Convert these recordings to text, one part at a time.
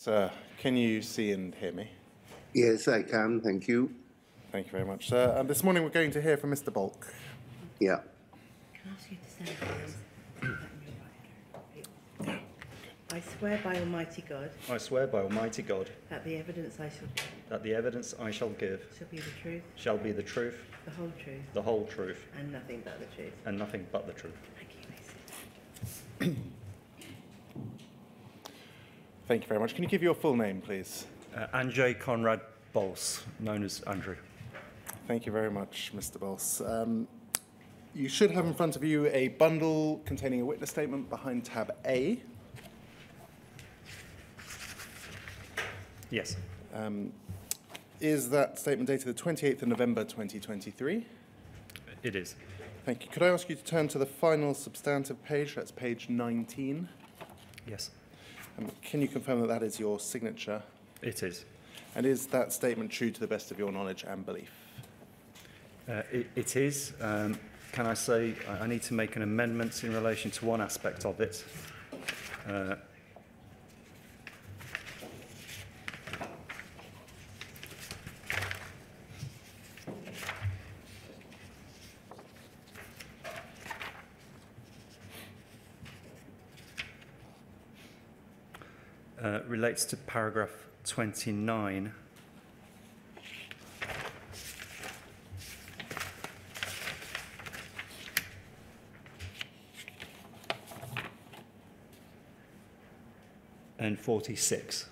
Sir, can you see and hear me? Yes, I can. Thank you. Thank you very much, sir. Um, this morning we're going to hear from Mr. Bolc. Yeah. Can I ask you to stand please? I swear by Almighty God I swear by Almighty God that the evidence I shall give that the evidence I shall give shall be the truth, shall be the truth, the whole truth, the whole truth, and nothing but the truth. and nothing but the truth. Thank you, Mason. Thank you very much. Can you give your full name, please? Uh, Konrad Bolc, known as Andrew. Thank you very much, Mr. Bolc. Um, you should have in front of you a bundle containing a witness statement behind tab A. Yes, Um, is that statement dated the 28th of November 2023? it is. Thank you. Could I ask you to turn to the final substantive page? That's page 19. Yes, Um, can you confirm that that is your signature? It is. And is that statement true to the best of your knowledge and belief? Uh, it, it is. Um, can I say I, I need to make an amendment in relation to one aspect of it. Uh, relates to paragraph 29. and 46.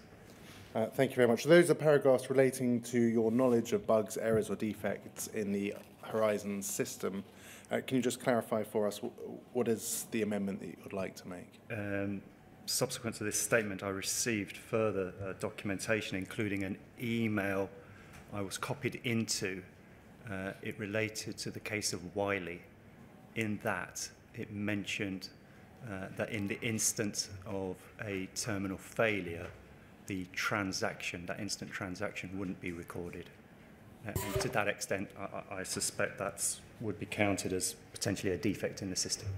Uh, thank you very much. Those are paragraphs relating to your knowledge of bugs, errors, or defects in the Horizon system. Uh, can you just clarify for us wh- what is the amendment that you would like to make? Um, subsequent to this statement, I received further uh, documentation, including an email I was copied into. Uh, it related to the case of Wiley. In that, it mentioned uh, that in the instance of a terminal failure, the transaction, that instant transaction, wouldn't be recorded. Uh, and to that extent, I, I- I suspect that would be counted as potentially a defect in the system.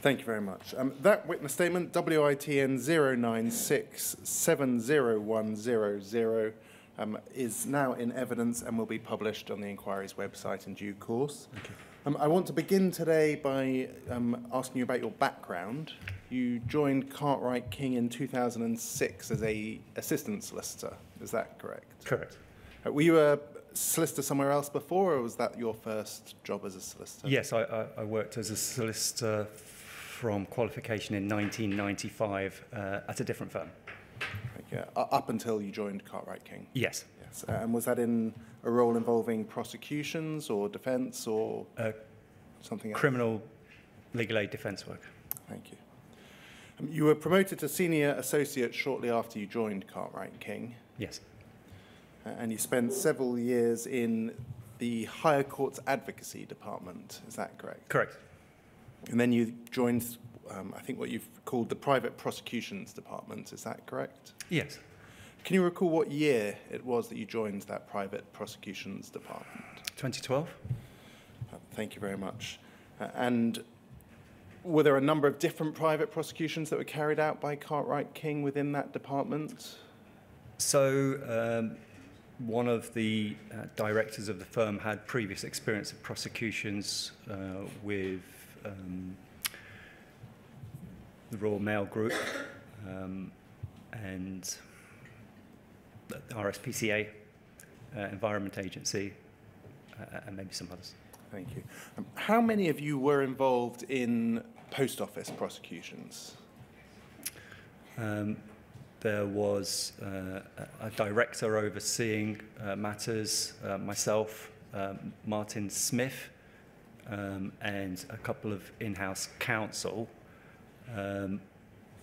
Thank you very much. Um, that witness statement, WITN 096701000, um, is now in evidence and will be published on the inquiry's website in due course. Um, I want to begin today by um, asking you about your background. You joined Cartwright King in 2006 as a assistant solicitor. Is that correct? Correct. Uh, were you a solicitor somewhere else before, or was that your first job as a solicitor? Yes, I, I, I worked as a solicitor from qualification in 1995 uh, at a different firm. Uh, up until you joined Cartwright King. Yes, Yes. Uh, and was that in a role involving prosecutions or defence or uh, something else? criminal legal aid defence work. Thank you. Um, you were promoted to senior associate shortly after you joined Cartwright King, Yes, uh, and you spent several years in the Higher Courts Advocacy Department. Is that correct? correct. And then you joined, um, I think, what you've called the Private Prosecutions Department. Is that correct? Yes, Can you recall what year it was that you joined that Private Prosecutions Department? 2012. Uh, Thank you very much. Uh, And were there a number of different private prosecutions that were carried out by Cartwright King within that department? So, um, one of the uh, directors of the firm had previous experience of prosecutions uh, with um, the Royal Mail Group um, and the RSPCA, uh, Environment Agency, uh, and maybe some others. Thank you. Um, How many of you were involved in post office prosecutions? Um, there was uh, a director overseeing uh, matters, uh, myself, um, Martin Smith, um, and a couple of in-house counsel. Um,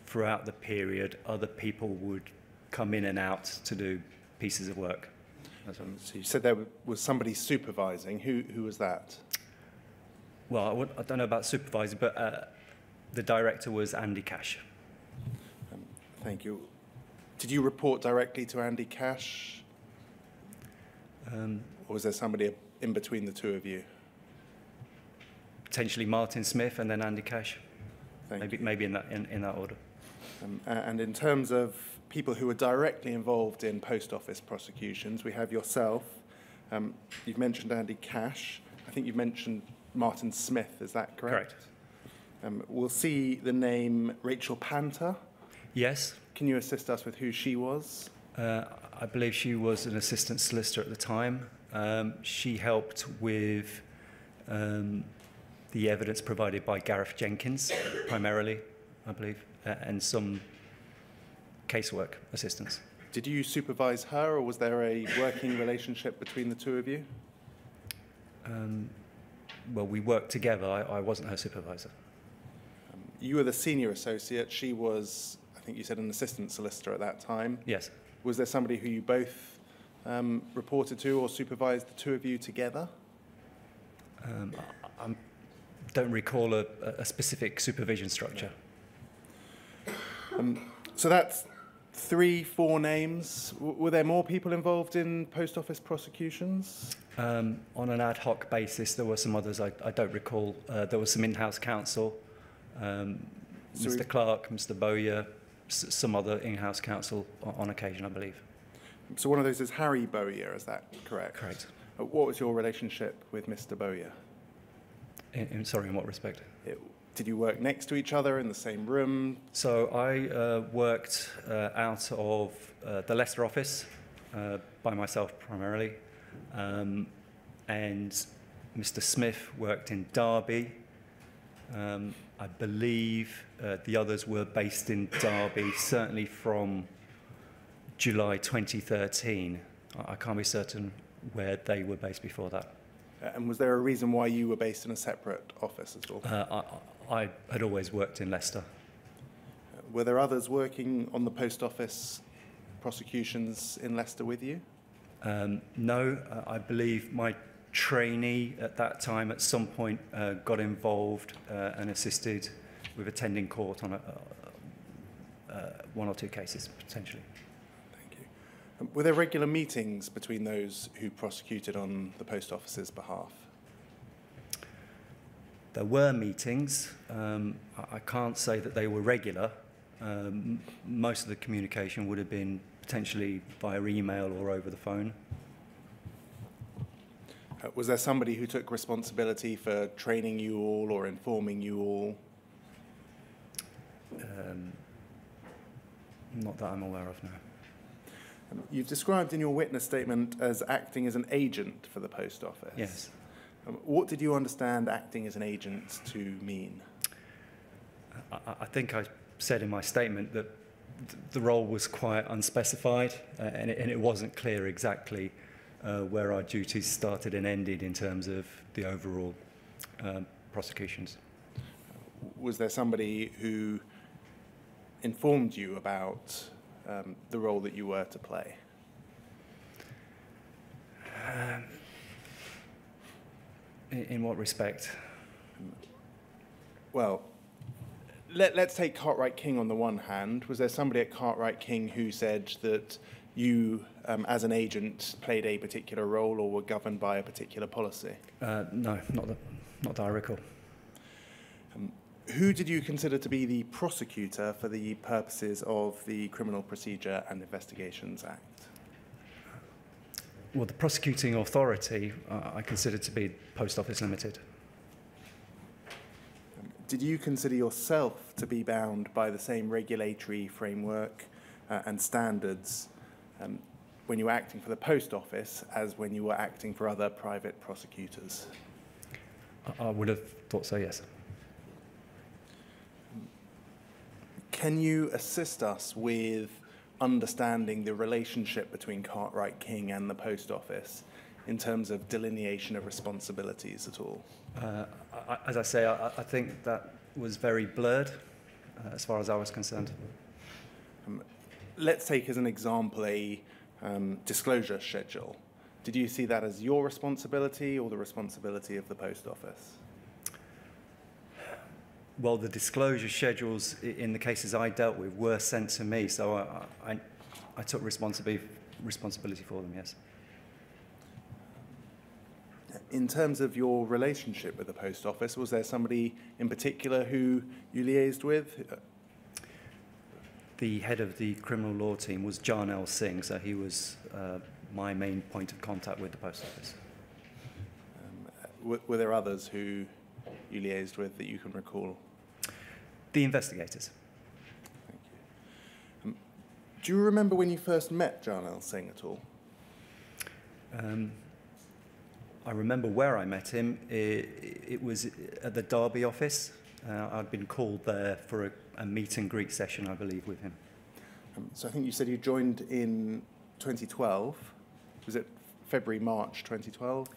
throughout the period, other people would come in and out to do pieces of work. So you said there was somebody supervising. Who, who was that? Well, I, would, I don't know about supervising, but uh, the director was Andy Cash. Thank you. Did you report directly to Andy Cash, Um, or was there somebody in between the two of you? Potentially Martin Smith and then Andy Cash. Thank maybe you. maybe in that in, in that order. Um, and in terms of people who are directly involved in post office prosecutions, we have yourself. Um, you've mentioned Andy Cash. I think you've mentioned Martin Smith. Is that correct? Correct. Um, we'll see the name Rachel Panter. Yes, Can you assist us with who she was? uh, I believe she was an assistant solicitor at the time. Um, she helped with um, the evidence provided by Gareth Jenkins, primarily, I believe, uh, and some casework assistance. Did you supervise her, or was there a working relationship between the two of you? Um, well, we worked together. I, I wasn't her supervisor. Um, you were the senior associate. She was, I think you said, an assistant solicitor at that time. Yes. Was there somebody who you both um, reported to or supervised the two of you together? Um, I, I don't recall a, a specific supervision structure. So that's three, four names. W- were there more people involved in post office prosecutions? Um, on an ad hoc basis, there were some others I, I don't recall. Uh, there was some in-house counsel, um, So Mr. Clark, Mr. Bowyer, s- some other in-house counsel on, on occasion, I believe. So one of those is Harry Bowyer, is that correct? Correct. Uh, What was your relationship with Mr. Bowyer? In, sorry, in what respect? It, did you work next to each other in the same room? So I uh, worked uh, out of uh, the Leicester office uh, by myself primarily, um, and Mr. Smith worked in Derby. Um, I believe uh, the others were based in Derby, certainly from July 2013. I, I can't be certain where they were based before that. And was there a reason why you were based in a separate office at all? Uh, I, I had always worked in Leicester. Were there others working on the post office prosecutions in Leicester with you? Um, no, uh, I believe my trainee at that time at some point uh, got involved uh, and assisted with attending court on a, uh, uh, one or two cases potentially. Were there regular meetings between those who prosecuted on the post office's behalf? There were meetings. Um, I, I can't say that they were regular. Um, most of the communication would have been potentially via email or over the phone. Uh, was there somebody who took responsibility for training you all or informing you all? Um, not that I'm aware of now. You've described in your witness statement as acting as an agent for the post office. Yes. Um, what did you understand acting as an agent to mean? I, I- I think I said in my statement that th- the role was quite unspecified uh, and, it, and it wasn't clear exactly uh, where our duties started and ended in terms of the overall um, prosecutions. Was there somebody who informed you about um, the role that you were to play? In, in what respect? Well, let, let's take Cartwright King on the one hand. Was there somebody at Cartwright King who said that you, um, as an agent, played a particular role or were governed by a particular policy? Uh, no, not that, not that I recall. Who did you consider to be the prosecutor for the purposes of the Criminal Procedure and Investigations Act? Well, the prosecuting authority uh, I consider to be Post Office Limited. Did you consider yourself to be bound by the same regulatory framework uh, and standards um, when you were acting for the Post Office as when you were acting for other private prosecutors? I, I would have thought so, yes. Can you assist us with understanding the relationship between Cartwright King and the Post Office in terms of delineation of responsibilities at all? Uh, I, as I say, I, I think that was very blurred uh, as far as I was concerned. Let's take as an example a um, disclosure schedule. Did you see that as your responsibility or the responsibility of the Post Office? Well, the disclosure schedules in the cases I dealt with were sent to me, so I, I, I took responsibility, responsibility for them, yes. In terms of your relationship with the Post Office, was there somebody in particular who you liaised with? the head of the criminal law team was Jarnail Singh, so he was uh, my main point of contact with the post office. Um, were, were there others who you liaised with that you can recall? The investigators. Thank you. Um, do you remember when you first met Jarnail Singh at all? Um, I remember where I met him. It, it was at the Derby office. Uh, I'd been called there for a, a meet and greet session, I believe, with him. Um, so I think you said you joined in 2012. Was it February, March 2012?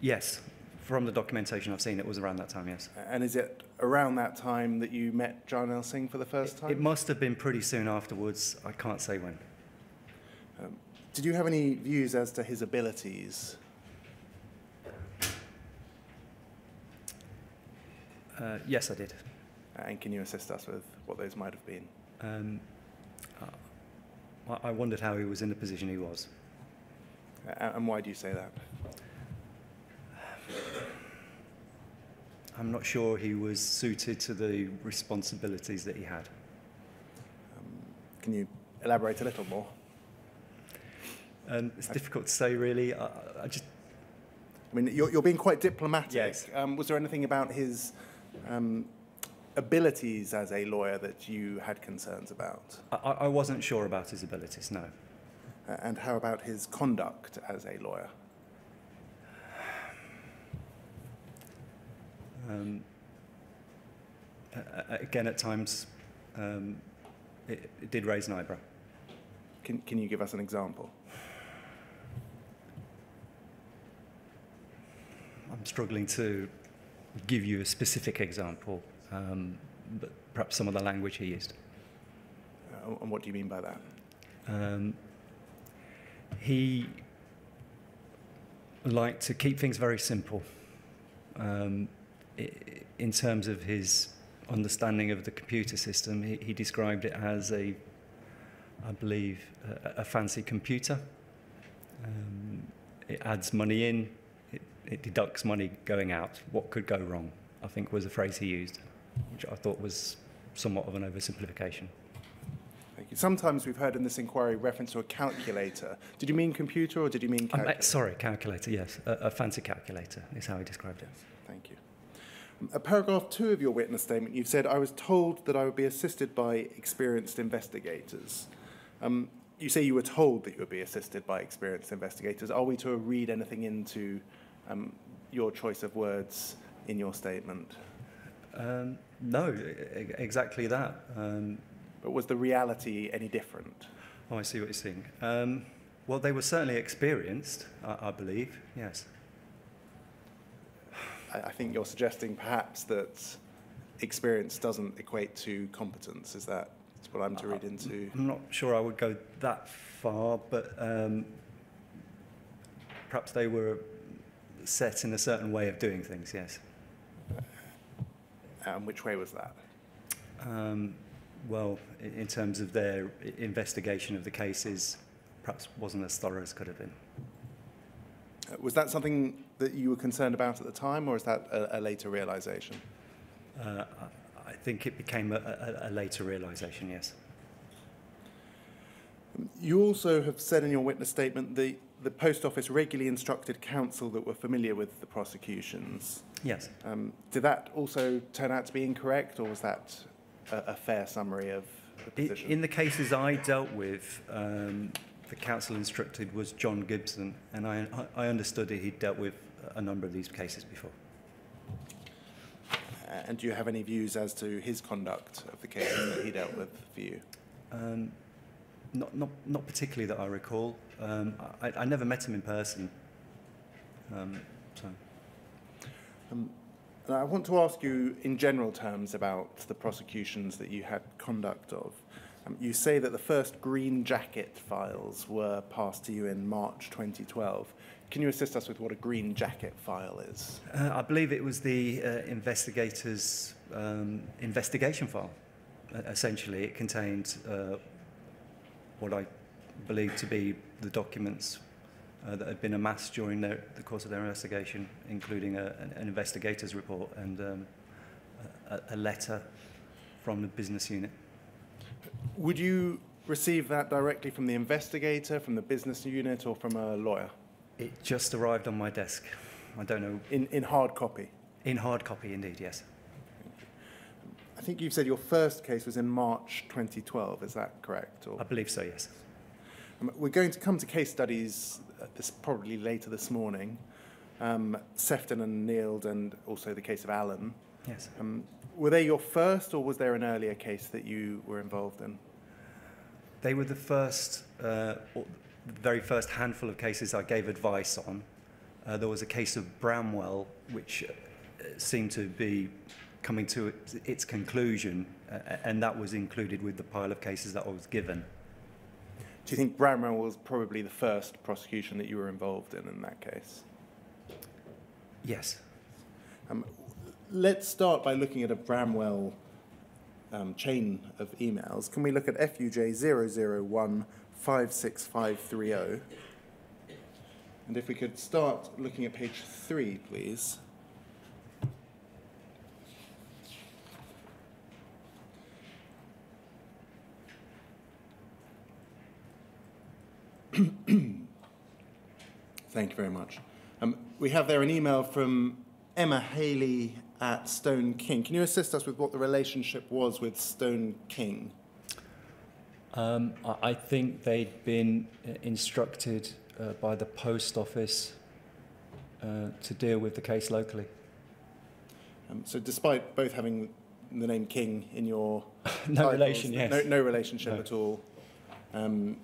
Yes, from the documentation I've seen, it was around that time, yes. And is it around that time that you met Jarnail Singh for the first time? It must have been pretty soon afterwards. I can't say when. Did you have any views as to his abilities? Uh, yes, I did. And can you assist us with what those might have been? Um, I, I wondered how he was in the position he was. And why do you say that? I'm not sure he was suited to the responsibilities that he had. Can you elaborate a little more? Um, it's difficult to say, really. I, I just I mean, you're, you're being quite diplomatic. Yes. Um, was there anything about his um, abilities as a lawyer that you had concerns about? I, I wasn't sure about his abilities. No. Uh, and how about his conduct as a lawyer? Um, again, at times, um, it, it did raise an eyebrow. Can, can you give us an example? I'm struggling to give you a specific example, um, but perhaps some of the language he used. Uh, and what do you mean by that? Um, he liked to keep things very simple um, in terms of his understanding of the computer system. He, he described it as a, I believe, a, a fancy computer. Um, it adds money in, it, it deducts money going out. What could go wrong? I think was a phrase he used, which I thought was somewhat of an oversimplification. Thank you. Sometimes we've heard in this inquiry reference to a calculator. Did you mean computer or did you mean Um, uh, sorry, calculator, yes. A, a fancy calculator is how he described it. Thank you. Paragraph two of your witness statement, you've said, I was told that I would be assisted by experienced investigators. Um, you say you were told that you would be assisted by experienced investigators. Are we to read anything into um, your choice of words in your statement? Um, no, e- exactly that. Um, But was the reality any different? oh, I see what you're saying. Um, well, they were certainly experienced, I, I believe, yes. I, think you're suggesting perhaps that experience doesn't equate to competence. Is that what I'm to read into? I'm not sure I would go that far, but um, perhaps they were set in a certain way of doing things, yes. And which way was that? Um, well, in terms of their investigation of the cases, perhaps wasn't as thorough as could have been. Uh, Was that something that you were concerned about at the time, or is that a, a later realization? Uh, I, think it became a, a, a later realization, yes. You also have said in your witness statement that the post office regularly instructed counsel that were familiar with the prosecutions. Yes. Um, did that also turn out to be incorrect, or was that a, a fair summary of the position? In the cases I dealt with, um, the counsel instructed was John Gibson, and I, I I understood that he'd dealt with a number of these cases before. and do you have any views as to his conduct of the cases that he dealt with for you? Um, not, not, not particularly that I recall. Um, I, I never met him in person. Um, so. And I want to ask you in general terms about the prosecutions that you had conduct of. Um, you say that the first green jacket files were passed to you in March 2012. Can you assist us with what a green jacket file is? Uh, I believe it was the uh, investigator's um, investigation file. Uh, essentially, it contained uh, what I believe to be the documents uh, that had been amassed during their, the course of their investigation, including a, an, an investigator's report and um, a, a letter from the business unit. Would you receive that directly from the investigator, from the business unit, or from a lawyer? It just arrived on my desk. I don't know. In, in hard copy? In hard copy, indeed, yes. I think you've said your first case was in March 2012, is that correct? Or, I believe so, yes. Um, we're going to come to case studies uh, this, probably later this morning. Um, Sefton and Neild, and also the case of Allen. Yes. Um, were they your first, or was there an earlier case that you were involved in? They were the first, uh, very first handful of cases I gave advice on. Uh, there was a case of Bramwell, which uh, seemed to be coming to its, conclusion, uh, and that was included with the pile of cases that I was given. Do you think Bramwell was probably the first prosecution that you were involved in in that case? Yes. Um, let's start by looking at a Bramwell um, chain of emails. Can we look at FUJ 001 56530? And if we could start looking at page three, please. Thank you very much. Um, we have there an email from Emma Haley at Stone King. Can you assist us with what the relationship was with Stone King? Um, I, I think they'd been uh, instructed uh, by the post office uh, to deal with the case locally. Um, so, despite both having the name King in your no titles, relation, yes. no, no relationship No. at all. Um,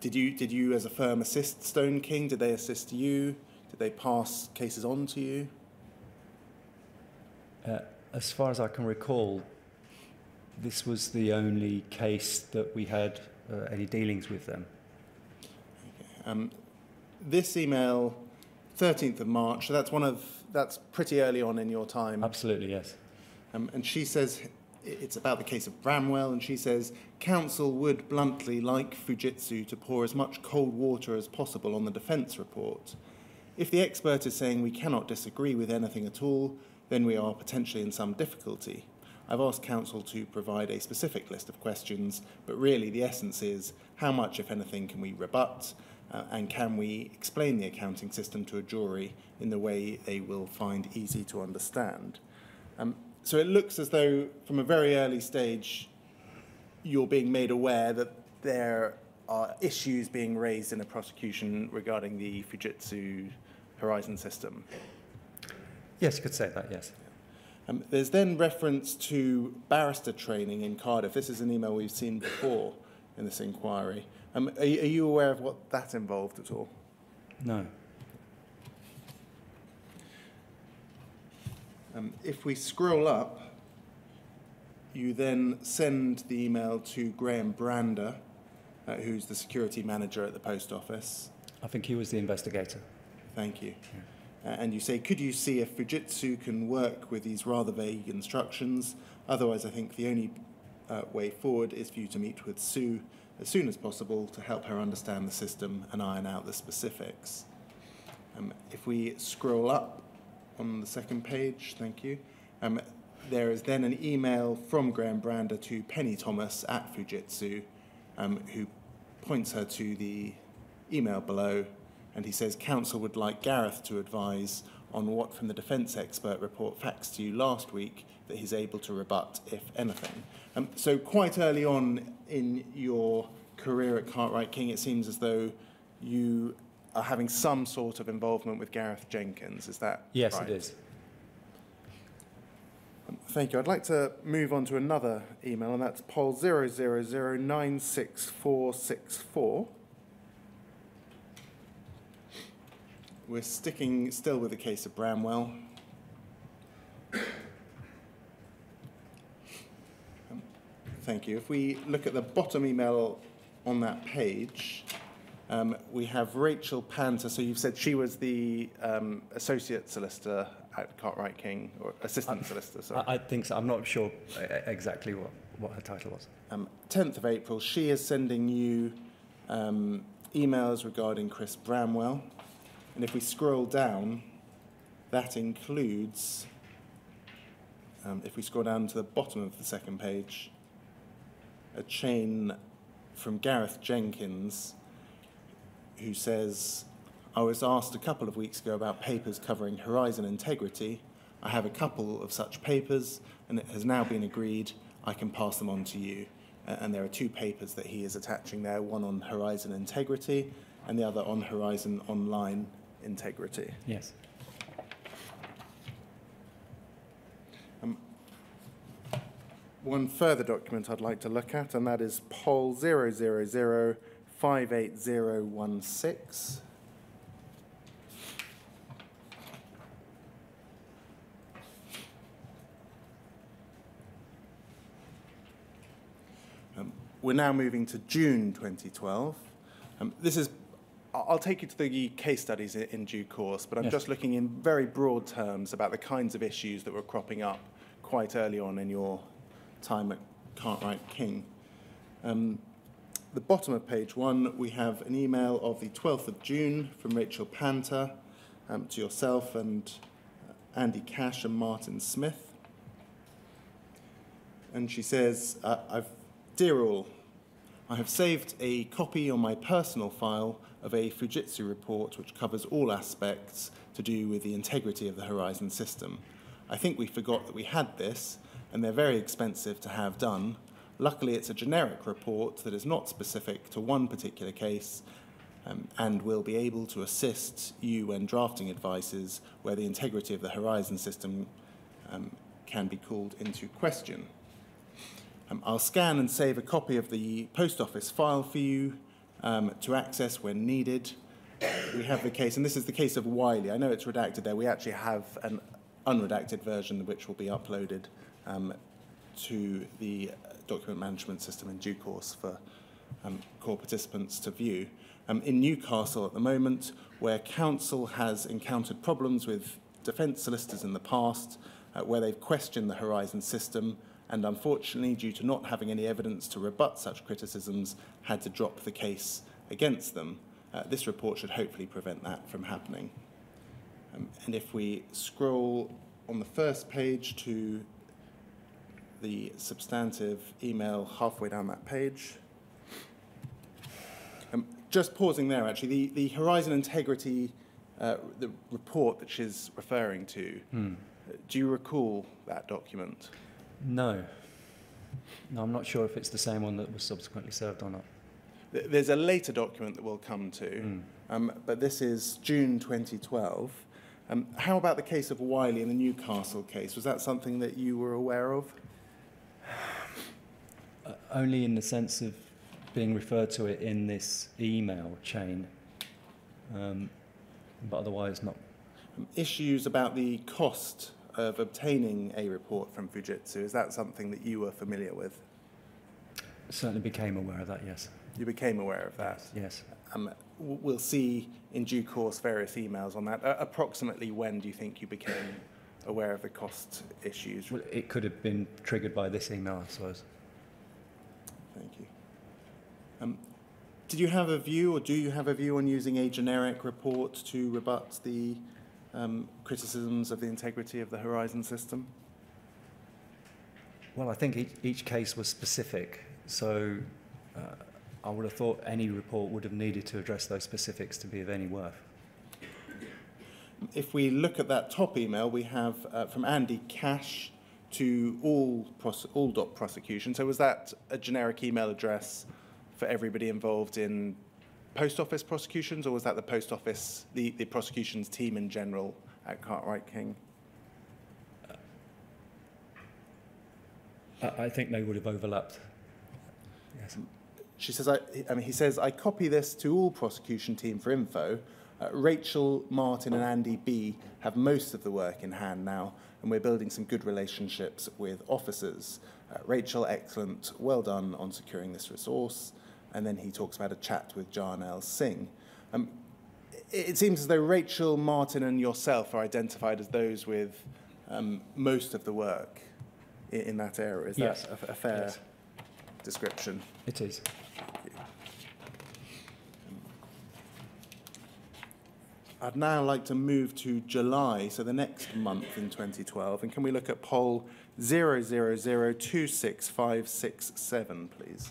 did you did you as a firm assist Stone King? Did they assist you? Did they pass cases on to you? Uh, as far as I can recall, this was the only case that we had uh, any dealings with them. Um, this email, 13th of March. So that's one of that's pretty early on in your time. Absolutely, yes. Um, and she says it's about the case of Bramwell, and she says counsel would bluntly like Fujitsu to pour as much cold water as possible on the defence report. If the expert is saying we cannot disagree with anything at all, then we are potentially in some difficulty. I've asked counsel to provide a specific list of questions, but really the essence is how much, if anything, can we rebut, uh, and can we explain the accounting system to a jury in the way they will find easy to understand? Um, so it looks as though, from a very early stage, you're being made aware that there are issues being raised in a prosecution regarding the Fujitsu Horizon system. Yes, you could say that, yes. Um, there's then reference to barrister training in Cardiff. This is an email we've seen before in this inquiry. Um, are, you- are you aware of what that involved at all? No. Um, if we scroll up, you then send the email to Graham Brander, uh, who's the security manager at the post office. I think he was the investigator. Thank you. Uh, and you say, could you see if Fujitsu can work with these rather vague instructions? Otherwise, I think the only uh, way forward is for you to meet with Sue as soon as possible to help her understand the system and iron out the specifics. Um, if we scroll up on the second page, thank you. Um, there is then an email from Graham Brander to Penny Thomas at Fujitsu, um, who points her to the email below, and he says Counsel would like Gareth to advise on what from the defence expert report faxed to you last week that he's able to rebut, if anything. Um, so quite early on in your career at Cartwright King, it seems as though you are having some sort of involvement with Gareth Jenkins. Is that Yes, right? it is. Um, Thank you. I'd like to move on to another email, and that's POL 000966464. We're sticking still with the case of Bramwell. Um, Thank you. If we look at the bottom email on that page, um, we have Rachel Panter. So you've said she was the um, associate solicitor at Cartwright King, or assistant solicitor, sorry. I, I think so. I'm not sure uh, exactly what, what her title was. um, 10th of April, she is sending you um, emails regarding Chris Bramwell. And if we scroll down, that includes, um, if we scroll down to the bottom of the second page, a chain from Gareth Jenkins, who says, I was asked a couple of weeks ago about papers covering horizon integrity. I have a couple of such papers, and it has now been agreed I can pass them on to you. Uh, and there are two papers that he is attaching there one on horizon integrity, and the other on horizon online integrity. Yes. One further document I'd like to look at, and that is POL 000-58016. Um, we're now moving to June 2012. Um, this is, I'll take you to the case studies in due course, but I'm Yes. just looking in very broad terms about the kinds of issues that were cropping up quite early on in your time at Cartwright King. Um, the bottom of page one, we have an email of the 12th of June from Rachel Panter um, to yourself and uh, Andy Cash and Martin Smith. And she says, uh, I've, Dear all, I have saved a copy on my personal file of a Fujitsu report which covers all aspects to do with the integrity of the Horizon system. I think we forgot that we had this, and they're very expensive to have done. Luckily, it's a generic report that is not specific to one particular case um, and will be able to assist you when drafting advices where the integrity of the Horizon system um, can be called into question. Um, I'll scan and save a copy of the post office file for you um, to access when needed. We have the case, and this is the case of Wiley. I know it's redacted there. We actually have an unredacted version which will be uploaded um, to the uh, document management system in due course for um, core participants to view. Um, in Newcastle at the moment, where counsel has encountered problems with defence solicitors in the past, uh, where they've questioned the Horizon system, and unfortunately, due to not having any evidence to rebut such criticisms, had to drop the case against them. Uh, this report should hopefully prevent that from happening. Um, and if we scroll on the first page to the substantive email halfway down that page. Um, just pausing there, actually, the, the Horizon Integrity uh, the report that she's referring to, Hmm. uh, do you recall that document? No. No, I'm not sure if it's the same one that was subsequently served or not. There's a later document that we'll come to, Mm. um, but this is June 2012. Um, how about the case of Wiley and the Newcastle case? Was that something that you were aware of? Uh, only in the sense of being referred to it in this email chain, um, but otherwise not. Um, issues about the cost of obtaining a report from Fujitsu, is that something that you were familiar with? Certainly became aware of that. Yes. You became aware of that. Yes. Um, we'll see in due course various emails on that. Uh, approximately when do you think you became aware of the cost issues? Well, it could have been triggered by this email, I suppose. Thank you. Um, did you have a view, or do you have a view on using a generic report to rebut the um, criticisms of the integrity of the Horizon system? Well, I think each, each case was specific, so uh, I would have thought any report would have needed to address those specifics to be of any worth. If we look at that top email, we have uh, from Andy Cash to all, all dot prosecution. So was that a generic email address for everybody involved in post office prosecutions, or was that the post office, the, the prosecutions team in general at Cartwright King? I, I think they would have overlapped. Yes. She says, I, I mean, he says, I copy this to all prosecution team for info. Uh, Rachel, Martin, and Andy B have most of the work in hand now, and we're building some good relationships with officers. Uh, Rachel, excellent, well done on securing this resource. And then he talks about a chat with Jarnail Singh. Um, it, seems as though Rachel, Martin, and yourself are identified as those with um, most of the work in, in that area. Is Yes. that a, a fair Yes. description? It is. I'd now like to move to July, so the next month in 2012. And can we look at POL 000265667, please?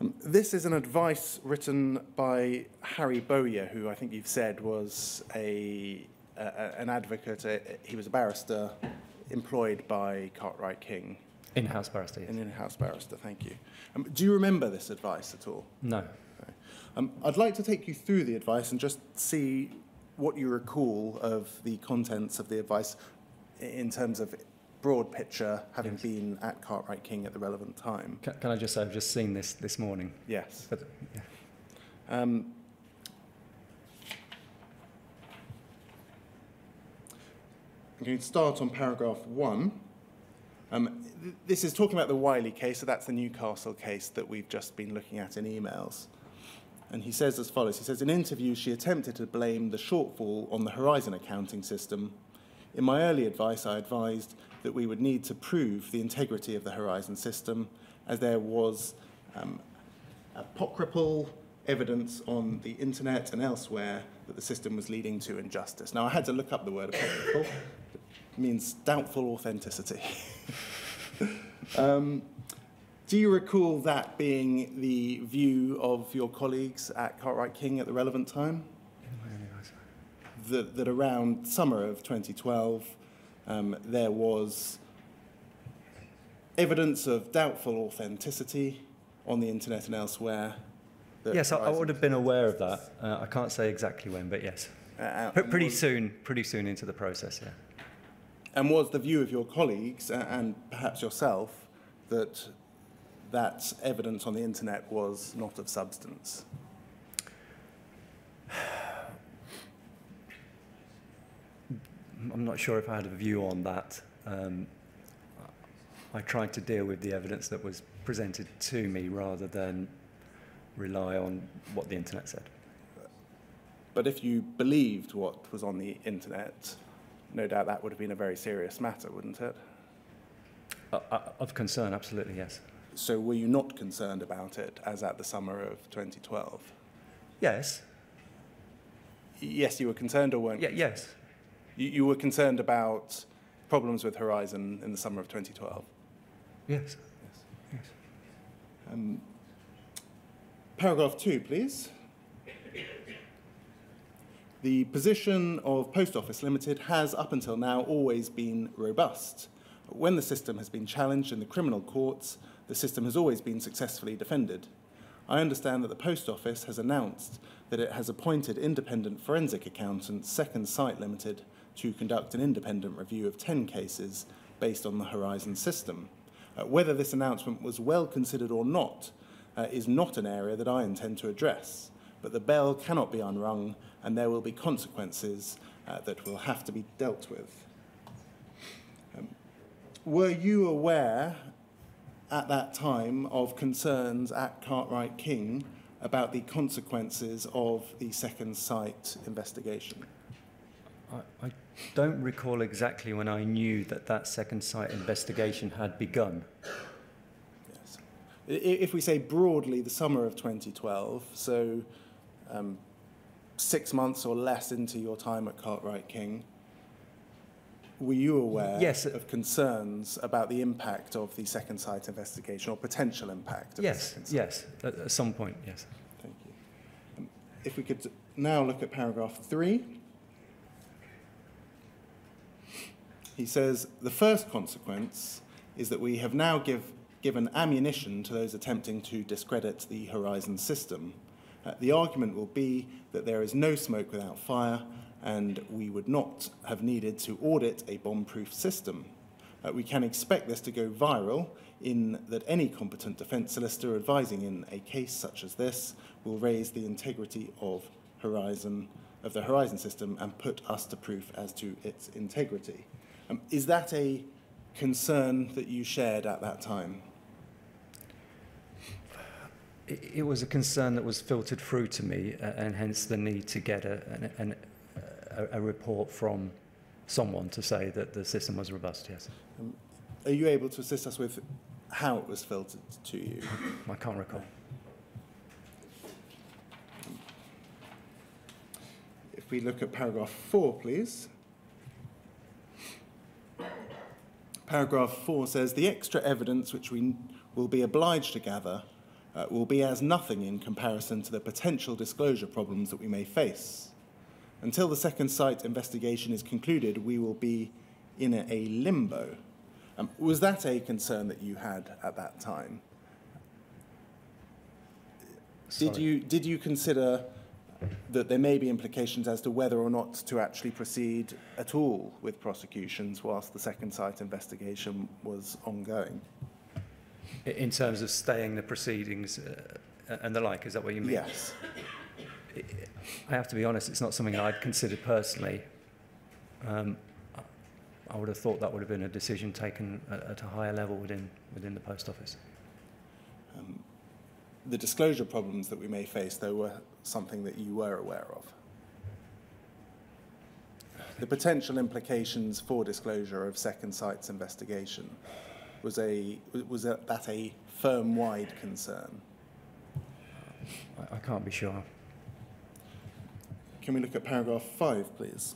Um, This is an advice written by Harry Bowyer, who I think you've said was a, a, an advocate. uh he was a barrister employed by Cartwright King, In-house barrister, yes. an in-house barrister. Thank you. Um, do you remember this advice at all? No. Um, I'd like to take you through the advice and just see what you recall of the contents of the advice in terms of broad picture, having Yes. been at Cartwright King at the relevant time. Can, can I just say I've just seen this this morning? Yes. But, yeah. Um, I'm going to start on paragraph one. Um, th- this is talking about the Wiley case, so that's the Newcastle case that we've just been looking at in emails. And he says as follows He says, In interviews, she attempted to blame the shortfall on the Horizon accounting system. In my early advice, I advised that we would need to prove the integrity of the Horizon system, as there was um, apocryphal evidence on the internet and elsewhere that the system was leading to injustice. Now, I had to look up the word apocryphal. It means doubtful authenticity. um, do you recall that being the view of your colleagues at Cartwright King at the relevant time? That, that around summer of 2012, um, there was evidence of doubtful authenticity on the internet and elsewhere. Yes, I, I would have been aware of that. Uh, I can't say exactly when, but yes. Uh, Pre- pretty was- soon, pretty soon into the process, yeah. And was the view of your colleagues a- and perhaps yourself that that evidence on the internet was not of substance? I'm not sure if I had a view on that. Um, I tried to deal with the evidence that was presented to me rather than rely on what the internet said. But if you believed what was on the internet, no doubt that would have been a very serious matter, wouldn't it? Uh, uh, of concern, absolutely, yes. So were you not concerned about it as at the summer of 2012? Yes, Yes, you were concerned or weren't yeah, yes, You, you were concerned about problems with Horizon in the summer of 2012. yes. yes. Um, paragraph two, please. The position of Post Office Limited has, up until now, always been robust. When the system has been challenged in the criminal courts, the system has always been successfully defended. I understand that the Post Office has announced that it has appointed independent forensic accountant Second Sight Limited to conduct an independent review of 10 cases based on the Horizon system. Uh, whether this announcement was well considered or not uh, is not an area that I intend to address, but the bell cannot be unrung and there will be consequences uh, that will have to be dealt with. Um, were you aware at that time of concerns at Cartwright King about the consequences of the Second Sight investigation? I, I don't recall exactly when I knew that that Second Sight investigation had begun. Yes. If we say broadly the summer of 2012, so um, six months or less into your time at Cartwright King, were you aware Yes. of concerns about the impact of the second site investigation or potential impact? Of Yes, yes, at, at some point, yes. Thank you. Um, If we could now look at paragraph three. He says, the first consequence is that we have now give, given ammunition to those attempting to discredit the Horizon system. Uh, the argument will be that there is no smoke without fire, and we would not have needed to audit a bomb-proof system. Uh, we can expect this to go viral in that any competent defence solicitor advising in a case such as this will raise the integrity of Horizon of the Horizon system and put us to proof as to its integrity. Um, is that a concern that you shared at that time? It, it was a concern that was filtered through to me, uh, and hence the need to get a, an, a, a report from someone to say that the system was robust, yes. Are you able to assist us with how it was filtered to you? I can't recall. If we look at paragraph four, please. Paragraph four says the extra evidence which we will be obliged to gather uh, will be as nothing in comparison to the potential disclosure problems that we may face. Until the Second Sight investigation is concluded, we will be in a, a limbo. Um, was that a concern that you had at that time? Did you, did you consider that there may be implications as to whether or not to actually proceed at all with prosecutions whilst the Second Sight investigation was ongoing? In terms of staying the proceedings uh, and the like, is that what you mean? Yes. I have to be honest, it's not something I'd considered personally. Um, I- would have thought that would have been a decision taken at, at a higher level within, within the post office. Um, the disclosure problems that we may face, though, were something that you were aware of. The potential implications for disclosure of Second Sight's investigation was a was a, that a firm-wide concern. I, I can't be sure. Can we look at paragraph five, please?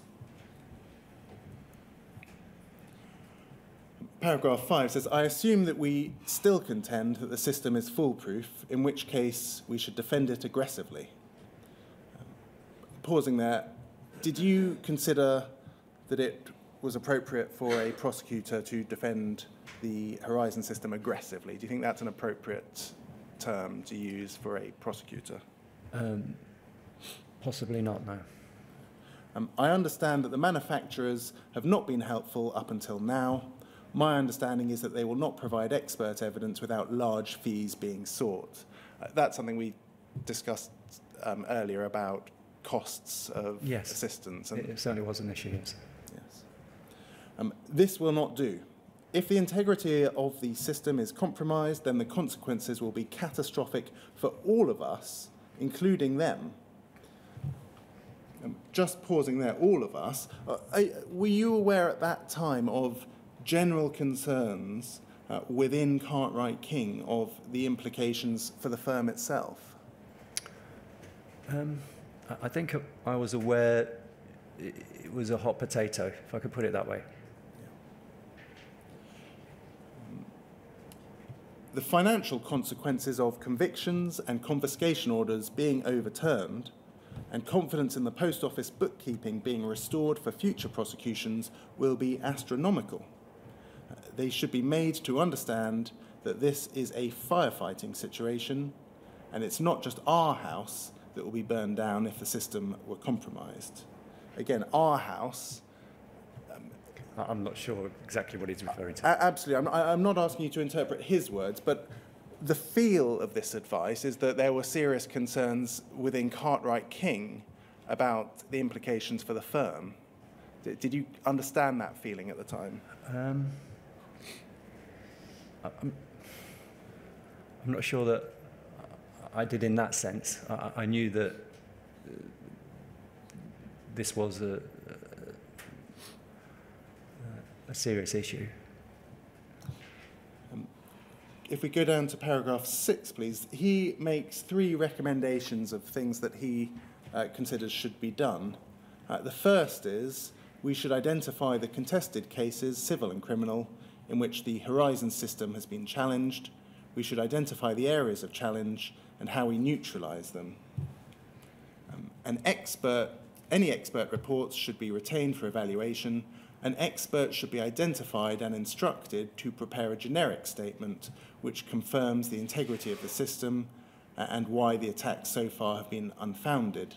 Paragraph five says, I assume that we still contend that the system is foolproof, in which case we should defend it aggressively. Pausing there, did you consider that it was appropriate for a prosecutor to defend the Horizon system aggressively? Do you think that's an appropriate term to use for a prosecutor? Um, possibly not, no. Um, I understand that the manufacturers have not been helpful up until now. My understanding is that they will not provide expert evidence without large fees being sought. Uh, that's something we discussed um, earlier about costs of Yes. assistance. And it certainly was an issue, yes. Yes. Um, this will not do. If the integrity of the system is compromised, then the consequences will be catastrophic for all of us, including them. Um, just pausing there, all of us. Uh, I, were you aware at that time of general concerns uh, within Cartwright King of the implications for the firm itself? Um, I- think I was aware it was a hot potato, if I could put it that way. The financial consequences of convictions and confiscation orders being overturned and confidence in the post office bookkeeping being restored for future prosecutions will be astronomical. They should be made to understand that this is a firefighting situation and it's not just our house that will be burned down if the system were compromised. Again, our house I- I'm not sure exactly what he's referring to. Absolutely. I'm, I- I'm not asking you to interpret his words, but the feel of this advice is that there were serious concerns within Cartwright King about the implications for the firm. Did you understand that feeling at the time? Um, I- I'm, I'm not sure that I did in that sense. I, I- knew that uh, this was a, a, a serious issue. If we go down to paragraph six, please, he makes three recommendations of things that he uh, considers should be done. Uh, the first is we should identify the contested cases, civil and criminal, in which the Horizon system has been challenged. We should identify the areas of challenge and how we neutralize them. Um, an expert, any expert reports should be retained for evaluation. An expert should be identified and instructed to prepare a generic statement which confirms the integrity of the system and why the attacks so far have been unfounded.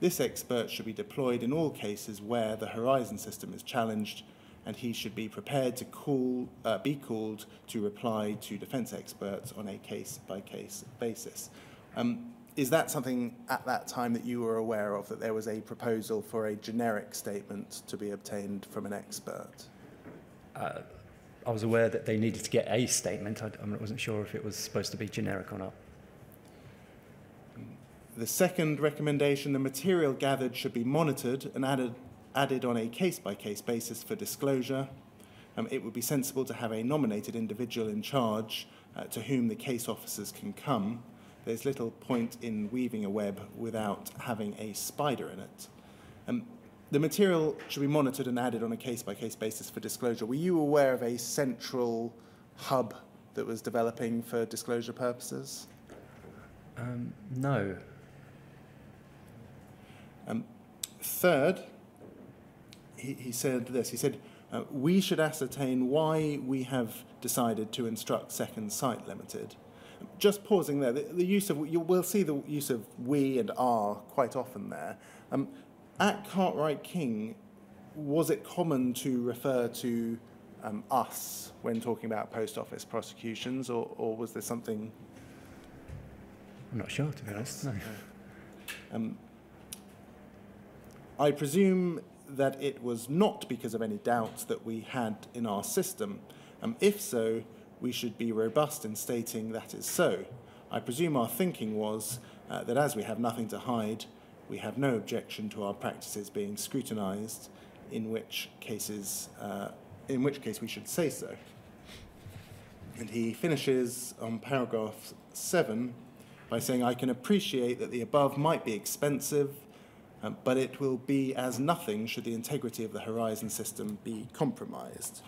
This expert should be deployed in all cases where the Horizon system is challenged, and he should be prepared to call, uh, be called to reply to defence experts on a case-by-case basis. Um, is that something at that time that you were aware of, that there was a proposal for a generic statement to be obtained from an expert? Uh, I was aware that they needed to get a statement. I, I wasn't sure if it was supposed to be generic or not. The second recommendation, the material gathered should be monitored and added, added on a case-by-case basis for disclosure. Um, it would be sensible to have a nominated individual in charge uh, to whom the case officers can come, there's little point in weaving a web without having a spider in it. Um, the material should be monitored and added on a case by case basis for disclosure. Were you aware of a central hub that was developing for disclosure purposes? Um, no. Um, third, he, he said this he said, uh, We should ascertain why we have decided to instruct Second Sight Limited. Just pausing there, the, the use of, you will see the use of we and are quite often there. Um, at Cartwright King, was it common to refer to um, us when talking about post office prosecutions, or, or was there something I'm not sure, to be honest. No. Um, I presume that it was not because of any doubts that we had in our system. Um, if so, we should be robust in stating that is so. I presume our thinking was uh, that as we have nothing to hide, we have no objection to our practices being scrutinised, in which cases, uh, in which case we should say so. And he finishes on paragraph seven by saying, I can appreciate that the above might be expensive, um, but it will be as nothing should the integrity of the Horizon system be compromised.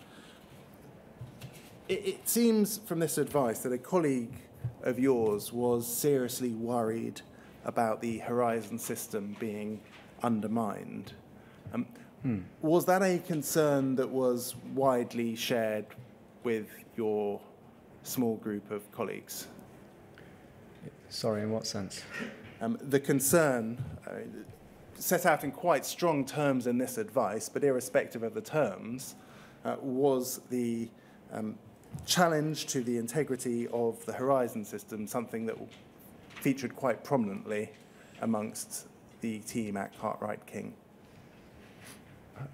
It, it seems from this advice that a colleague of yours was seriously worried about the Horizon system being undermined. Um, Was that a concern that was widely shared with your small group of colleagues? Sorry, in what sense? Um, the concern, uh, set out in quite strong terms in this advice, but irrespective of the terms, uh, was the um, challenge to the integrity of the Horizon system, something that featured quite prominently amongst the team at Cartwright King.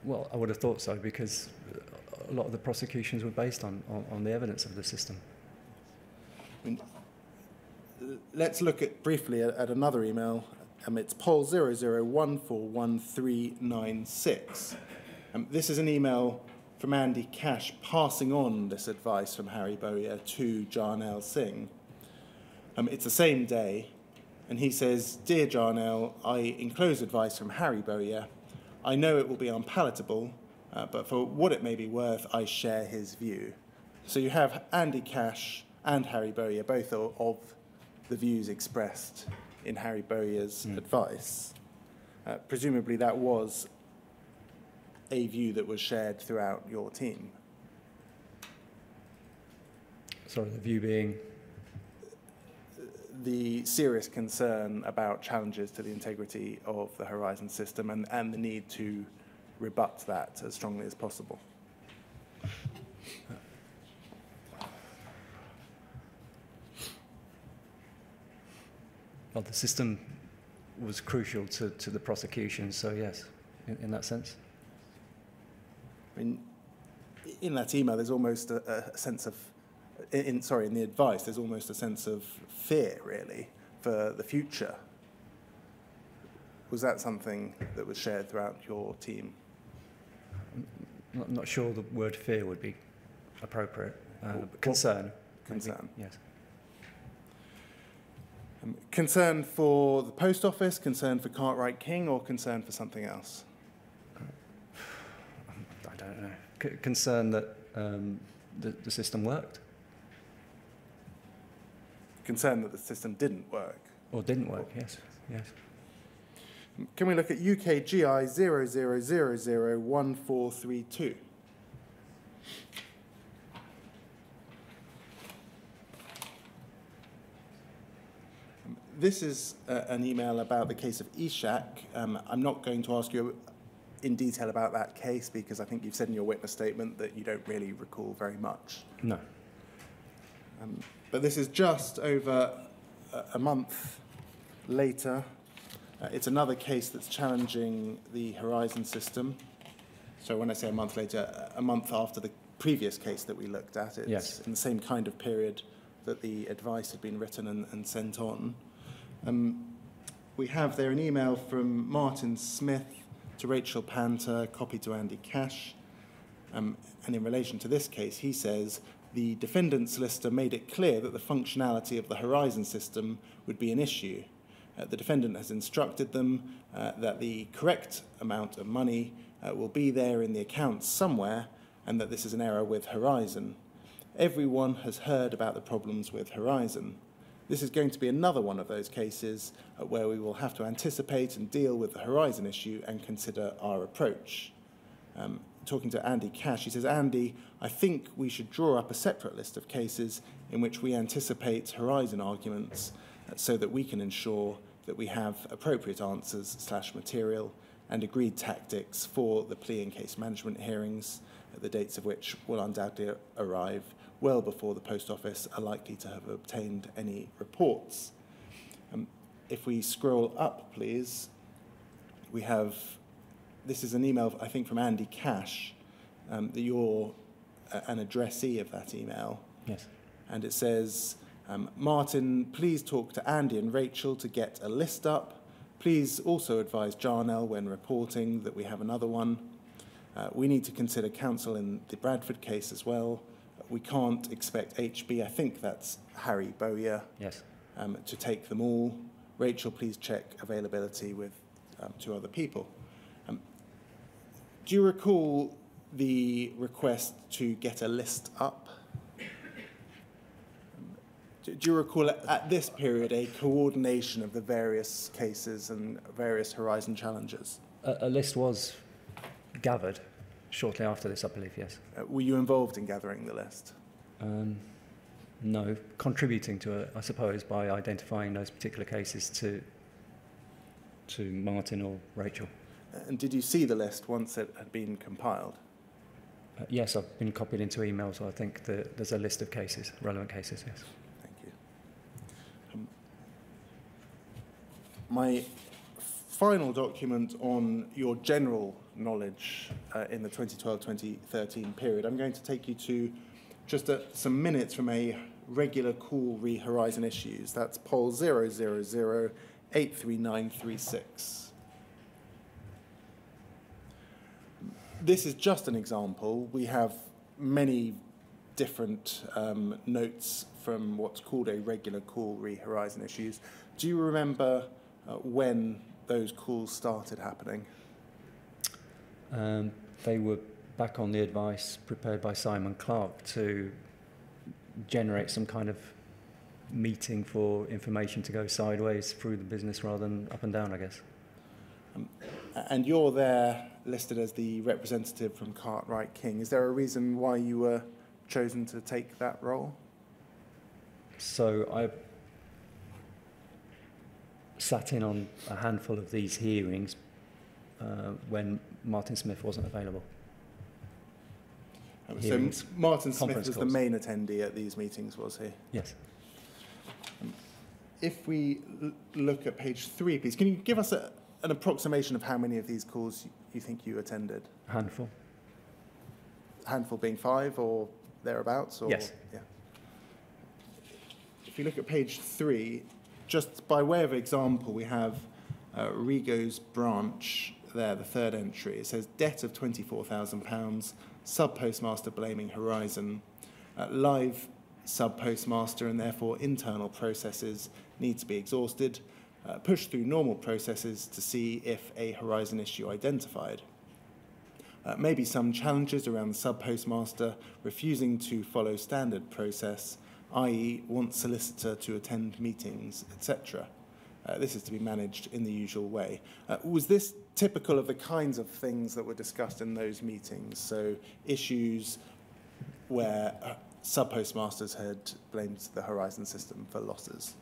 Well, I would have thought so because a lot of the prosecutions were based on, on, on the evidence of the system. I mean, let's look at briefly at, at another email. Um, it's POL 00141396. Um, this is an email from Andy Cash passing on this advice from Harry Bowyer to Jarnail Singh. Um, it's the same day, and he says, Dear Jarnail, I enclose advice from Harry Bowyer. I know it will be unpalatable, uh, but for what it may be worth, I share his view. So you have Andy Cash and Harry Bowyer, both of, of the views expressed in Harry Bowyer's advice. Uh, presumably, that was a view that was shared throughout your team. Sorry, the view being The serious concern about challenges to the integrity of the Horizon system and, and the need to rebut that as strongly as possible. Well, the system was crucial to, to the prosecution, so yes, in, in that sense. I mean, in that email, there's almost a, a sense of, in, sorry, in the advice, there's almost a sense of fear, really, for the future. Was that something that was shared throughout your team? I'm not, sure the word fear would be appropriate. Uh, Well, but concern. maybe. Concern. Yes. Um, concern for the post office, concern for Cartwright King, or concern for something else? I don't know. C- concern that um, the, the system worked Concern that the system didn't work. or didn't work. Yes. Yes. Can we look at UKGI 00001432? This is uh, an email about the case of Ishak. Um, I'm not going to ask you in detail about that case because I think you've said in your witness statement that you don't really recall very much. No. Um, but this is just over a, a month later. Uh, it's another case that's challenging the Horizon system. So when I say a month later, a month after the previous case that we looked at, it's Yes. in the same kind of period that the advice had been written and, and sent on. Um, we have there an email from Martin Smith to Rachel Panter, copy to Andy Cash. Um, and in relation to this case, he says, the defendant solicitor made it clear that the functionality of the Horizon system would be an issue. Uh, the defendant has instructed them uh, that the correct amount of money uh, will be there in the account somewhere and that this is an error with Horizon. Everyone has heard about the problems with Horizon. This is going to be another one of those cases uh, where we will have to anticipate and deal with the Horizon issue and consider our approach. Um, talking to Andy Cash, he says, Andy, I think we should draw up a separate list of cases in which we anticipate Horizon arguments uh, so that we can ensure that we have appropriate answers slash material and agreed tactics for the plea and case management hearings, uh, the dates of which will undoubtedly arrive well before the post office are likely to have obtained any reports. Um, if we scroll up, please, we have this is an email, I think, from Andy Cash, um, that you're uh, an addressee of that email. Yes. And it says, um, Martin, please talk to Andy and Rachel to get a list up. Please also advise Jarnail when reporting that we have another one. Uh, we need to consider counsel in the Bradford case as well. We can't expect HB, I think that's Harry Bowyer, Yes. um, to take them all. Rachel, please check availability with um, two other people. Um, do you recall the request to get a list up? Do, do you recall at, at this period a coordination of the various cases and various Horizon challenges? A, a list was gathered shortly after this, I believe, yes. Uh, were you involved in gathering the list? Um, no, contributing to it, I suppose, by identifying those particular cases to to Martin or Rachel. And did you see the list once it had been compiled? Uh, yes, I've been copied into emails. So I think that there's a list of cases, relevant cases. Yes. Thank you. Um, my final document on your general knowledge uh, in the 2012-2013 period, I'm going to take you to just a, some minutes from a regular call re-Horizon issues. That's POL 000-83936. This is just an example. We have many different um, notes from what's called a regular call re-Horizon issues. Do you remember uh, when those calls started happening? Um, they were back on the advice prepared by Simon Clarke to generate some kind of meeting for information to go sideways through the business rather than up and down, I guess. And you're there listed as the representative from Cartwright King. Is there a reason why you were chosen to take that role? So I sat in on a handful of these hearings uh, when Martin Smith wasn't available. Um, So Hearings. Martin Smith was the main attendee at these meetings, was he? Yes. If we l- look at page three, please, can you give us a, an approximation of how many of these calls you- you think you attended? A handful. A handful being five or thereabouts? Or, Yes. Yeah. If you look at page three, just by way of example, we have uh, Rigo's branch there, the third entry. It says debt of £24,000, sub postmaster blaming Horizon, uh, live sub postmaster, and therefore internal processes need to be exhausted. Uh, push through normal processes to see if a Horizon issue identified. Uh, maybe some challenges around the sub-postmaster refusing to follow standard process, i.e. want solicitor to attend meetings, etc. Uh, this is to be managed in the usual way. Uh, was this typical of the kinds of things that were discussed in those meetings? So issues where uh, sub-postmasters had blamed the Horizon system for losses?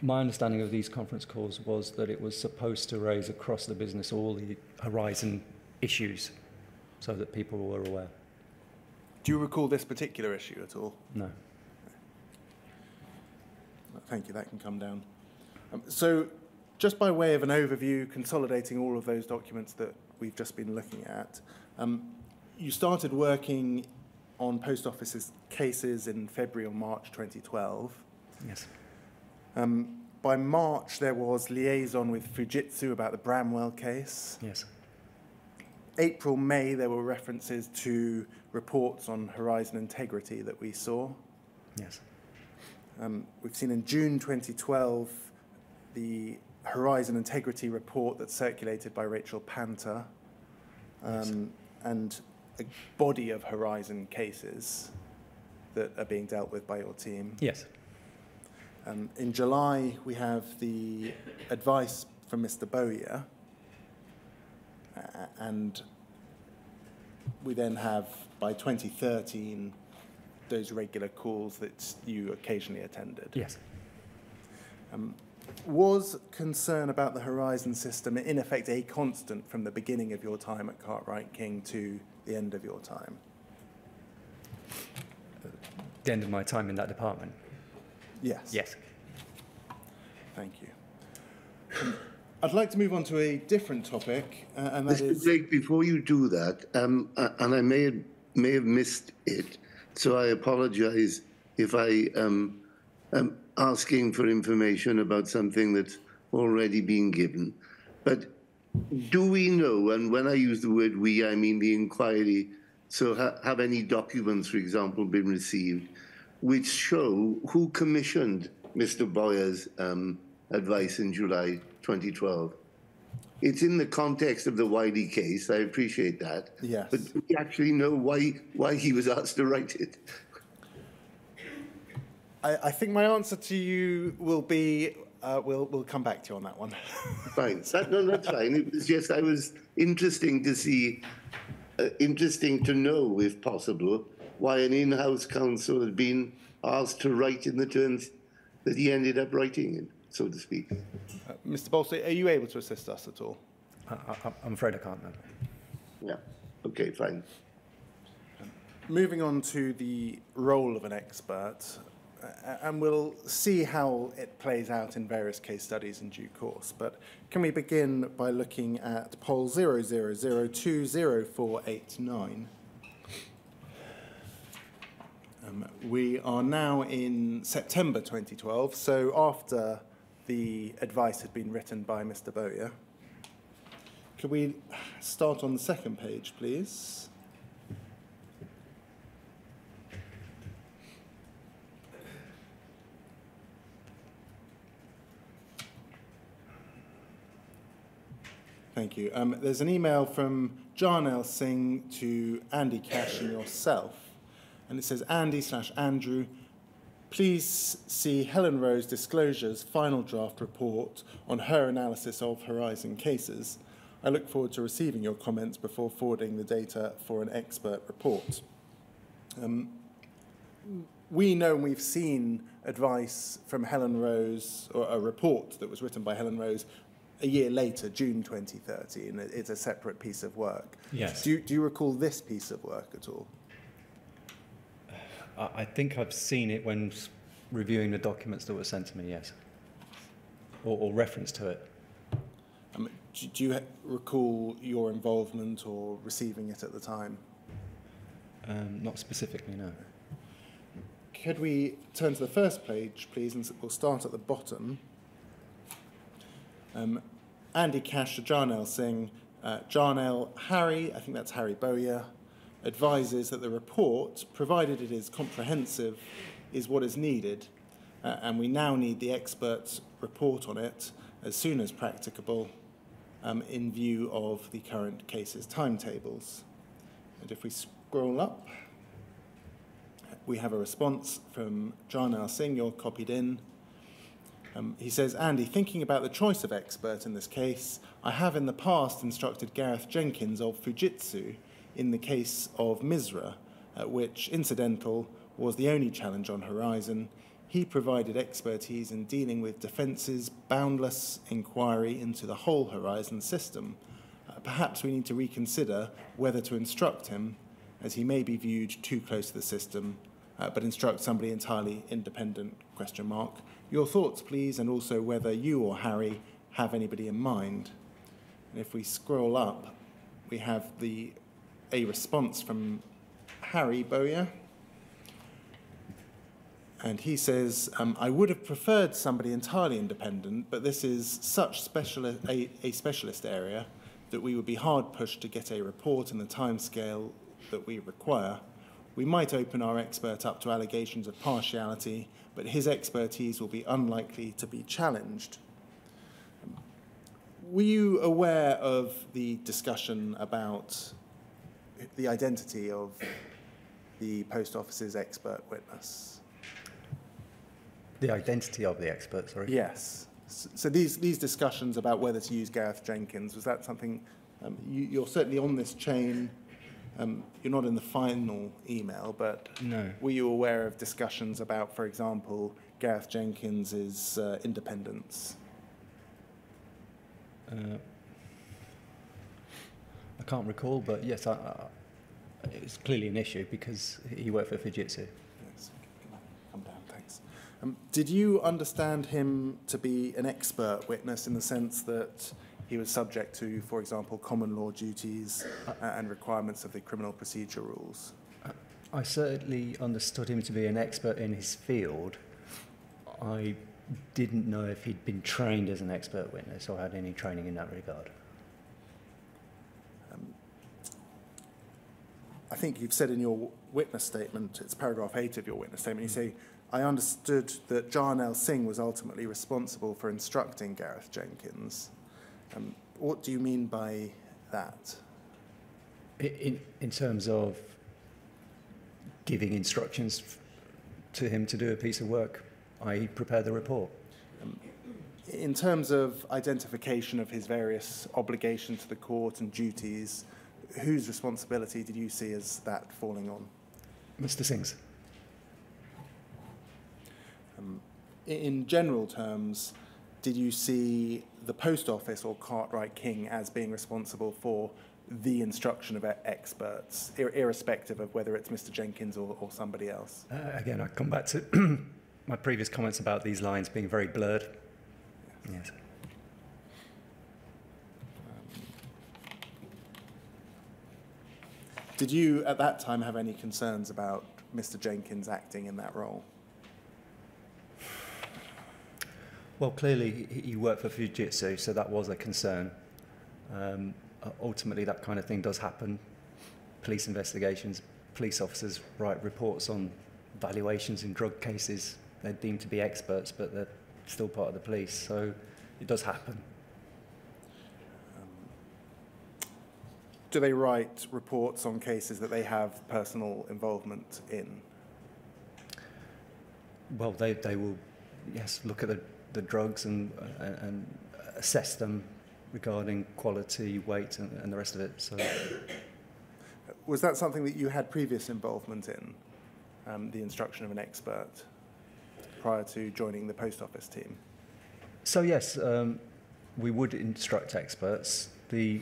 My understanding of these conference calls was that it was supposed to raise across the business all the horizon issues so that people were aware. Do you recall this particular issue at all? No. Thank you, that can come down. Um, so, just by way of an overview, consolidating all of those documents that we've just been looking at, um, you started working on post offices cases in February or March 2012. Yes. Um, by March, there was liaison with Fujitsu about the Bramwell case. Yes. April, May, there were references to reports on horizon integrity that we saw. Yes. Um, we've seen in June 2012 the Horizon Integrity Report that's circulated by Rachel Panter um, and a body of Horizon cases that are being dealt with by your team. Yes. Um, in July, we have the advice from Mr. Bowyer, uh, and we then have, by 2013, those regular calls that you occasionally attended. Yes. Um, was concern about the Horizon system in effect a constant from the beginning of your time at Cartwright King to the end of your time? The end of my time in that department. Yes. Yes. Thank you. Um, I'd like to move on to a different topic, uh, and that Mr. is. Blake, before you do that, um, uh, and I may have, may have missed it, so I apologize if I um, am asking for information about something that's already been given. But do we know, and when I use the word we, I mean the inquiry, so ha- have any documents, for example, been received which show who commissioned Mr. Bowyer's um, advice in July 2012? It's in the context of the Wiley case. I appreciate that. Yes. But do we actually know why why he was asked to write it? I, I think my answer to you will be uh, we'll, we'll come back to you on that one. Fine. That, no, that's fine. It was just I was interesting to see, uh, interesting to know, if possible, why an in-house counsel had been asked to write in the terms that he ended up writing in, so to speak. Uh, Mr. Bolsley, are you able to assist us at all? I, I, I'm afraid I can't. No. Yeah. Okay. Fine. Moving on to the role of an expert, and we'll see how it plays out in various case studies in due course. But can we begin by looking at POL 00020489? Um, we are now in September 2012, so after the advice had been written by Mr. Bowyer. Could we start on the second page, please? Thank you. Um, there's an email from Jarnail Singh to Andy Cash and yourself, and it says, Andy slash Andrew, please see Helen Rose Disclosure's final draft report on her analysis of Horizon cases. I look forward to receiving your comments before forwarding the data for an expert report. Um, we know and we've seen advice from Helen Rose, or a report that was written by Helen Rose a year later, June 2013. It- It's a separate piece of work. Yes. Do you, do you recall this piece of work at all? I, I think I've seen it when reviewing the documents that were sent to me, yes. Or, or reference to it. Um, do, do you recall your involvement or receiving it at the time? Um, not specifically, no. Could we turn to the first page, please, and we'll start at the bottom. Um, Andy Cash to Jarnail Singh. Uh, Jarnail Harry, I think that's Harry Bowyer, advises that the report, provided it is comprehensive, is what is needed, uh, and we now need the expert's report on it as soon as practicable um, in view of the current case's timetables. And if we scroll up, we have a response from Jarnail Singh, you're copied in. Um, he says, Andy, thinking about the choice of expert in this case, I have in the past instructed Gareth Jenkins of Fujitsu in the case of Misra, uh, which, incidental, was the only challenge on Horizon. He provided expertise in dealing with defence's boundless inquiry into the whole Horizon system. Uh, perhaps we need to reconsider whether to instruct him, as he may be viewed too close to the system, uh, but instruct somebody entirely independent, question mark. Your thoughts, please, and also whether you or Harry have anybody in mind. And if we scroll up, we have the a response from Harry Bowyer. And he says, um, I would have preferred somebody entirely independent, but this is such special, a, a specialist area that we would be hard pushed to get a report in the timescale that we require. We might open our expert up to allegations of partiality, but his expertise will be unlikely to be challenged. Were you aware of the discussion about the identity of the post office's expert witness? The identity of the expert, sorry. Yes. So these, these discussions about whether to use Gareth Jenkins, was that something, um, you, you're certainly on this chain, um, you're not in the final email, but No. were you aware of discussions about, for example, Gareth Jenkins's uh, independence? Uh, I can't recall, but yes, I, I, it's clearly an issue because he worked for Fujitsu. Yes, come down, thanks. Um, did you understand him to be an expert witness in the sense that he was subject to, for example, common law duties uh, and requirements of the criminal procedure rules? I certainly understood him to be an expert in his field. I didn't know if he'd been trained as an expert witness or had any training in that regard. I think you've said in your witness statement, it's paragraph 8 of your witness statement, you say, I understood that Jarnail Singh was ultimately responsible for instructing Gareth Jenkins. Um, what do you mean by that? In, in terms of giving instructions to him to do a piece of work, I prepare the report. In terms of identification of his various obligations to the court and duties, whose responsibility did you see as that falling on? Mr. Singh's. I- In general terms, did you see the post office or Cartwright King as being responsible for the instruction of experts, ir- irrespective of whether it's Mr. Jenkins or, or somebody else? Uh, again, I come back to my previous comments about these lines being very blurred. Yes. Did you at that time have any concerns about Mr. Jenkins acting in that role? Well, clearly he- worked for Fujitsu, so that was a concern. Um, ultimately, that kind of thing does happen. Police investigations, police officers write reports on valuations in drug cases. They're deemed to be experts, but they're still part of the police, so it does happen. Do they write reports on cases that they have personal involvement in? Well, they, they will, yes, look at the, the drugs and, and assess them regarding quality, weight, and, and the rest of it. So, Was that something that you had previous involvement in, um, the instruction of an expert, prior to joining the post office team? so yes, um, we would instruct experts. The,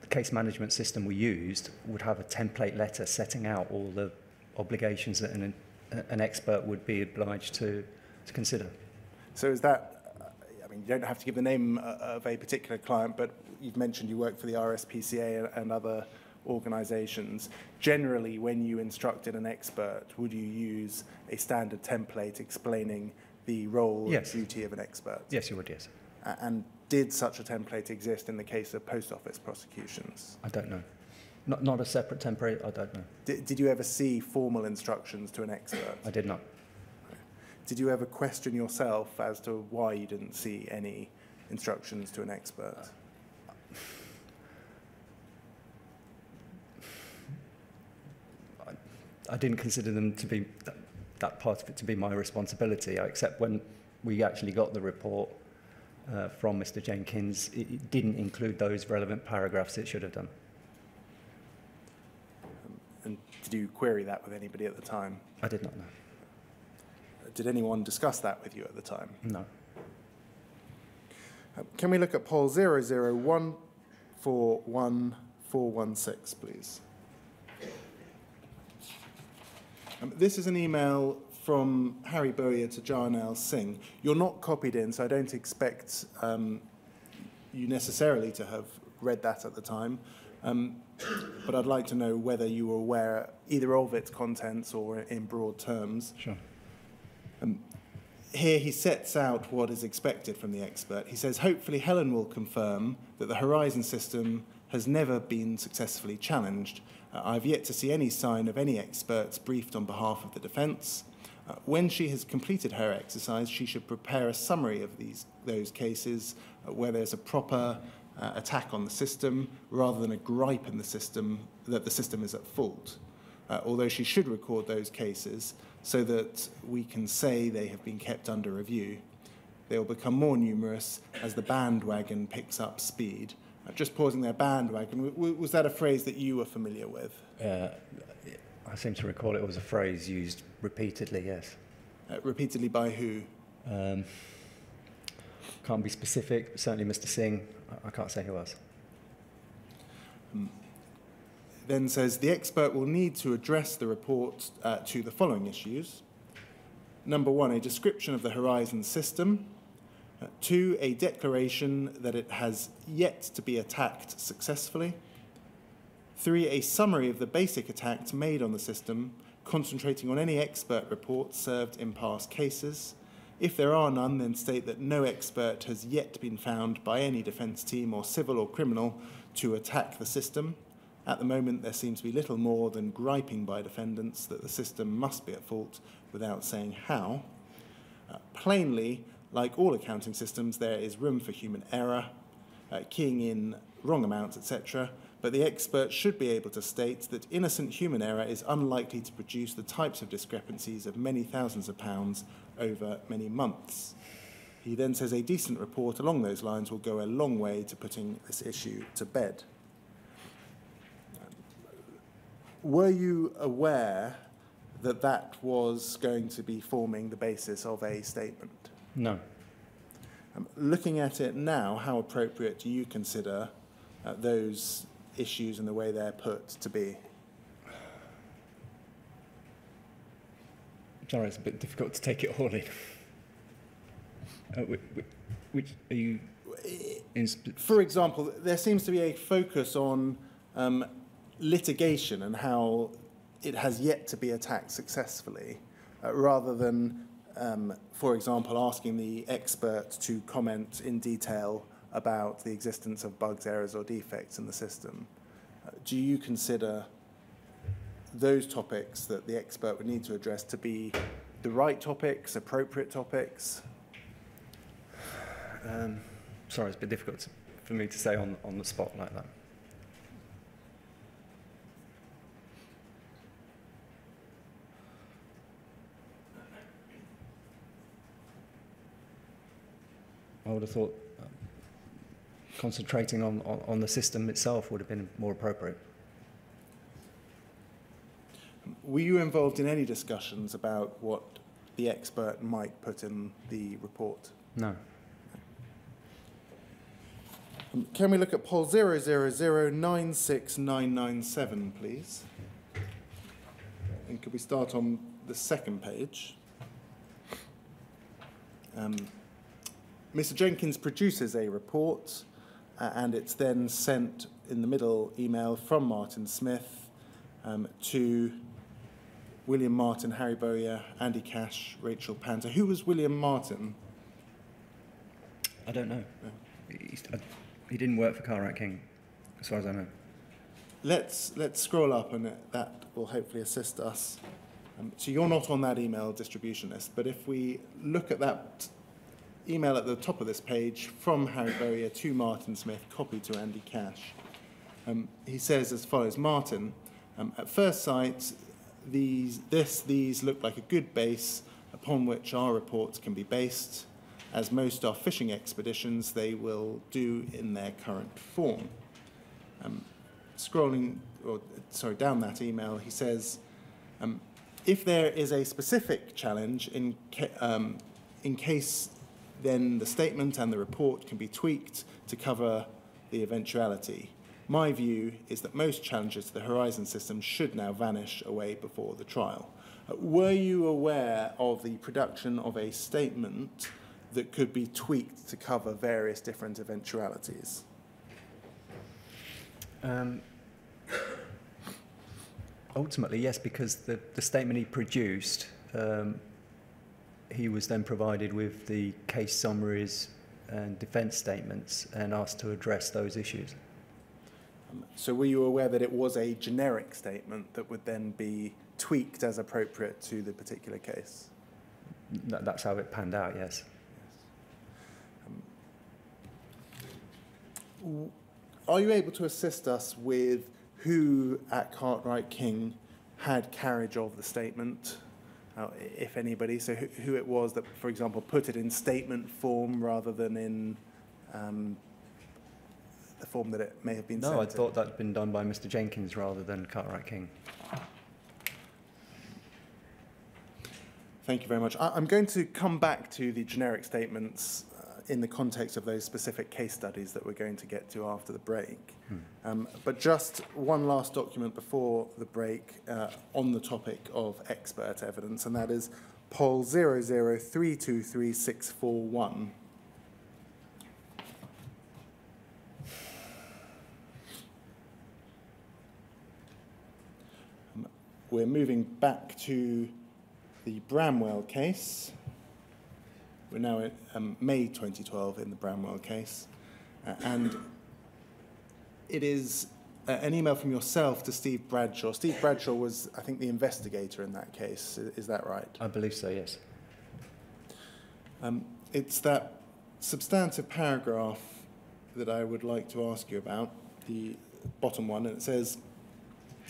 the case management system we used would have a template letter setting out all the obligations that an, an expert would be obliged to, to consider. So is that, uh, I mean, you don't have to give the name uh, of a particular client, but you've mentioned you work for the RSPCA and- other organisations. Generally, when you instructed an expert, would you use a standard template explaining the role Yes. and duty of an expert? Yes, you would, yes. And did such a template exist in the case of post office prosecutions? I don't know. Not, not a separate template, I don't know. Did, did you ever see formal instructions to an expert? I did not. Did you ever question yourself as to why you didn't see any instructions to an expert? I didn't consider them to be that, that part of it to be my responsibility, except when we actually got the report uh, from Mr. Jenkins, it, it didn't include those relevant paragraphs it should have done. And did you query that with anybody at the time? I did not know. Did anyone discuss that with you at the time? No. Uh, Can we look at POL 0014116, please? Um, this is an email from Harry Bowyer to Jarnail Singh. You're not copied in, so I don't expect um, you necessarily to have read that at the time. Um, but I'd like to know whether you were aware either of its contents or in broad terms. Sure. Here he sets out what is expected from the expert. He says, hopefully Helen will confirm that the Horizon system has never been successfully challenged. Uh, I've yet to see any sign of any experts briefed on behalf of the defence. Uh, when she has completed her exercise, she should prepare a summary of these, those cases uh, where there's a proper uh, attack on the system rather than a gripe in the system that the system is at fault. Uh, although she should record those cases so that we can say they have been kept under review. They will become more numerous as the bandwagon picks up speed. Uh, just pausing there, bandwagon, w- w- was that a phrase that you were familiar with? Uh, I seem to recall it was a phrase used repeatedly, yes. Uh, repeatedly by who? Um, can't be specific, certainly Mr. Singh, I, I can't say who else. Then says the expert will need to address the report uh, to the following issues. Number one, a description of the Horizon system. Uh, two, a declaration that it has yet to be attacked successfully. Three, a summary of the basic attacks made on the system, concentrating on any expert reports served in past cases. If there are none, then state that no expert has yet been found by any defence team or civil or criminal to attack the system. At the moment, there seems to be little more than griping by defendants that the system must be at fault without saying how. Uh, plainly, like all accounting systems, there is room for human error, uh, keying in wrong amounts, etc. But the expert should be able to state that innocent human error is unlikely to produce the types of discrepancies of many thousands of pounds over many months. He then says a decent report along those lines will go a long way to putting this issue to bed. Were you aware that that was going to be forming the basis of a statement? No. Um, looking at it now, how appropriate do you consider uh, those issues and the way they're put to be? Sorry, it's a bit difficult to take it all in. Uh, which, which are you For example, there seems to be a focus on um, litigation and how it has yet to be attacked successfully, uh, rather than, um, for example, asking the expert to comment in detail about the existence of bugs, errors, or defects in the system. Uh, do you consider those topics that the expert would need to address to be the right topics, appropriate topics? Um, sorry, it's a bit difficult for me to say on, on the spot like that. I would have thought um, concentrating on, on, on the system itself would have been more appropriate. Were you involved in any discussions about what the expert might put in the report? No. Um, Can we look at POL 00096997, please? And could we start on the second page? Um, Mr. Jenkins produces a report, uh, and it's then sent in the middle email from Martin Smith um, to William Martin, Harry Bowyer, Andy Cash, Rachel Panter. Who was William Martin? I don't know. I, he didn't work for Cartwright King, as far as I know. Let's let's scroll up, and that will hopefully assist us. Um, so you're not on that email distribution list, but if we look at that email at the top of this page from Harry Bowyer to Martin Smith, copied to Andy Cash, um, he says as follows: Martin, um, at first sight, these this these look like a good base upon which our reports can be based. As most are fishing expeditions, they will do in their current form. Um, scrolling, or sorry, down that email, he says, um, if there is a specific challenge in, ca- um, in case then the statement and the report can be tweaked to cover the eventuality. My view is that most challenges to the Horizon system should now vanish away before the trial. Uh, were you aware of the production of a statement that could be tweaked to cover various different eventualities? Um, ultimately, yes, because the, the statement he produced, um, he was then provided with the case summaries and defence statements and asked to address those issues. Um, So were you aware that it was a generic statement that would then be tweaked as appropriate to the particular case? That, that's how it panned out, yes. Are you able to assist us with who at Cartwright King had carriage of the statement, uh, if anybody? So who, who it was that, for example, put it in statement form rather than in um, the form that it may have been No, I thought that'd been done by Mr. Jenkins rather than Cartwright King. Thank you very much. I, I'm going to come back to the generic statements in the context of those specific case studies that we're going to get to after the break. Um, but just one last document before the break uh, on the topic of expert evidence, and that is POL 003233641. Um, We're moving back to the Bramwell case. We're now in um, May 2012 in the Bramwell case. Uh, and it is uh, an email from yourself to Steve Bradshaw. Steve Bradshaw was, I think, the investigator in that case. I- Is that right? I believe so, yes. Um, it's that substantive paragraph that I would like to ask you about, the bottom one, and it says,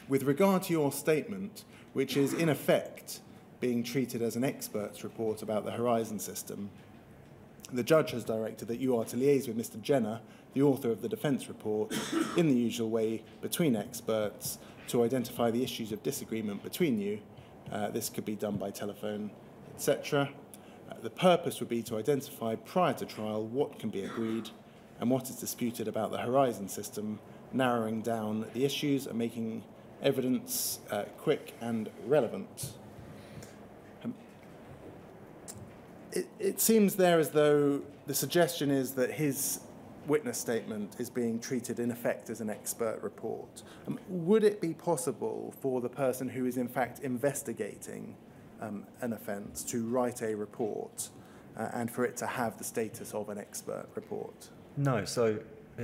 with regard to your statement, which is in effect being treated as an expert's report about the Horizon system, the judge has directed that you are to liaise with Mr. Jenner, the author of the defence report, in the usual way between experts to identify the issues of disagreement between you. Uh, this could be done by telephone, etc. Uh, the purpose would be to identify prior to trial what can be agreed and what is disputed about the Horizon system, narrowing down the issues and making evidence uh, quick and relevant. Um, it, it seems there as though the suggestion is that his witness statement is being treated in effect as an expert report. Um, would it be possible for the person who is in fact investigating um, an offence to write a report uh, and for it to have the status of an expert report? No, so uh,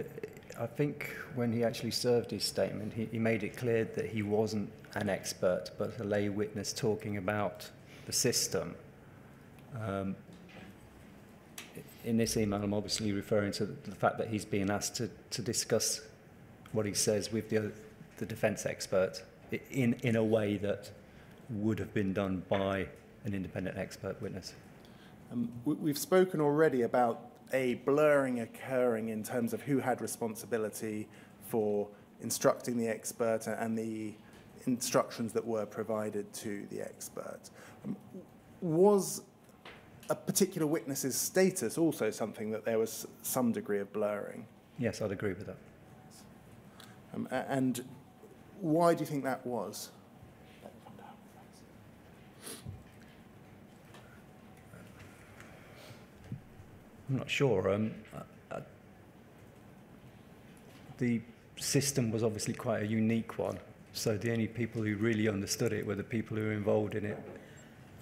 I think when he actually served his statement, he, he made it clear that he wasn't an expert, but a lay witness talking about the system. Um, in this email, I'm obviously referring to the fact that he's being asked to, to discuss what he says with the, the defence expert in, in a way that would have been done by an independent expert witness. Um, we- we've spoken already about a blurring occurring in terms of who had responsibility for instructing the expert and the instructions that were provided to the expert. Um, was a particular witness's status also something that there was some degree of blurring? Yes, I'd agree with that. Um, and why do you think that was? I'm not sure. Um, uh, uh, the system was obviously quite a unique one, so the only people who really understood it were the people who were involved in it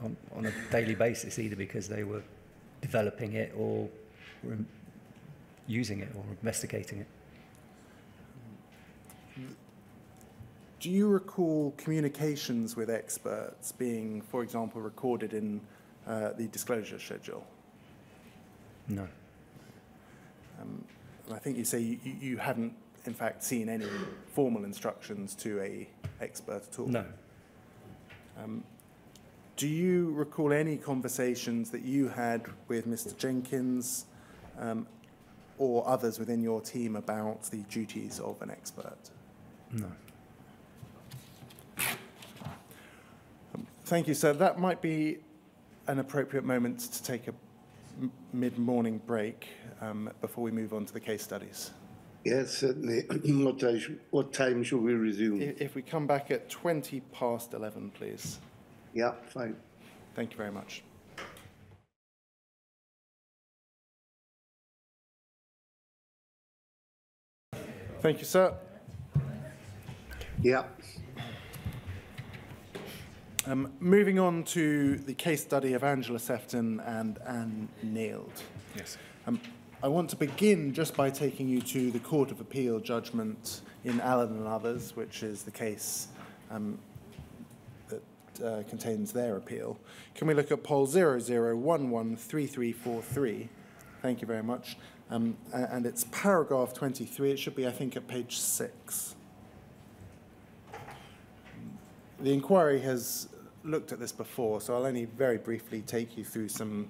on, on a daily basis, either because they were developing it or were using it or investigating it. Do you recall communications with experts being, for example, recorded in uh, the disclosure schedule? No. Um, and I think you say you, you you hadn't, in fact, seen any formal instructions to a expert at all. No. Um, do you recall any conversations that you had with Mr. Jenkins um, or others within your team about the duties of an expert? No. Thank you. So that might be an appropriate moment to take a mid-morning break um, before we move on to the case studies. Yes, certainly. what, time, sh- what time shall we resume? I- If we come back at 20 past 11, please. Yeah, fine. Thank you very much. Thank you, sir. Yeah. Um, moving on to the case study of Angela Sefton and Anne Neild. Yes. Um, I want to begin just by taking you to the Court of Appeal judgment in Allen and others, which is the case um, that uh, contains their appeal. Can we look at POL 00113343? Thank you very much. Um, and it's paragraph 23. It should be, I think, at page 6. The inquiry has looked at this before, so I'll only very briefly take you through some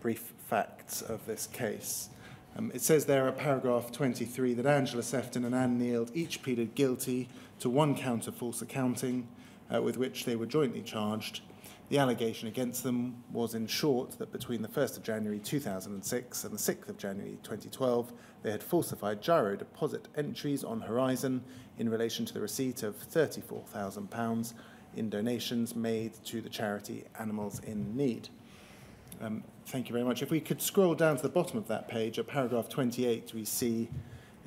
brief facts of this case. Um, it says there at paragraph 23 that Angela Sefton and Anne Neild each pleaded guilty to one count of false accounting uh, with which they were jointly charged. The allegation against them was, in short, that between the 1st of January 2006 and the 6th of January 2012, they had falsified giro deposit entries on Horizon in relation to the receipt of £34,000 in donations made to the charity Animals in Need. Um, thank you very much. If we could scroll down to the bottom of that page, at paragraph 28, we see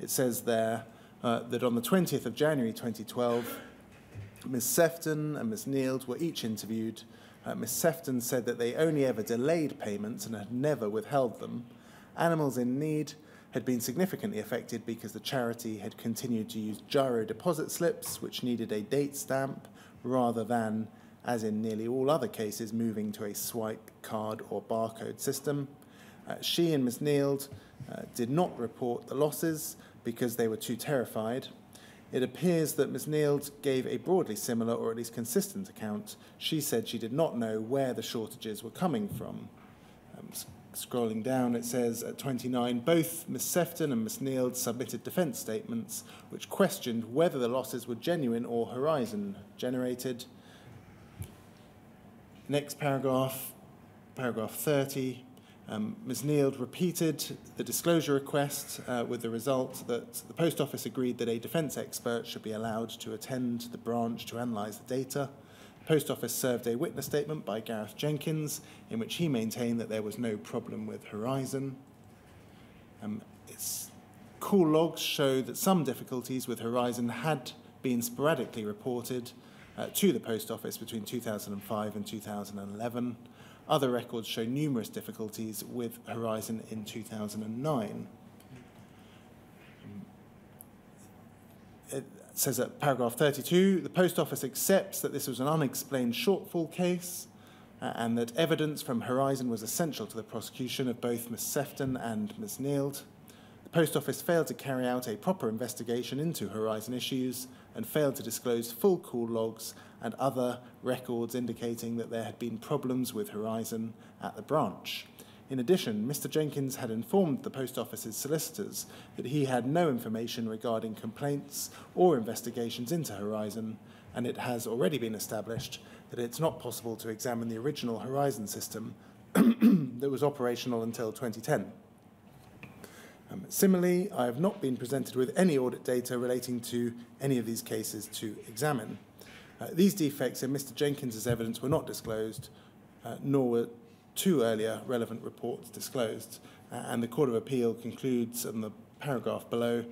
it says there uh, that on the 20th of January 2012, Ms. Sefton and Ms. Neild were each interviewed. Uh, Ms. Sefton said that they only ever delayed payments and had never withheld them. Animals in Need had been significantly affected because the charity had continued to use giro deposit slips, which needed a date stamp, rather than, as in nearly all other cases, moving to a swipe card or barcode system. Uh, she and Ms. Neild uh, did not report the losses because they were too terrified. It appears that Ms. Neild gave a broadly similar or at least consistent account. She said she did not know where the shortages were coming from. Um, scrolling down, it says at 29, both Ms. Sefton and Ms. Neild submitted defence statements which questioned whether the losses were genuine or Horizon generated. Next paragraph, paragraph 30. Um, Ms. Neild repeated the disclosure request uh, with the result that the Post Office agreed that a defence expert should be allowed to attend the branch to analyse the data. The Post Office served a witness statement by Gareth Jenkins in which he maintained that there was no problem with Horizon. Um, its call logs show that some difficulties with Horizon had been sporadically reported uh, to the Post Office between 2005 and 2011. Other records show numerous difficulties with Horizon in 2009. It says at paragraph 32 the Post Office accepts that this was an unexplained shortfall case uh, and that evidence from Horizon was essential to the prosecution of both Ms. Sefton and Ms. Neild. The Post Office failed to carry out a proper investigation into Horizon issues and failed to disclose full call logs and other records indicating that there had been problems with Horizon at the branch. In addition, Mr. Jenkins had informed the Post Office's solicitors that he had no information regarding complaints or investigations into Horizon, and it has already been established that it's not possible to examine the original Horizon system that was operational until 2010. Um, similarly, I have not been presented with any audit data relating to any of these cases to examine. Uh, these defects in Mr. Jenkins's evidence were not disclosed, uh, nor were two earlier relevant reports disclosed, uh, and the Court of Appeal concludes in the paragraph below.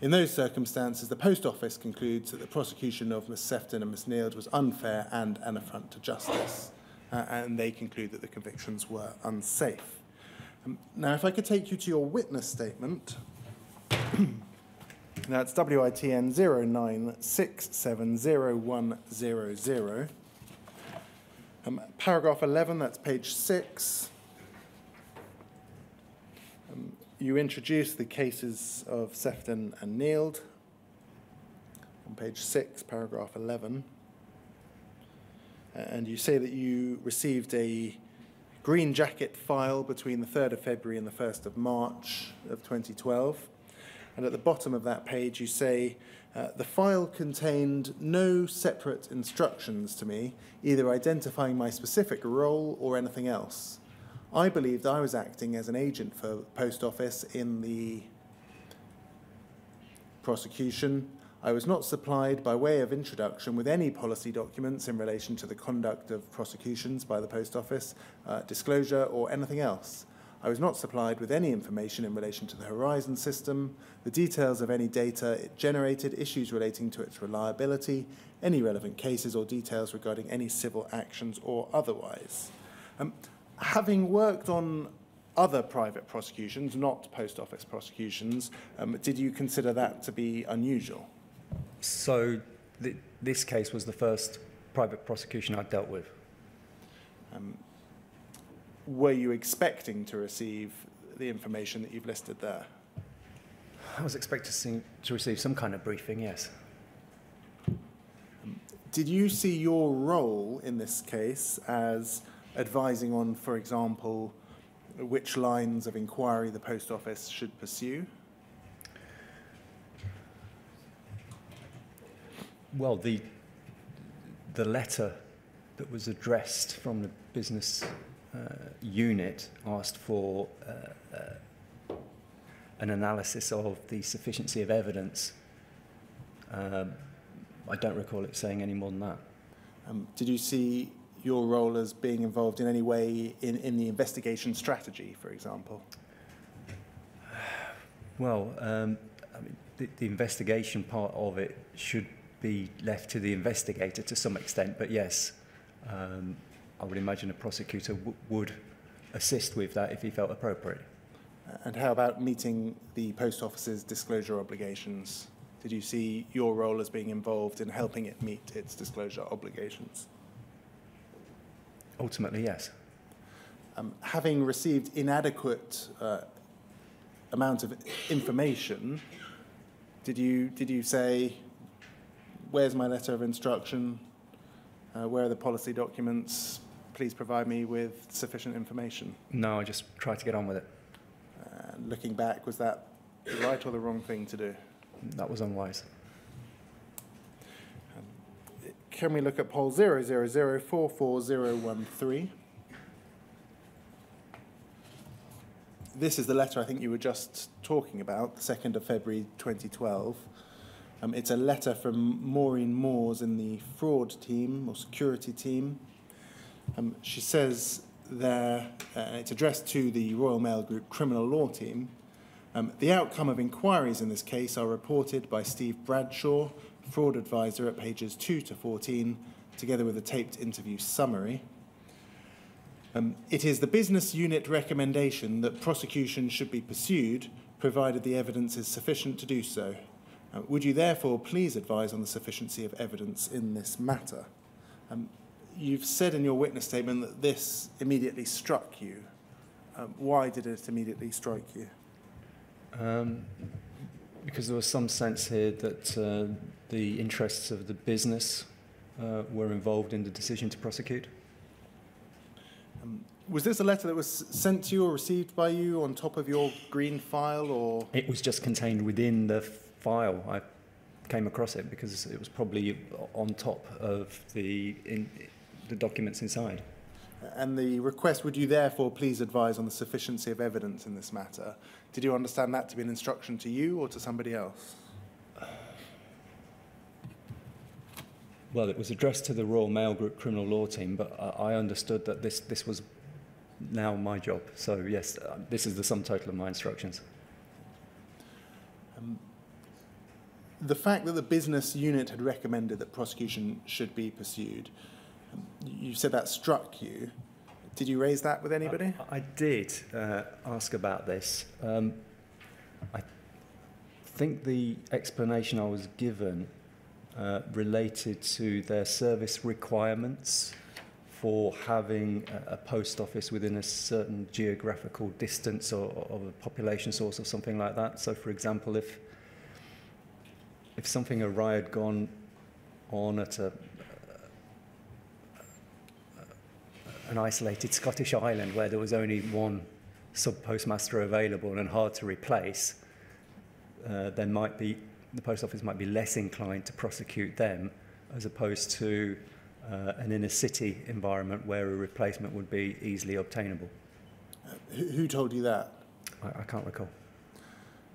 In those circumstances, the Post Office concludes that the prosecution of Ms. Sefton and Ms. Neild was unfair and an affront to justice, uh, and they conclude that the convictions were unsafe. Now, if I could take you to your witness statement. That's WITN 09670100. Um, paragraph 11, that's page 6. Um, you introduce the cases of Sefton and Neild on page 6, paragraph 11. Uh, And you say that you received a green jacket file between the 3rd of February and the 1st of March of 2012. And at the bottom of that page, you say, uh, the file contained no separate instructions to me, either identifying my specific role or anything else. I believed I was acting as an agent for Post Office in the prosecution. I was not supplied by way of introduction with any policy documents in relation to the conduct of prosecutions by the Post Office, uh, disclosure, or anything else. I was not supplied with any information in relation to the Horizon system, the details of any data it generated, issues relating to its reliability, any relevant cases or details regarding any civil actions or otherwise. Um, having worked on other private prosecutions, not post office prosecutions, um, did you consider that to be unusual? So th- this case was the first private prosecution I dealt with. Um, were you expecting to receive the information that you've listed there? I was expecting to receive some kind of briefing, yes. Did you see your role in this case as advising on, for example, which lines of inquiry the post office should pursue? Well, the, the letter that was addressed from the business uh, unit asked for uh, uh, an analysis of the sufficiency of evidence. Um, I don't recall it saying any more than that. Um, did you see your role as being involved in any way in, in the investigation strategy, for example? Well, um, I mean, the, the investigation part of it should be left to the investigator to some extent, but yes, um, I would imagine a prosecutor w- would assist with that if he felt appropriate. And how about meeting the post office's disclosure obligations? Did you see your role as being involved in helping it meet its disclosure obligations? Ultimately, yes. Um, having received inadequate uh, amount of information, did you did you say, "Where's my letter of instruction? Uh, where are the policy documents? Please provide me with sufficient information." No, I just tried to get on with it. Uh, looking back, was that the right or the wrong thing to do? That was unwise. Can we look at POL 000444013? This is the letter I think you were just talking about, the 2nd of February 2012. Um, it's a letter from Maureen Moores in the fraud team or security team. Um, she says there, uh, it's addressed to the Royal Mail Group criminal law team. Um, the outcome of inquiries in this case are reported by Steve Bradshaw, fraud advisor at pages 2 to 14, together with a taped interview summary. Um, it is the business unit recommendation that prosecution should be pursued, provided the evidence is sufficient to do so. Uh, would you therefore please advise on the sufficiency of evidence in this matter? Um, you've said in your witness statement that this immediately struck you. Um, why did it immediately strike you? Um, because there was some sense here that uh, the interests of the business uh, were involved in the decision to prosecute. Um, was this a letter that was sent to you or received by you on top of your green file or? It was just contained within the file. I came across it because it was probably on top of the, in, the documents inside. And the request, would you therefore please advise on the sufficiency of evidence in this matter? Did you understand that to be an instruction to you or to somebody else? Well, it was addressed to the Royal Mail Group criminal law team, but I I understood that this, this was now my job. So, yes, uh, this is the sum total of my instructions. Um, the fact that the business unit had recommended that prosecution should be pursued, you said that struck you. Did you raise that with anybody? I, I did uh, ask about this. Um, I think the explanation I was given uh, related to their service requirements for having a, a post office within a certain geographical distance or, or of a population source or something like that. So, for example, if if something awry had gone on at a, an isolated Scottish island where there was only one sub postmaster available and hard to replace, uh, then might be the post office might be less inclined to prosecute them as opposed to uh, an inner city environment where a replacement would be easily obtainable. Who, who told you that? I, I can't recall.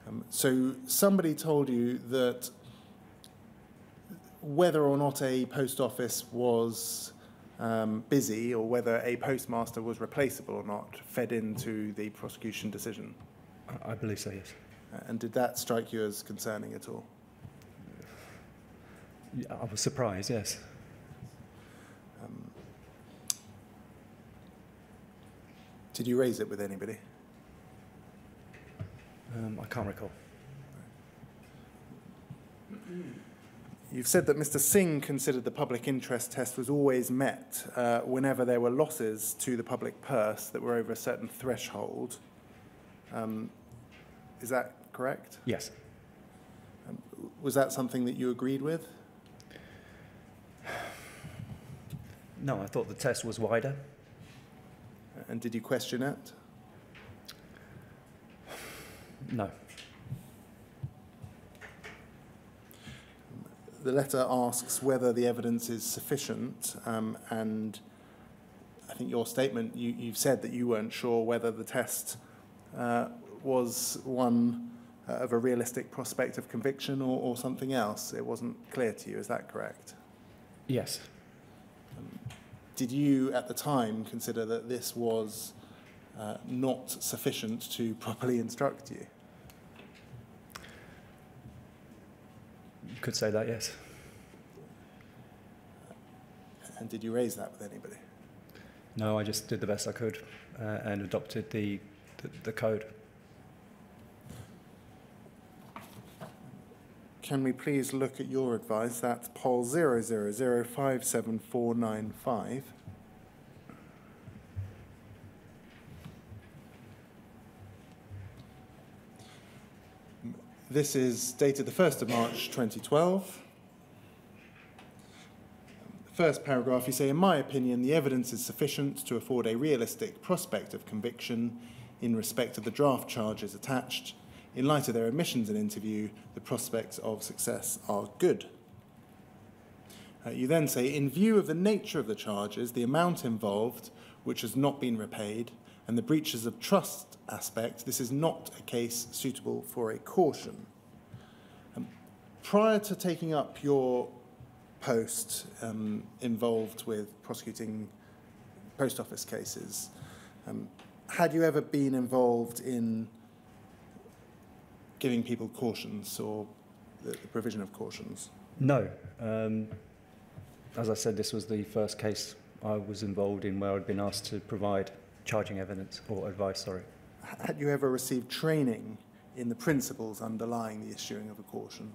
Um, so somebody told you that whether or not a post office was um, busy or whether a postmaster was replaceable or not fed into the prosecution decision. I, believe so, yes. Uh, and did that strike you as concerning at all? I was surprised, yes. Um, did you raise it with anybody? Um, I can't recall. You've said that Mr. Singh considered the public interest test was always met uh, whenever there were losses to the public purse that were over a certain threshold. Um, is that correct? Yes. Was that something that you agreed with? No, I thought the test was wider. And did you question it? No. The letter asks whether the evidence is sufficient, um, and I think your statement, you, you've said that you weren't sure whether the test uh, was one uh, of a realistic prospect of conviction or, or something else. It wasn't clear to you, is that correct? Yes. Did you at the time consider that this was uh, not sufficient to properly instruct you? You could say that, yes. And did you raise that with anybody? No, I just did the best I could uh, and adopted the, the, the code. Can we please look at your advice? That's POL 000574495. This is dated the 1st of March 2012. The First paragraph, you say, in my opinion, the evidence is sufficient to afford a realistic prospect of conviction in respect of the draft charges attached. In light of their admissions and interview, the prospects of success are good. Uh, you then say, in view of the nature of the charges, the amount involved, which has not been repaid, and the breaches of trust aspect, this is not a case suitable for a caution. Um, prior to taking up your post um, involved with prosecuting post office cases, um, had you ever been involved in giving people cautions or the, the provision of cautions? No. Um, as I said, this was the first case I was involved in where I'd been asked to provide charging evidence or advice, sorry. Had you ever received training in the principles underlying the issuing of a caution?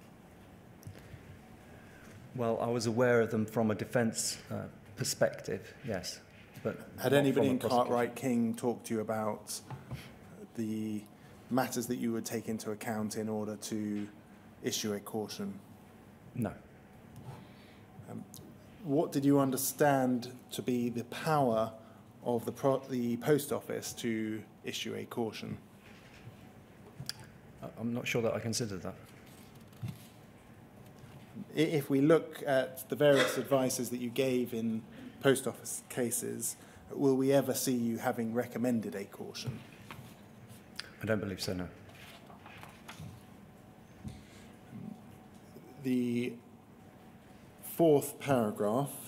Well, I was aware of them from a defence uh, perspective, yes. But Had anybody in. Cartwright King talked to you about the matters that you would take into account in order to issue a caution? No. What did you understand to be the power of the, pro- the post office to issue a caution? I'm not sure that I considered that. If we look at the various advices that you gave in post office cases, will we ever see you having recommended a caution? I don't believe so, no. The fourth paragraph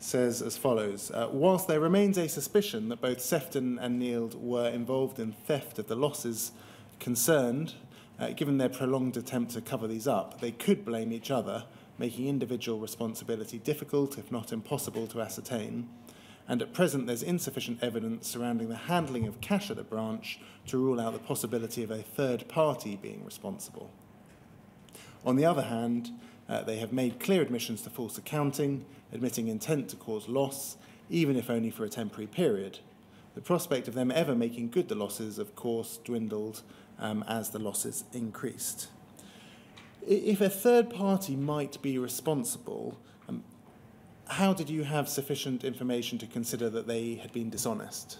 says as follows uh, Whilst there remains a suspicion that both Sefton and Neild were involved in theft of the losses concerned, uh, given their prolonged attempt to cover these up, they could blame each other, making individual responsibility difficult, if not impossible, to ascertain. And at present, there's insufficient evidence surrounding the handling of cash at the branch to rule out the possibility of a third party being responsible. On the other hand, uh, they have made clear admissions to false accounting, admitting intent to cause loss, even if only for a temporary period. The prospect of them ever making good the losses, of course, dwindled um, as the losses increased. If a third party might be responsible, um, how did you have sufficient information to consider that they had been dishonest?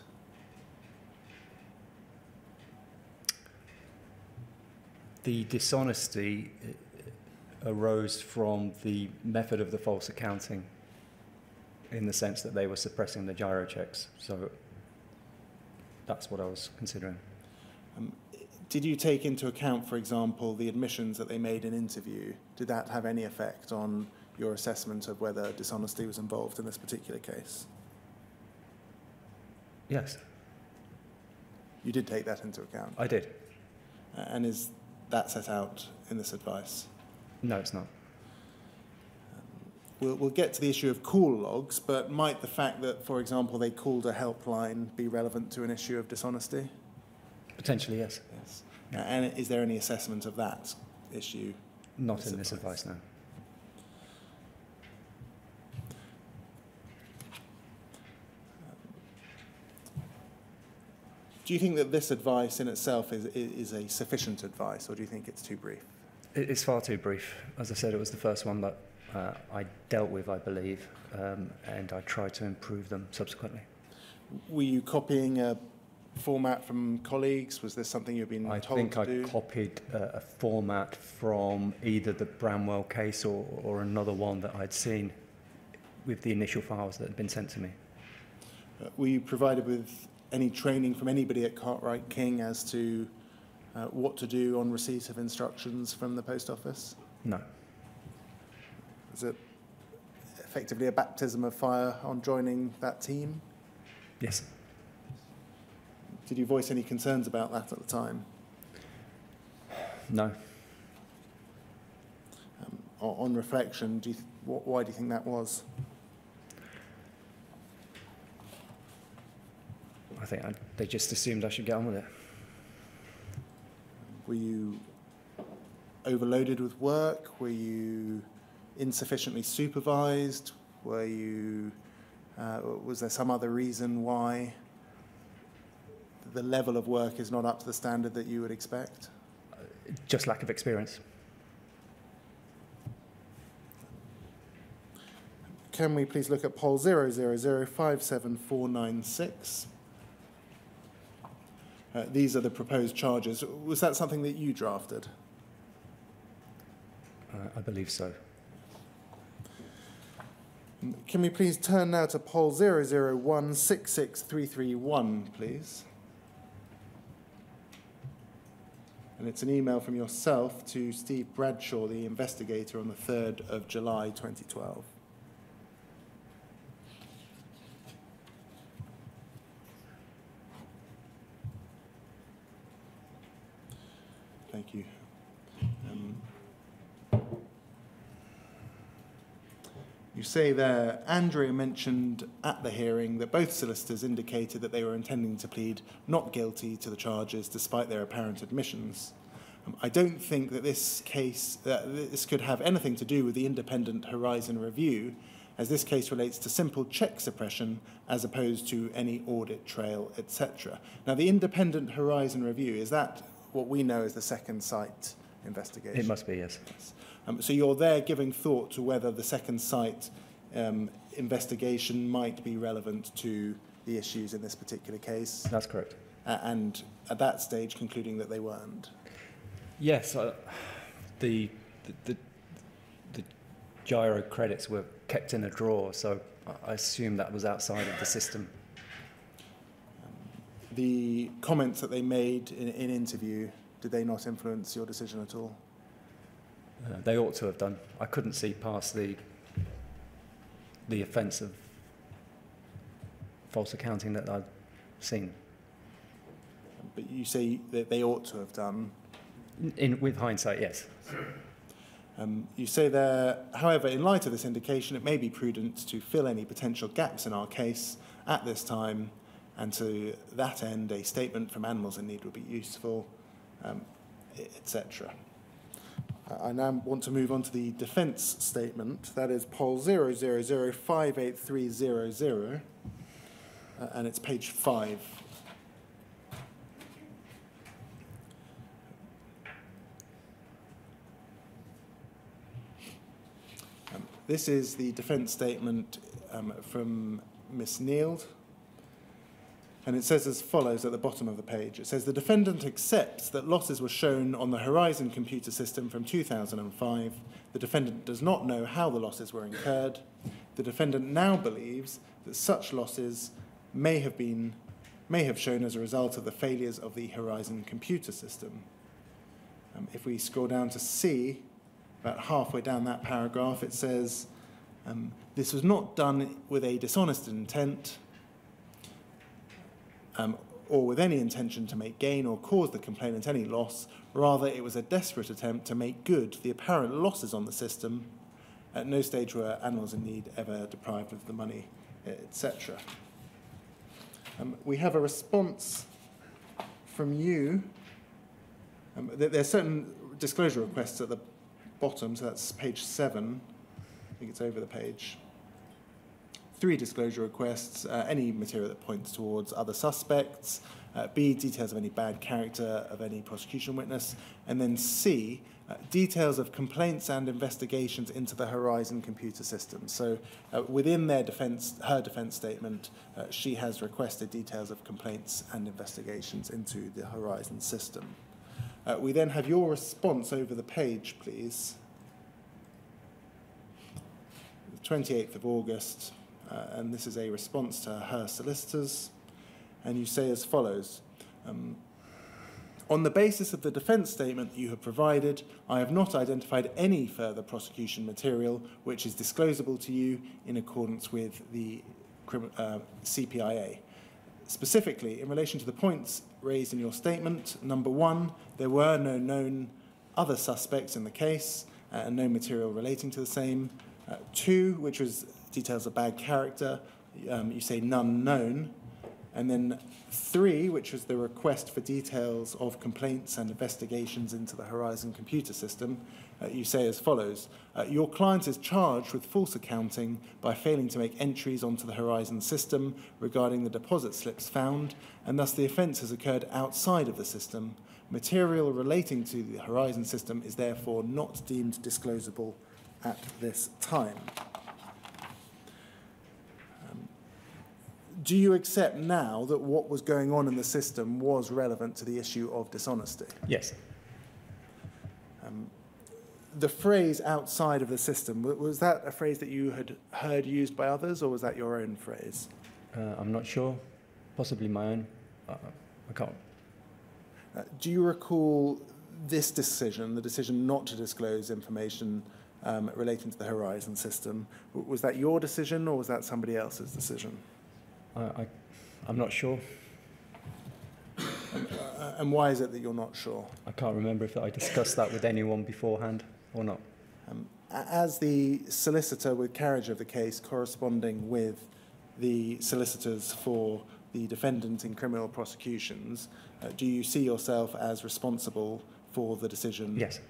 The dishonesty uh, arose from the method of the false accounting in the sense that they were suppressing the giro checks. So that's what I was considering. Um, did you take into account, for example, the admissions that they made in interview? Did that have any effect on your assessment of whether dishonesty was involved in this particular case? Yes, You did take that into account. I did. And is that set out in this advice? No, it's not. We'll, we'll get to the issue of call logs, but might the fact that, for example, they called a helpline be relevant to an issue of dishonesty? Potentially, yes. Yes. Uh, And is there any assessment of that issue? Not in this advice. advice, no. Do you think that this advice in itself is, is a sufficient advice, or do you think it's too brief? It's far too brief. As I said, it was the first one that uh, I dealt with, I believe, um, and I tried to improve them subsequently. Were you copying a format from colleagues? Was this something you've been I told think to I do? copied uh, a format from either the Bramwell case or, or another one that I'd seen with the initial files that had been sent to me. Uh, Were you provided with any training from anybody at Cartwright King as to uh, what to do on receipt of instructions from the post office? No, Was it effectively a baptism of fire on joining that team? yes, Did you voice any concerns about that at the time? no. Um, o- On reflection, do you th- wh- why do you think that was? I think I, they just assumed I should get on with it. Were you overloaded with work? Were you insufficiently supervised? Were you, uh, was there some other reason why the level of work is not up to the standard that you would expect? Just lack of experience. Can we please look at POL 000574996? Uh, these are the proposed charges. Was that something that you drafted? Uh, I believe so. Can we please turn now to POL 001663331, please? And it's an email from yourself to Steve Bradshaw, the investigator, on the 3rd of July 2012. You say there, Andrea mentioned at the hearing that both solicitors indicated that they were intending to plead not guilty to the charges despite their apparent admissions. Um, I don't think that this case, that this could have anything to do with the independent Horizon review, as this case relates to simple check suppression as opposed to any audit trail, etc. Now, the independent Horizon review, is that what we know as the Second Sight investigation? It must be, yes. Um, so you're there giving thought to whether the Second Sight um, investigation might be relevant to the issues in this particular case, That's correct. uh, and at that stage concluding that they weren't. Yes, uh, the, the, the, the giro credits were kept in a drawer, so I- I assume that was outside of the system. The comments that they made in, in interview, did they not influence your decision at all? Uh, they ought to have done. I couldn't see past the, the offence of false accounting that I'd seen. But you say that they ought to have done. In, with hindsight, yes. Um, you say there, however, in light of this indication, it may be prudent to fill any potential gaps in our case at this time, and to that end, a statement from Animals in Need would be useful, um, etc. I now want to move on to the defence statement. That is POL 000583300, uh, and it's page 5. Um, this is the defence statement um, from Miss Neild. And it says as follows at the bottom of the page. It says the defendant accepts that losses were shown on the Horizon computer system from 2005. The defendant does not know how the losses were incurred. The defendant now believes that such losses may have been may have shown as a result of the failures of the Horizon computer system. Um, if we scroll down to C, about halfway down that paragraph, it says um, this was not done with a dishonest intent um, or with any intention to make gain or cause the complainant any loss. Rather, it was a desperate attempt to make good the apparent losses on the system. At no stage were animals in need ever deprived of the money, etc. Um, we have a response from you Um, there, there are certain disclosure requests at the bottom, so that's page seven. I think it's over the page. Three disclosure requests, uh, any material that points towards other suspects, uh, B, details of any bad character of any prosecution witness, and then C, uh, details of complaints and investigations into the Horizon computer system. So uh, within their defense, her defense statement, uh, she has requested details of complaints and investigations into the Horizon system. Uh, we then have your response over the page, please. 28th of August, uh, and this is a response to her solicitors. And you say as follows um, On the basis of the defence statement you have provided, I have not identified any further prosecution material which is disclosable to you in accordance with the uh, CPIA. Specifically, in relation to the points raised in your statement, number one, there were no known other suspects in the case uh, and no material relating to the same. Uh, two, which was details of bad character, um, you say none known. And then three, which was the request for details of complaints and investigations into the Horizon computer system, uh, you say as follows uh, Your client is charged with false accounting by failing to make entries onto the Horizon system regarding the deposit slips found, and thus the offence has occurred outside of the system. Material relating to the Horizon system is therefore not deemed disclosable at this time. Do you accept now that what was going on in the system was relevant to the issue of dishonesty? Yes. Um, the phrase outside of the system, was that a phrase that you had heard used by others, or was that your own phrase? Uh, I'm not sure. Possibly my own. Uh, I can't. Uh, do you recall this decision, the decision not to disclose information um, relating to the Horizon system? Was that your decision, or was that somebody else's decision? I, I, I'm not sure. Uh, and why is it that you're not sure? I can't remember if I discussed that with anyone beforehand or not. Um, as the solicitor with carriage of the case corresponding with the solicitors for the defendant in criminal prosecutions, uh, do you see yourself as responsible for the decision? Yes.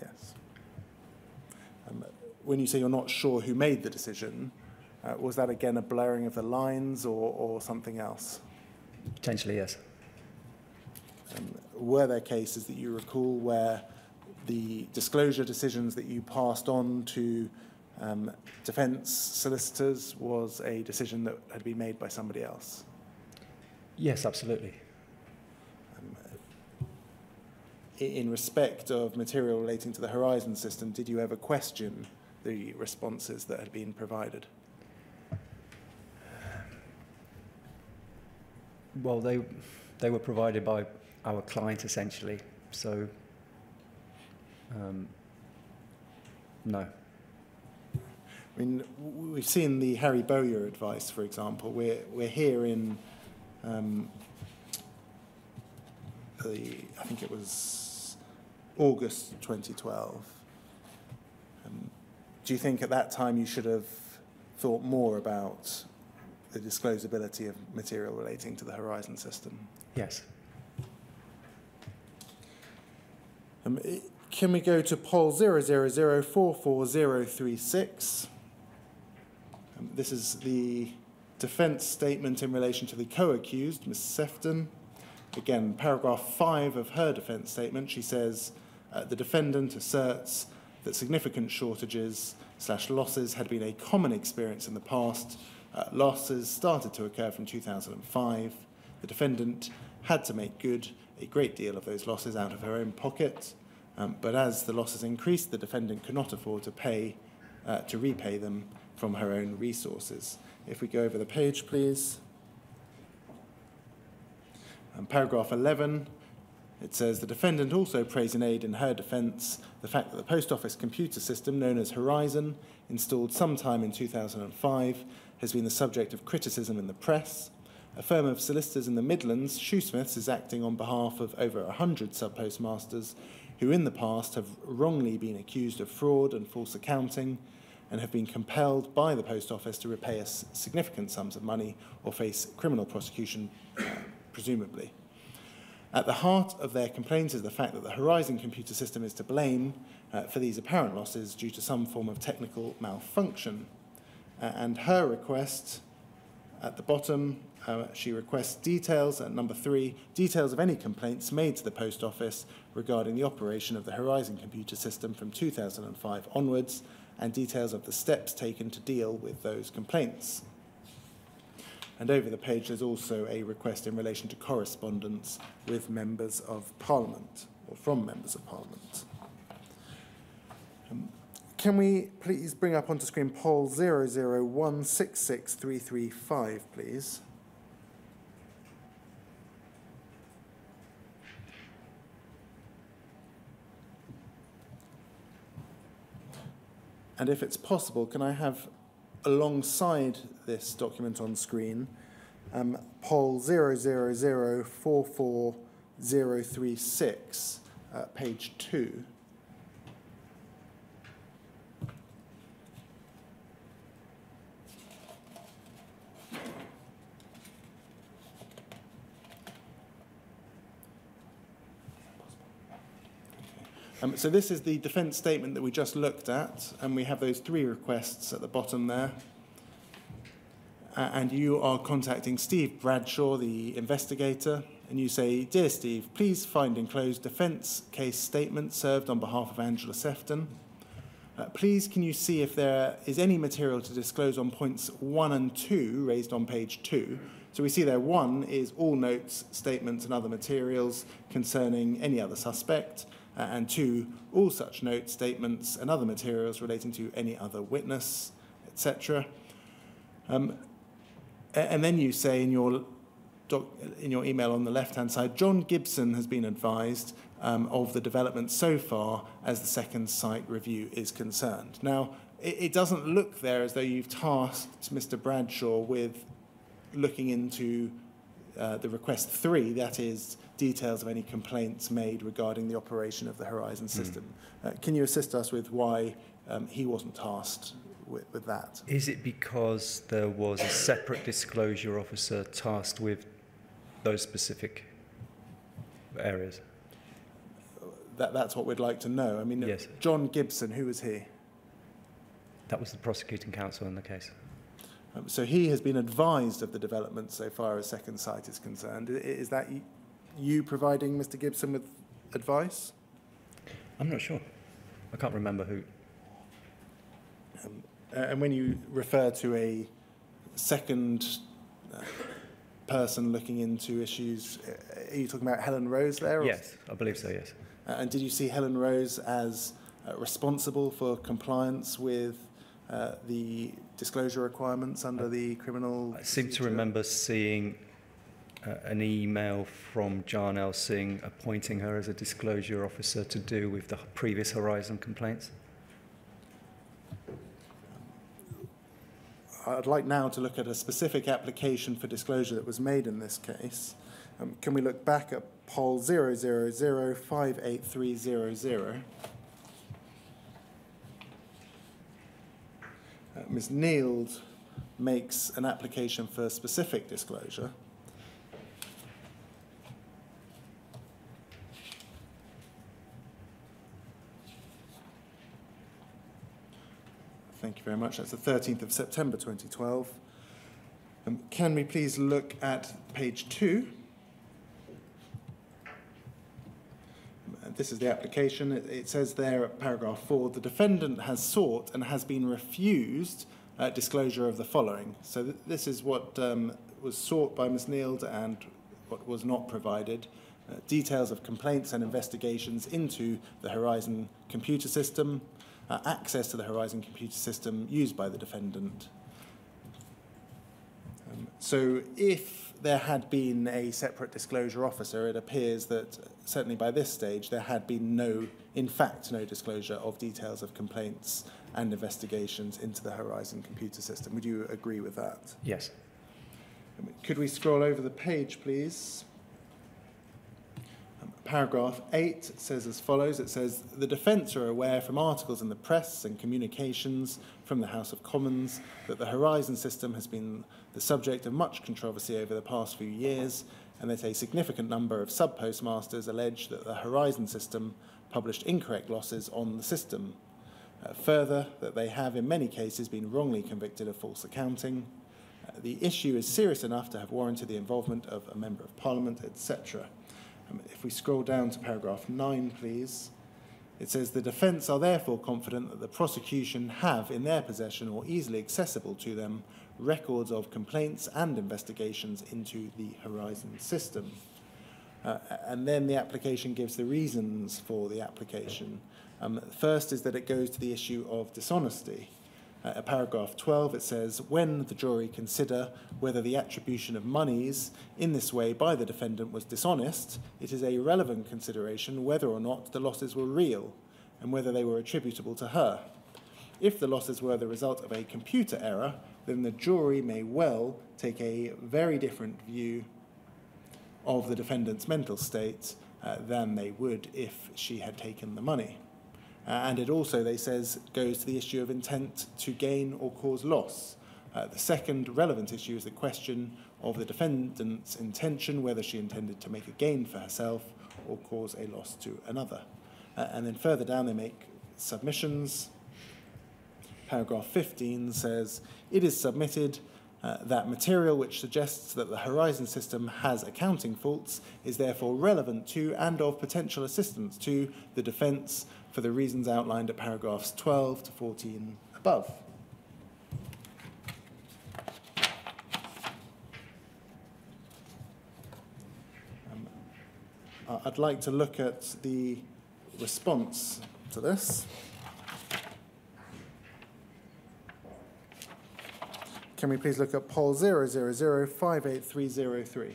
Yes. Um, when you say you're not sure who made the decision, uh, was that again a blurring of the lines or, or something else? Potentially, yes. Um, were there cases that you recall where the disclosure decisions that you passed on to um, defence solicitors was a decision that had been made by somebody else? Yes, absolutely. Um, in respect of material relating to the Horizon system, did you ever question the responses that had been provided? Well, they, they were provided by our client essentially, so um, no. I mean, we've seen the Harry Bowyer advice, for example. We're, we're here in um, the, I think it was August 2012. Um, do you think at that time you should have thought more about the disclosability of material relating to the Horizon system? Yes. Um, can we go to POL 0004436? Um, this is the defence statement in relation to the co-accused, Ms Sefton. Again, paragraph 5 of her defence statement, she says, uh, the defendant asserts that significant shortages slash losses had been a common experience in the past. Uh, losses started to occur from 2005. The defendant had to make good a great deal of those losses out of her own pocket. Um, but as the losses increased, the defendant could not afford to pay uh, to repay them from her own resources. If we go over the page, please. Um, paragraph 11, it says the defendant also praised in aid in her defence the fact that the post office computer system known as Horizon, installed sometime in 2005, has been the subject of criticism in the press. A firm of solicitors in the Midlands, Shoosmiths, is acting on behalf of over 100 sub postmasters who in the past have wrongly been accused of fraud and false accounting and have been compelled by the Post Office to repay us significant sums of money or face criminal prosecution, presumably. At the heart of their complaints is the fact that the Horizon computer system is to blame uh, for these apparent losses due to some form of technical malfunction. Uh, and her request at the bottom, uh, she requests details, at number three, details of any complaints made to the post office regarding the operation of the Horizon computer system from 2005 onwards, and details of the steps taken to deal with those complaints. And over the page, there's also a request in relation to correspondence with members of Parliament, or from members of Parliament. Um, can we please bring up onto screen POL 001663335, please? And if it's possible, can I have alongside this document on screen um, POL 0004436, uh, page 2? So this is the defence statement that we just looked at, and we have those three requests at the bottom there. Uh, and you are contacting Steve Bradshaw, the investigator, and you say, Dear Steve, please find enclosed defence case statement served on behalf of Angela Sefton. Uh, please, can you see if there is any material to disclose on points one and two raised on page two? So we see there one is all notes, statements, and other materials concerning any other suspect uh, and two, all such notes, statements, and other materials relating to any other witness, etc. Um, and then you say in your doc, in your email on the left-hand side, John Gibson has been advised um, of the development so far as the Second Sight review is concerned. Now, it, it doesn't look there as though you've tasked Mr. Bradshaw with looking into uh, the request three, that is details of any complaints made regarding the operation of the Horizon system. Mm. Uh, can you assist us with why um, he wasn't tasked with, with that? Is it because there was a separate disclosure officer tasked with those specific areas? That, that's what we'd like to know. I mean, yes. John Gibson, who was he? That was the prosecuting counsel in the case. Um, so he has been advised of the development so far as Second Sight is concerned. Is that you providing Mr. Gibson with advice? I'm not sure. I can't remember who. Um, and when you refer to a second uh, person looking into issues, uh, are you talking about Helen Rose there? Yes, I believe so, yes. Uh, and did you see Helen Rose as uh, responsible for compliance with uh, the disclosure requirements under the criminal? I seem to remember seeing an email from Jarnail Singh appointing her as a disclosure officer to do with the previous Horizon complaints? I'd like now to look at a specific application for disclosure that was made in this case. Um, can we look back at POL 000583300? Uh, Ms. Neild makes an application for specific disclosure. Thank you very much. That's the 13th of September 2012. Um, can we please look at page two? This is the application. It, it, says there at paragraph four, the defendant has sought and has been refused uh, disclosure of the following. So th this is what um, was sought by Ms Neild and what was not provided. Uh, details of complaints and investigations into the Horizon computer system, uh, access to the Horizon computer system used by the defendant. Um, so if there had been a separate disclosure officer, it appears that certainly by this stage there had been no, in fact, no disclosure of details of complaints and investigations into the Horizon computer system. Would you agree with that? Yes. Could we scroll over the page, please? Paragraph 8 says as follows It says, The defence are aware from articles in the press and communications from the House of Commons that the Horizon system has been the subject of much controversy over the past few years, and that a significant number of sub-postmasters allege that the Horizon system published incorrect losses on the system. Uh, further, that they have in many cases been wrongly convicted of false accounting. Uh, the issue is serious enough to have warranted the involvement of a Member of Parliament, etc. If we scroll down to paragraph 9, please. It says the defence are therefore confident that the prosecution have in their possession or easily accessible to them records of complaints and investigations into the Horizon system. Uh, and then the application gives the reasons for the application. Um, first is that it goes to the issue of dishonesty. Uh, paragraph 12, it says, when the jury consider whether the attribution of monies in this way by the defendant was dishonest, it is a relevant consideration whether or not the losses were real and whether they were attributable to her. If the losses were the result of a computer error, then the jury may well take a very different view of the defendant's mental state uh, than they would if she had taken the money. Uh, and it also, they says, goes to the issue of intent to gain or cause loss. Uh, the second relevant issue is the question of the defendant's intention, whether she intended to make a gain for herself or cause a loss to another. Uh, and then further down, they make submissions. Paragraph 15 says, It is submitted uh, that material which suggests that the Horizon system has accounting faults is therefore relevant to and of potential assistance to the defence for the reasons outlined at paragraphs 12 to 14 above. Um, I'd like to look at the response to this. Can we please look at POL 000583303?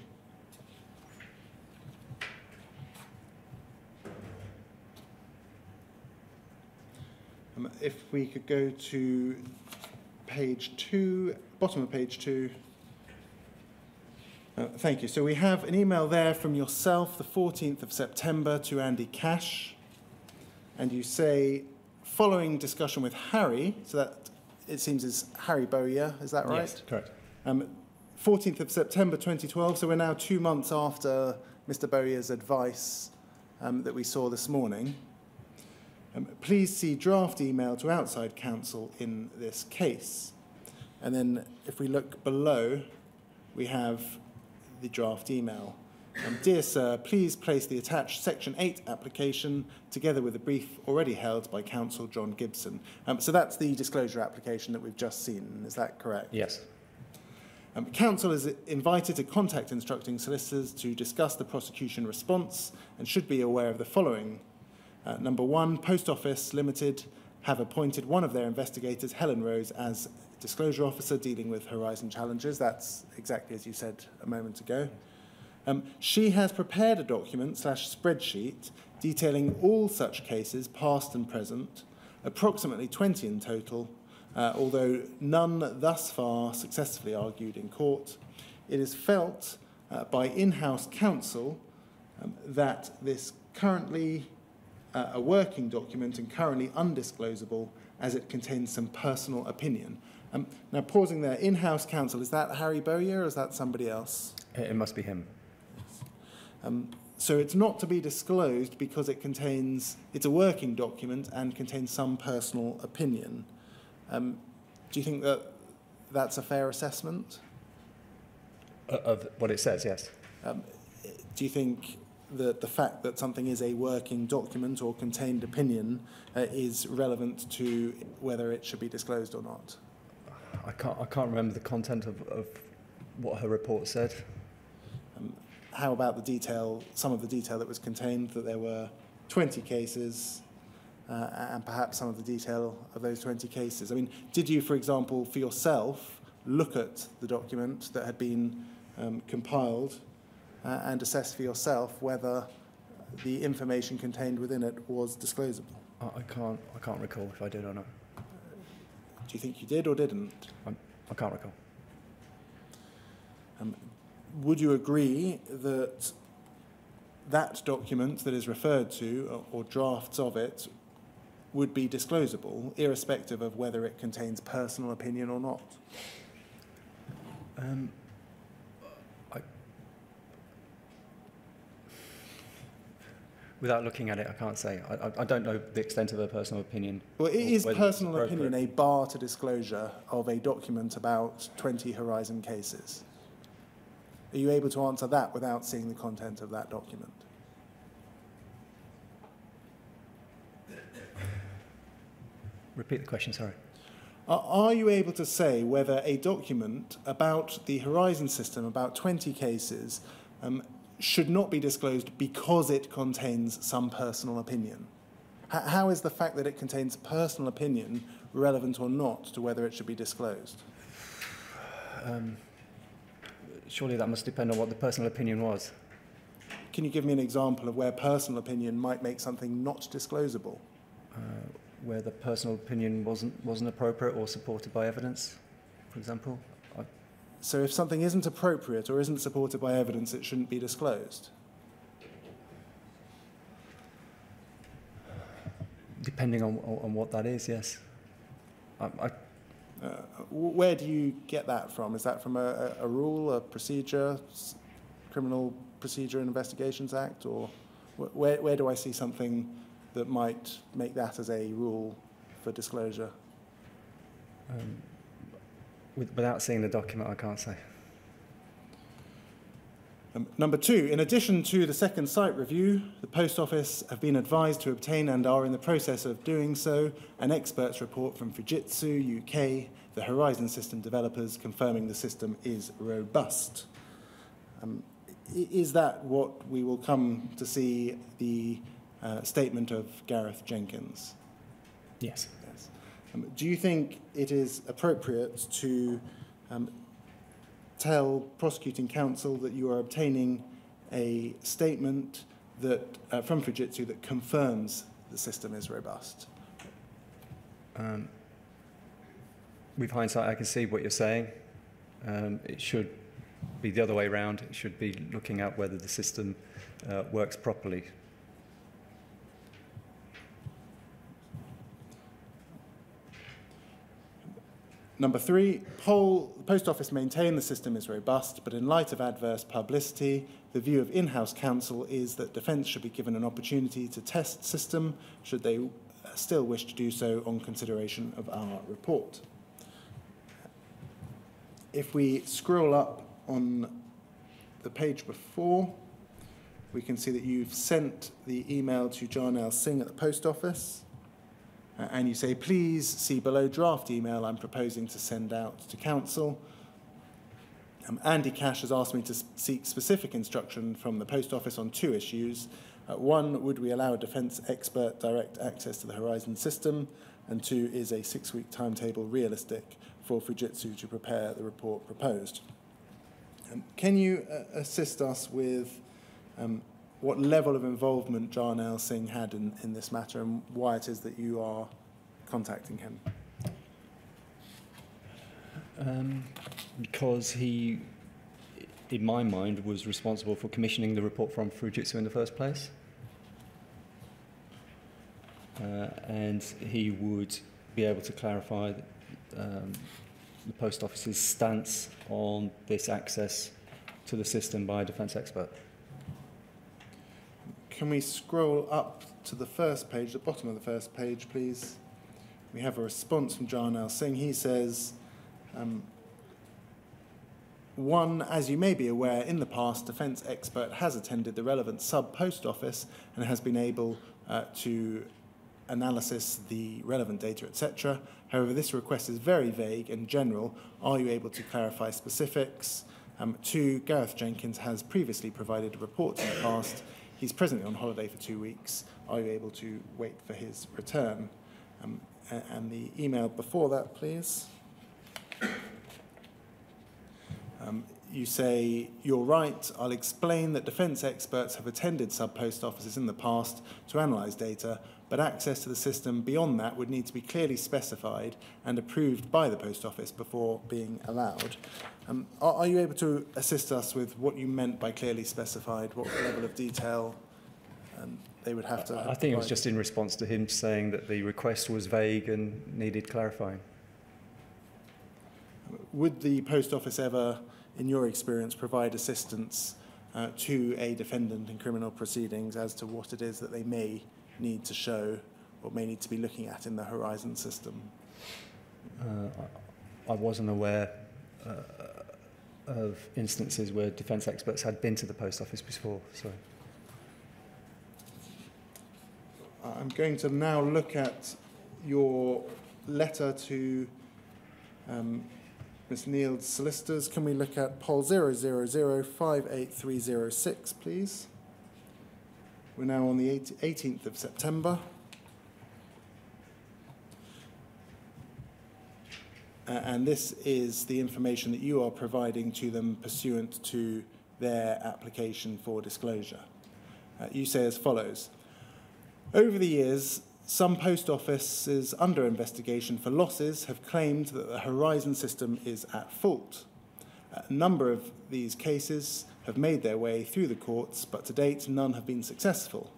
Um, if we could go to page two, bottom of page two. Uh, thank you. So we have an email there from yourself, the 14th of September, to Andy Cash. And you say, following discussion with Harry, so that it seems is Harry Bowyer, is that right? Yes, correct. Um, 14th of September 2012, so we're now two months after Mr. Bowyer's advice um, that we saw this morning. Um, please see draft email to outside counsel in this case. And then if we look below, we have the draft email. Um, Dear Sir, please place the attached Section 8 application together with the brief already held by Counsel John Gibson. Um, so that's the disclosure application that we've just seen, is that correct? Yes. Um, counsel is invited to contact instructing solicitors to discuss the prosecution response and should be aware of the following. Uh, number one, Post Office Limited have appointed one of their investigators, Helen Rose, as disclosure officer dealing with Horizon challenges. That's exactly as you said a moment ago. Um, she has prepared a document slash spreadsheet detailing all such cases, past and present, approximately 20 in total, uh, although none thus far successfully argued in court. It is felt uh, by in-house counsel um, that this currently uh, a working document and currently undisclosable as it contains some personal opinion. Um, now, pausing there, in-house counsel, is that Harry Bowyer or is that somebody else? It, must be him. Um, so it's not to be disclosed because it contains, it's a working document and contains some personal opinion. Um, do you think that that's a fair assessment? Of what it says, yes. Um, do you think that the fact that something is a working document or contained opinion uh, is relevant to whether it should be disclosed or not? I can't, I can't remember the content of, of what her report said. Um, how about the detail, some of the detail that was contained, that there were 20 cases, uh, and perhaps some of the detail of those 20 cases? I mean, did you, for example, for yourself, look at the document that had been um, compiled and assess for yourself whether the information contained within it was disclosable? I, I can't, I can't recall if I did or not. Do you think you did or didn't? I'm, I can't recall. Um, would you agree that that document that is referred to, or, or drafts of it, would be disclosable, irrespective of whether it contains personal opinion or not? Um, Without looking at it, I can't say. I, I, don't know the extent of her personal opinion. Well, is it's personal opinion a bar to disclosure of a document about 20 Horizon cases? Are you able to answer that without seeing the content of that document? Repeat the question, sorry. Are, are you able to say whether a document about the Horizon system, about 20 cases, um, should not be disclosed because it contains some personal opinion? How is the fact that it contains personal opinion relevant or not to whether it should be disclosed? Um, surely that must depend on what the personal opinion was. Can you give me an example of where personal opinion might make something not disclosable? Uh, where the personal opinion wasn't, wasn't appropriate or supported by evidence, for example. So if something isn't appropriate or isn't supported by evidence, it shouldn't be disclosed. depending on, on, what that is, yes. I, I, Uh, where do you get that from? Is that from a, a, a rule, a procedure, Criminal Procedure and Investigations Act, or where, where do I see something that might make that as a rule for disclosure? um, with, without seeing the document, I can't say. Um, number two, in addition to the Second Sight review, the Post Office have been advised to obtain and are in the process of doing so an expert's report from Fujitsu UK, the Horizon system developers, confirming the system is robust. Um, is that what we will come to see the uh, statement of Gareth Jenkins? Yes. Um, do you think it is appropriate to um, tell prosecuting counsel that you are obtaining a statement that, uh, from Fujitsu that confirms the system is robust? Um, with hindsight, I can see what you're saying. Um, it should be the other way around. It should be looking at whether the system uh, works properly. Number three, POL, the Post Office maintain the system is robust, but in light of adverse publicity, the view of in-house counsel is that defence should be given an opportunity to test system should they uh, still wish to do so on consideration of our report. If we scroll up on the page before, we can see that you've sent the email to Jarnail Singh at the Post Office. Uh, and you say, please see below draft email I'm proposing to send out to counsel. Um, Andy Cash has asked me to seek specific instruction from the post office on two issues. Uh, one, would we allow a defence expert direct access to the Horizon system? And two, is a six-week timetable realistic for Fujitsu to prepare the report proposed? Um, can you uh, assist us with um, what level of involvement Jarnail Singh had in, in this matter and why it is that you are contacting him? Um, because he, in my mind, was responsible for commissioning the report from Fujitsu in the first place. Uh, and he would be able to clarify um, the Post Office's stance on this access to the system by a defence expert. Can we scroll up to the first page, the bottom of the first page, please? We have a response from Jarnail Singh. He says, um, one, as you may be aware, in the past, defence expert has attended the relevant sub-post office and has been able uh, to analysis the relevant data, etc. However, this request is very vague and general. Are you able to clarify specifics? Um, two, Gareth Jenkins has previously provided a report in the past. He's presently on holiday for two weeks. Are you able to wait for his return? Um, and the email before that, please. Um, you say, You're right. I'll explain that defence experts have attended sub post offices in the past to analyse data, but access to the system beyond that would need to be clearly specified and approved by the post office before being allowed. Um, are, are you able to assist us with what you meant by clearly specified? What level of detail um, they would have to? I think it was just in response to him saying that the request was vague and needed clarifying. Would the post office ever, in your experience, provide assistance uh, to a defendant in criminal proceedings as to what it is that they may need to show or may need to be looking at in the Horizon system? Uh, I, wasn't aware uh, of instances where defence experts had been to the post office before, so I'm going to now look at your letter to um, Ms Neild's solicitors. Can we look at POL 000583006, please? We're now on the 18th of September. Uh, and this is the information that you are providing to them pursuant to their application for disclosure. Uh, you say as follows. Over the years, some post offices under investigation for losses have claimed that the Horizon system is at fault. A number of these cases have made their way through the courts, but to date none have been successful.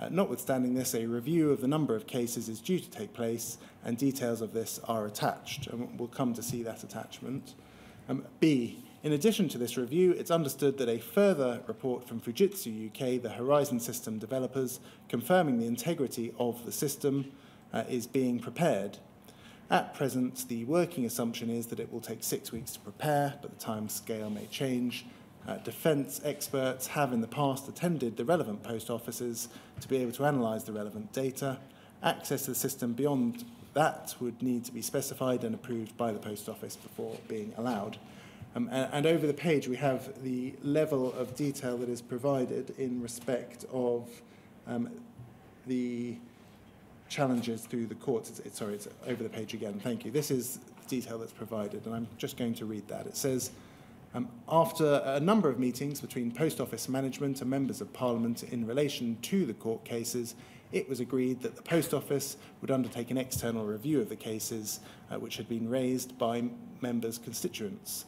Uh, notwithstanding this, a review of the number of cases is due to take place, and details of this are attached. And we'll come to see that attachment. Um, B. In addition to this review, it's understood that a further report from Fujitsu UK, the Horizon System developers, confirming the integrity of the system, uh, is being prepared. At present, the working assumption is that it will take six weeks to prepare, but the time scale may change. Uh, defence experts have in the past attended the relevant post offices to be able to analyse the relevant data. Access to the system beyond that would need to be specified and approved by the post office before being allowed. Um, and, and over the page, we have the level of detail that is provided in respect of um, the challenges through the courts. It's, it's, sorry, it's over the page again. Thank you. This is the detail that's provided, and I'm just going to read that. It says, um, after a number of meetings between Post Office management and members of Parliament in relation to the court cases, it was agreed that the Post Office would undertake an external review of the cases uh, which had been raised by members' constituents.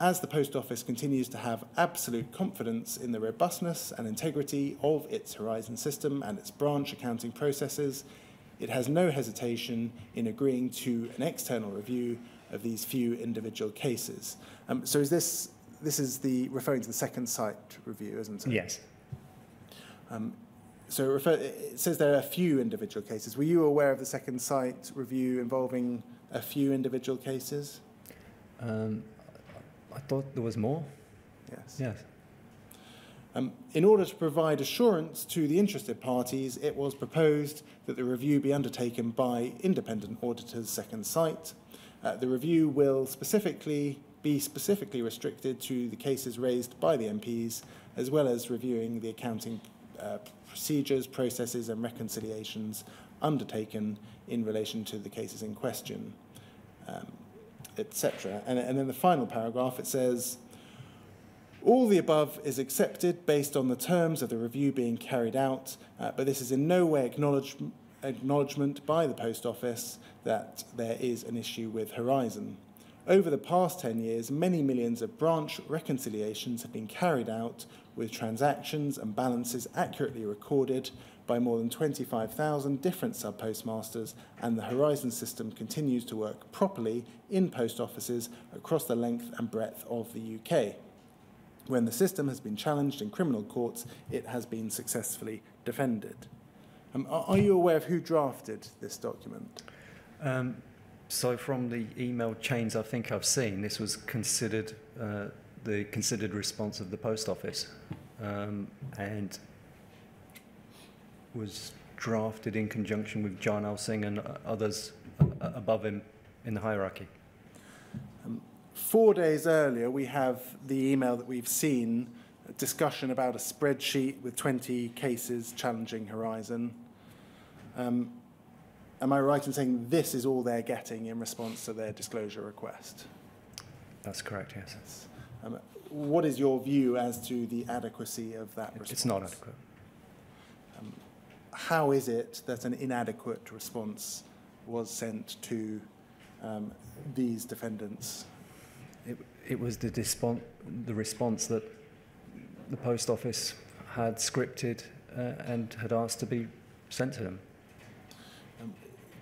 As the Post Office continues to have absolute confidence in the robustness and integrity of its Horizon system and its branch accounting processes, it has no hesitation in agreeing to an external review of these few individual cases. Um, so is this, this is the, referring to the Second Sight review, isn't it? yes. Um, so it, refer, it says there are a few individual cases. Were you aware of the Second Sight review involving a few individual cases? Um, I thought there was more. Yes. Yes. Um, in order to provide assurance to the interested parties, it was proposed that the review be undertaken by independent auditors Second Sight. Uh, the review will specifically be specifically restricted to the cases raised by the MPs, as well as reviewing the accounting uh, procedures, processes and reconciliations undertaken in relation to the cases in question, um, etc. And, and then the final paragraph, it says, all the above is accepted based on the terms of the review being carried out, uh, but this is in no way acknowledged, acknowledgement by the Post Office that there is an issue with Horizon. Over the past 10 years, many millions of branch reconciliations have been carried out with transactions and balances accurately recorded by more than 25,000 different sub-postmasters and the Horizon system continues to work properly in post offices across the length and breadth of the UK. When the system has been challenged in criminal courts, it has been successfully defended. Um, are, are you aware of who drafted this document? Um, so from the email chains I think I've seen, this was considered uh, the considered response of the post office, um, and was drafted in conjunction with Jarnail. Singh and uh, others uh, above him in the hierarchy. Four days earlier, we have the email that we've seen, discussion about a spreadsheet with 20 cases challenging Horizon. Um, am I right in saying this is all they're getting in response to their disclosure request? That's correct, yes. Um, what is your view as to the adequacy of that response? It's not adequate. How is it that an inadequate response was sent to um, these defendants? It, it was the, the response that the post office had scripted uh, and had asked to be sent to them.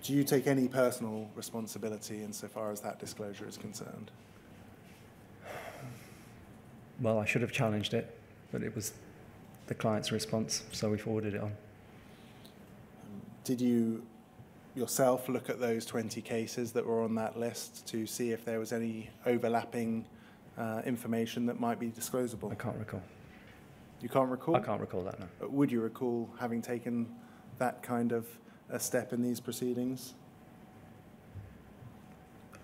Do you take any personal responsibility insofar as that disclosure is concerned? Well, I should have challenged it, but it was the client's response, so we forwarded it on. Did you yourself look at those 20 cases that were on that list to see if there was any overlapping uh, information that might be disclosable? I can't recall. You can't recall? I can't recall that now. Uh, Would you recall having taken that kind of a step in these proceedings?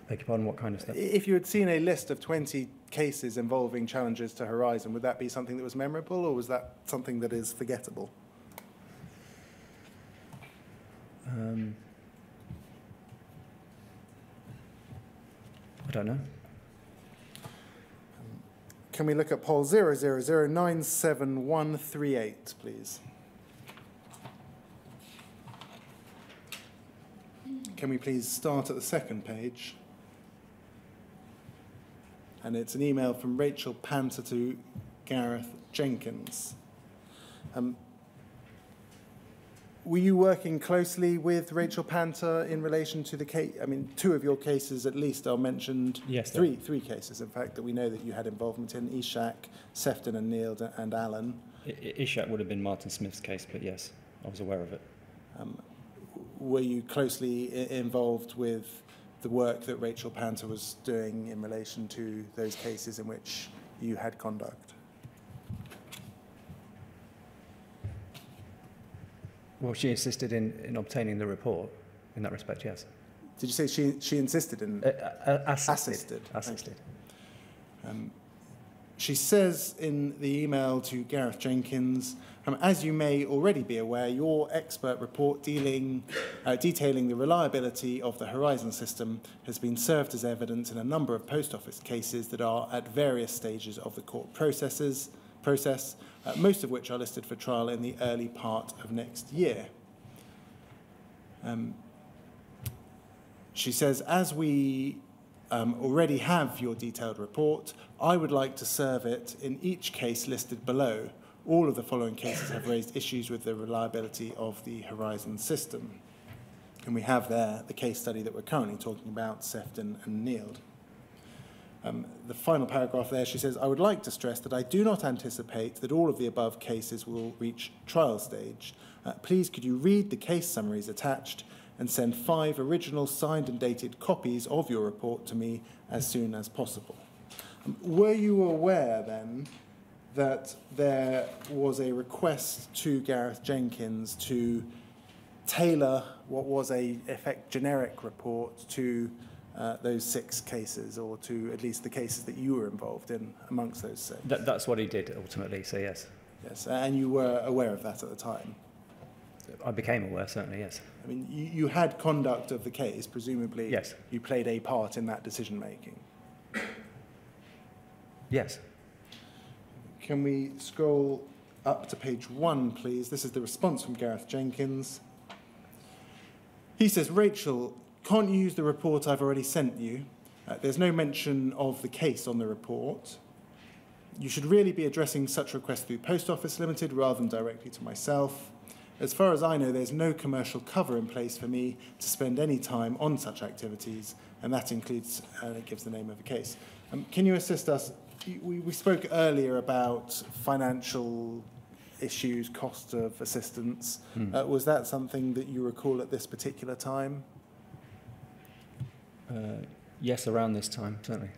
Beg your pardon, what kind of step? If you had seen a list of 20 cases involving challenges to Horizon, would that be something that was memorable or was that something that is forgettable? Um, I don't know. Can we look at POL 000971138, please? Can we please start at the second page? And it's an email from Rachel Panter to Gareth Jenkins. Um, were you working closely with Rachel Panter in relation to the case? I mean, two of your cases at least are mentioned. Yes, Three, three cases, in fact, that we know that you had involvement in Ishaq, Sefton and Neil and Allen. I- I- Ishaq would have been Martin Smith's case, but yes, I was aware of it. Um, were you closely involved with the work that Rachel Panther was doing in relation to those cases in which you had conduct? Well, she insisted in, in obtaining the report in that respect, yes. Did you say she, she insisted in? Uh, uh, uh assisted. Assisted. assisted. Um, she says in the email to Gareth Jenkins um, as you may already be aware, your expert report dealing, uh, detailing the reliability of the Horizon system has been served as evidence in a number of post office cases that are at various stages of the court processes, process, uh, most of which are listed for trial in the early part of next year. Um, she says, as we um, already have your detailed report, I would like to serve it in each case listed below. All of the following cases have raised issues with the reliability of the Horizon system. And we have there the case study that we're currently talking about, Sefton and Neild. Um, the final paragraph there, she says, I would like to stress that I do not anticipate that all of the above cases will reach trial stage. Uh, please, could you read the case summaries attached and send five original signed and dated copies of your report to me as soon as possible? Um, were you aware then that there was a request to Gareth Jenkins to tailor what was a effect generic report to uh, those six cases, or to at least the cases that you were involved in amongst those six. That, that's what he did ultimately, so yes. Yes, and you were aware of that at the time. I became aware, certainly, yes. I mean, you, you had conduct of the case, presumably. Yes. You played a part in that decision making. Yes. Can we scroll up to page one, please? This is the response from Gareth Jenkins. He says, Rachel, can't you use the report I've already sent you? Uh, there's no mention of the case on the report. You should really be addressing such requests through Post Office Limited rather than directly to myself. As far as I know, there's no commercial cover in place for me to spend any time on such activities, and that includes, and it gives the name of the case. Um, can you assist us? We, we spoke earlier about financial issues, cost of assistance. Hmm. Uh, was that something that you recall at this particular time? Uh, yes, around this time, certainly.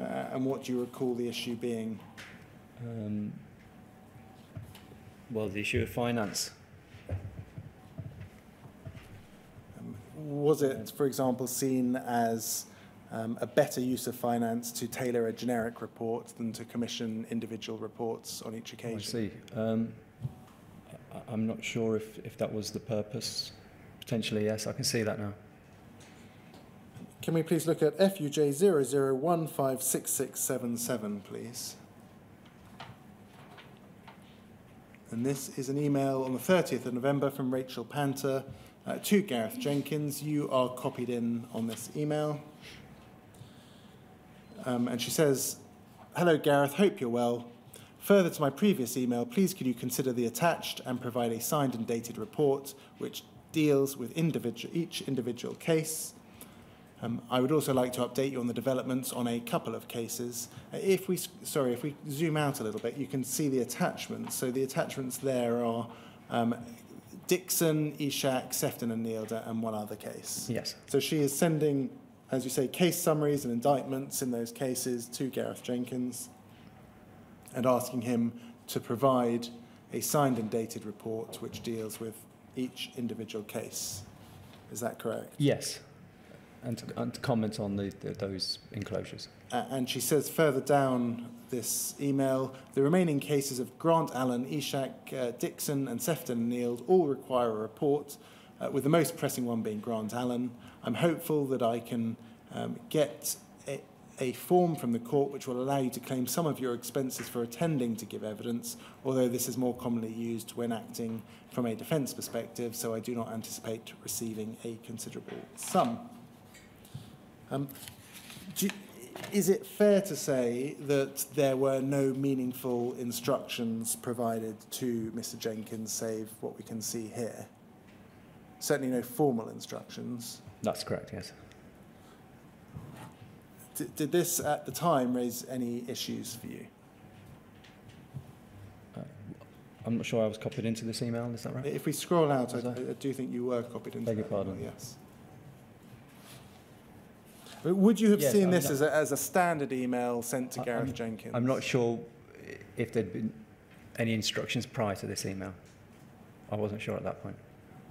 Uh, and what do you recall the issue being? Um, well, the issue of finance. Was it, for example, seen as um, a better use of finance to tailor a generic report than to commission individual reports on each occasion? I see. Um, I, I'm not sure if, if that was the purpose. Potentially, yes, I can see that now. Can we please look at FUJ 00156677, please? And this is an email on the 30th of November from Rachel Panter uh, to Gareth Jenkins. You are copied in on this email. Um, and she says, Hello, Gareth, hope you're well. Further to my previous email, please could you consider the attached and provide a signed and dated report which deals with individual, each individual case. Um, I would also like to update you on the developments on a couple of cases. If we, sorry, if we zoom out a little bit, you can see the attachments. So the attachments there are um, Dixon, Ishaq, Sefton and Neilder, and one other case. Yes. So she is sending, as you say, case summaries and indictments in those cases to Gareth Jenkins and asking him to provide a signed and dated report which deals with each individual case. Is that correct? Yes. And to, and to comment on the, the, those enclosures. Uh, and she says further down this email, the remaining cases of Grant Allen, Ishaq, uh, Dixon, and Sefton and Neild all require a report, uh, with the most pressing one being Grant Allen. I'm hopeful that I can um, get a, a form from the court which will allow you to claim some of your expenses for attending to give evidence, although this is more commonly used when acting from a defence perspective, so I do not anticipate receiving a considerable sum. Um, do, is it fair to say that there were no meaningful instructions provided to Mr. Jenkins, save what we can see here? Certainly no formal instructions. That's correct, yes. D- did this at the time raise any issues for you? Uh, I'm not sure I was copied into this email, is that right? If we scroll out, I, I? I do think you were copied into Beg your that email, pardon? Yes. But would you have Yes, seen I'm this as a, as a standard email sent to I- Gareth I'm- Jenkins? I'm not sure if there'd been any instructions prior to this email. I wasn't sure at that point.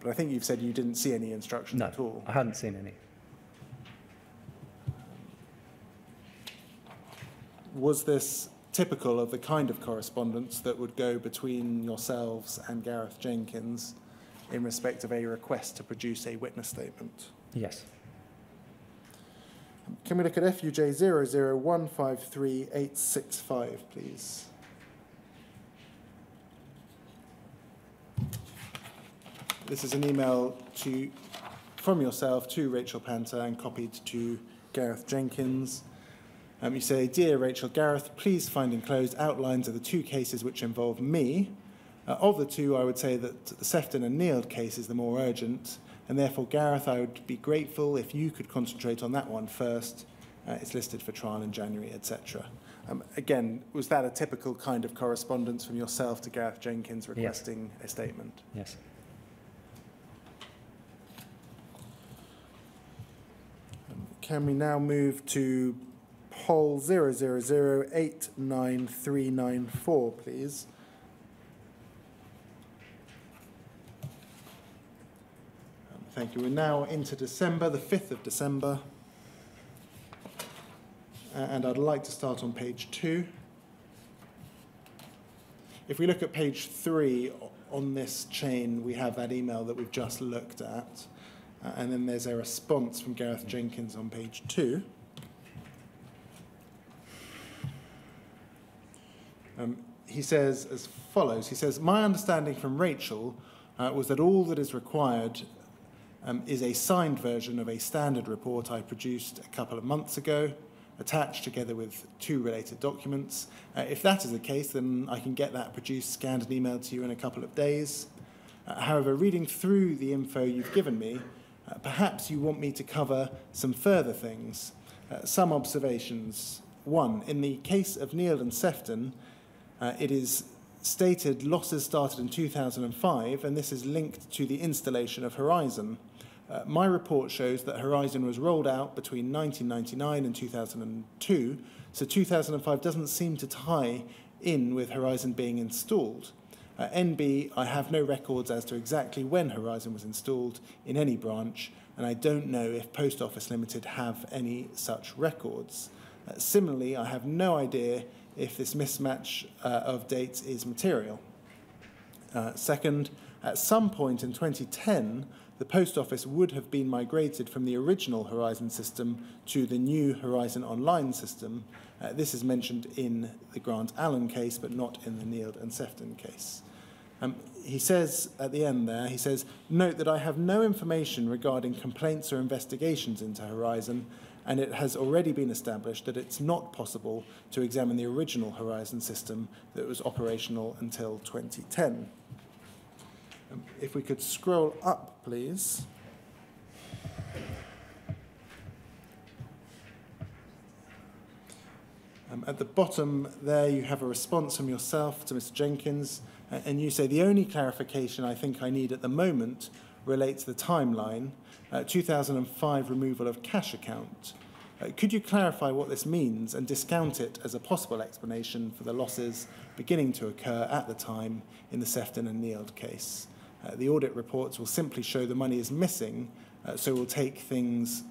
But I think you've said you didn't see any instructions No, at all. I hadn't seen any. Was this typical of the kind of correspondence that would go between yourselves and Gareth Jenkins in respect of a request to produce a witness statement? Yes. Can we look at FUJ 0015385, please? This is an email to, from yourself to Rachel Panter and copied to Gareth Jenkins. Um, you say, Dear Rachel Gareth, please find enclosed outlines of the two cases which involve me. Uh, of the two, I would say that the Sefton and Neild case is the more urgent, and therefore, Gareth, I would be grateful if you could concentrate on that one first. Uh, it's listed for trial in January, etc. Um, again, was that a typical kind of correspondence from yourself to Gareth Jenkins requesting a statement? Yes. Can we now move to POL 000893994, please? Thank you. We're now into December, the 5th of December. And I'd like to start on page two. If we look at page three on this chain, we have that email that we've just looked at. Uh, and then there's a response from Gareth Jenkins on page two. Um, he says as follows He says, My understanding from Rachel uh, was that all that is required um, is a signed version of a standard report I produced a couple of months ago, attached together with two related documents. Uh, if that is the case, then I can get that produced, scanned, and emailed to you in a couple of days. Uh, however, reading through the info you've given me, perhaps you want me to cover some further things. Uh, some observations. One, in the case of Neil and Sefton, uh, it is stated losses started in 2005, and this is linked to the installation of Horizon. Uh, my report shows that Horizon was rolled out between 1999 and 2002, so 2005 doesn't seem to tie in with Horizon being installed. Uh, NB, I have no records as to exactly when Horizon was installed in any branch, and I don't know if Post Office Limited have any such records. Uh, similarly, I have no idea if this mismatch uh, of dates is material. Uh, second, at some point in 2010, the Post Office would have been migrated from the original Horizon system to the new Horizon Online system. Uh, this is mentioned in the Grant Allen case, but not in the Neild and Sefton case. Um, he says at the end there, he says, Note that I have no information regarding complaints or investigations into Horizon, and it has already been established that it's not possible to examine the original Horizon system that was operational until 2010. Um, if we could scroll up, please. Um, at the bottom there, you have a response from yourself to Mr. Jenkins, and you say the only clarification I think I need at the moment relates to the timeline, uh, 2005 removal of cash account. Uh, could you clarify what this means and discount it as a possible explanation for the losses beginning to occur at the time in the Sefton and Neild case? Uh, the audit reports will simply show the money is missing, uh, so we'll take things,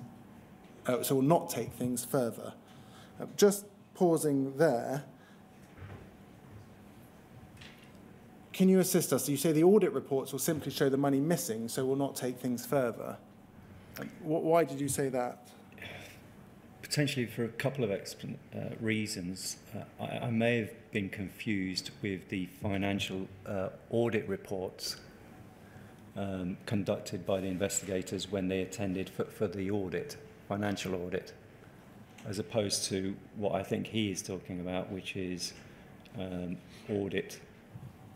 uh, so we'll not take things further. Uh, just pausing there. Can you assist us? You say the audit reports will simply show the money missing, so we'll not take things further. Um, why did you say that? Potentially for a couple of uh, reasons. Uh, I, I may have been confused with the financial uh, audit reports um, conducted by the investigators when they attended for, for the audit, financial audit, as opposed to what I think he is talking about, which is um, audit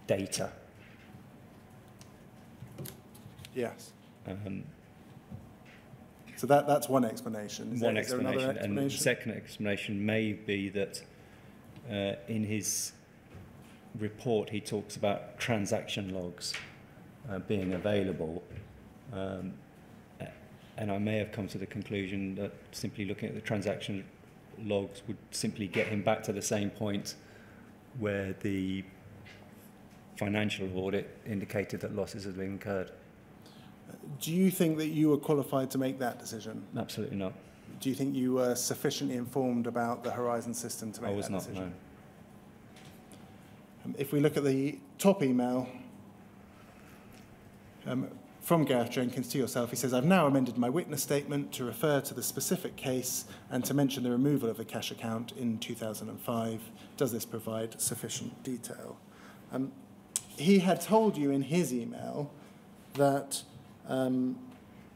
data. Yes. Um, So that, that's one explanation. Is one there, is there explanation. And the second explanation may be that uh, in his report he talks about transaction logs uh, being available. Um, and I may have come to the conclusion that simply looking at the transaction logs would simply get him back to the same point where the financial audit indicated that losses had been incurred. Do you think that you were qualified to make that decision? Absolutely not. Do you think you were sufficiently informed about the Horizon system to make I was that not, decision? no. Um, if we look at the top email um, from Gareth Jenkins to yourself, he says, I've now amended my witness statement to refer to the specific case and to mention the removal of the cash account in 2005. Does this provide sufficient detail? Um, he had told you in his email that um,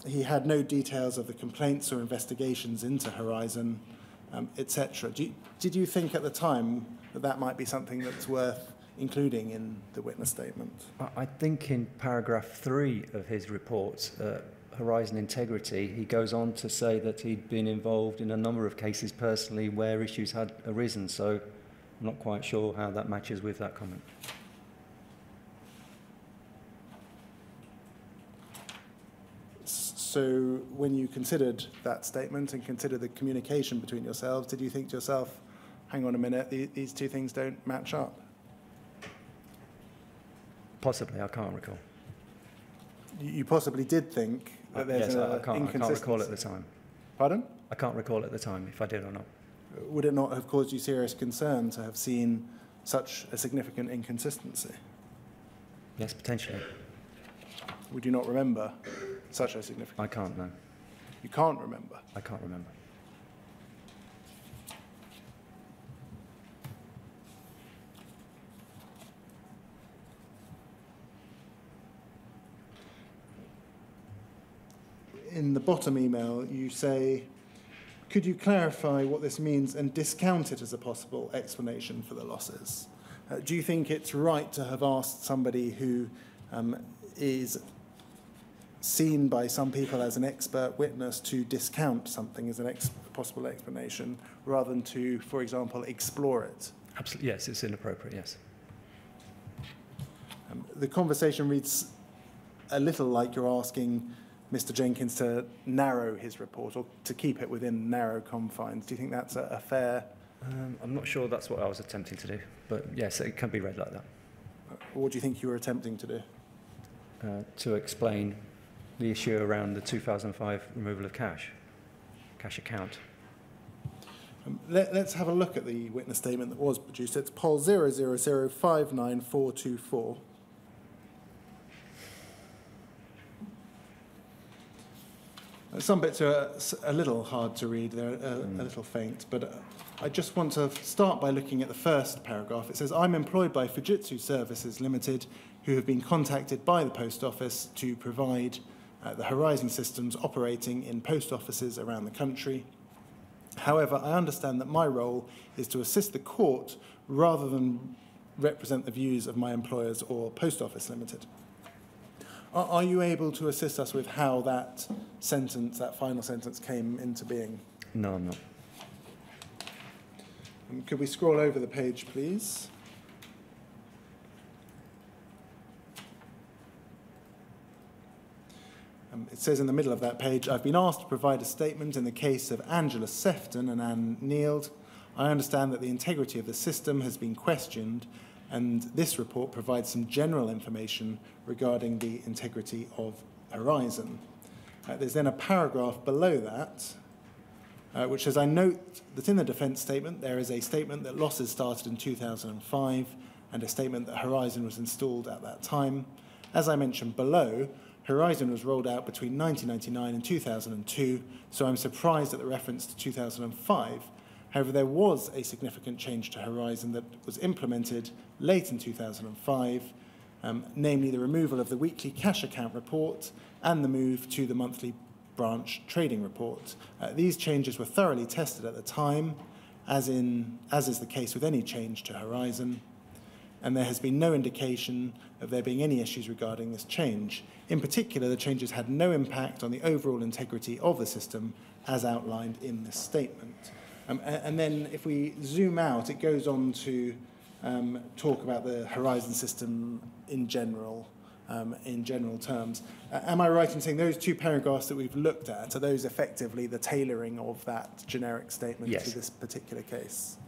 he had no details of the complaints or investigations into Horizon, um, etc. Did you think at the time that that might be something that's worth including in the witness statement? I- think in paragraph three of his report, uh, Horizon Integrity, he goes on to say that he'd been involved in a number of cases personally where issues had arisen. So I'm not quite sure how that matches with that comment. So when you considered that statement and considered the communication between yourselves, did you think to yourself, hang on a minute, these two things don't match up? Possibly, I can't recall. You possibly did think that there's yes, an I, I, can't, I can't recall at the time. Pardon? I can't recall at the time if I did or not. Would it not have caused you serious concern to have seen such a significant inconsistency? Yes, potentially. Would you not remember such a significant? I can't know. You can't remember. I can't remember. In the bottom email, you say, could you clarify what this means and discount it as a possible explanation for the losses? Uh, do you think it's right to have asked somebody who um, is seen by some people as an expert witness to discount something as a ex- possible explanation rather than to, for example, explore it? Absolutely. Yes, it's inappropriate. Yes. Um, the conversation reads a little like you're asking Mr. Jenkins to narrow his report or to keep it within narrow confines. Do you think that's a, a fair, Um, I'm not sure that's what I was attempting to do, but yes, it can be read like that. what do you think you were attempting to do? uh, to explain the issue around the 2005 removal of cash, cash account. Um, let, let's have a look at the witness statement that was produced. It's POL 000594424. Some bits are a little hard to read, they're a, a little faint, but uh, I just want to start by looking at the first paragraph. It says, I'm employed by Fujitsu Services Limited, who have been contacted by the Post Office to provide uh, the Horizon systems operating in post offices around the country. However, I understand that my role is to assist the court rather than represent the views of my employers or Post Office Limited. Are, are you able to assist us with how that sentence, that final sentence, came into being? No, I'm not. Um, could we scroll over the page, please? Um, it says in the middle of that page, I've been asked to provide a statement in the case of Angela Sefton and Anne Neild. I understand that the integrity of the system has been questioned, and this report provides some general information regarding the integrity of Horizon. Uh, there's then a paragraph below that, uh, which says, I note that in the defence statement there is a statement that losses started in 2005 and a statement that Horizon was installed at that time. As I mentioned below, Horizon was rolled out between 1999 and 2002, so I'm surprised at the reference to 2005. However, there was a significant change to Horizon that was implemented late in 2005, um, namely the removal of the weekly cash account report and the move to the monthly branch trading report. Uh, these changes were thoroughly tested at the time, as, in, as is the case with any change to Horizon, and there has been no indication of there being any issues regarding this change. In particular, the changes had no impact on the overall integrity of the system as outlined in this statement. Um, and then if we zoom out, it goes on to um, talk about the Horizon system in general, um, in general terms. Uh, am I right in saying those two paragraphs that we've looked at, are those effectively the tailoring of that generic statement Yes. to this particular case?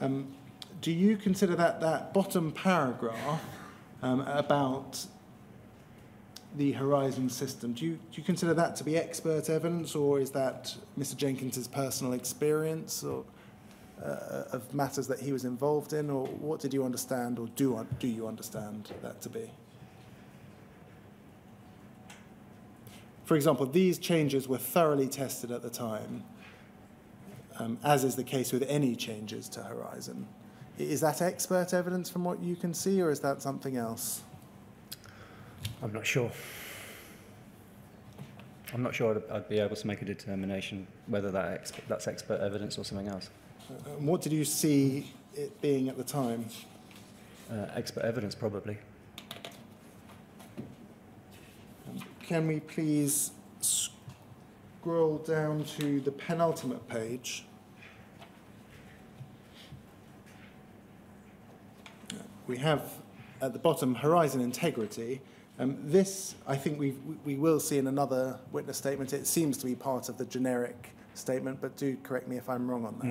Um, do you consider that that bottom paragraph um, about the Horizon system, do you, do you consider that to be expert evidence, or is that Mr. Jenkins's personal experience or, uh, of matters that he was involved in, or what did you understand, or do, do you understand that to be? For example, these changes were thoroughly tested at the time, um, as is the case with any changes to Horizon. Is that expert evidence from what you can see, or is that something else? I'm not sure. I'm not sure I'd, I'd be able to make a determination whether that exp- that's expert evidence or something else. Uh, And what did you see it being at the time? Uh, expert evidence, probably. Can we please scroll down to the penultimate page? We have at the bottom Horizon Integrity. Um, this, I think we we will see in another witness statement. It seems to be part of the generic statement, but do correct me if I'm wrong on that.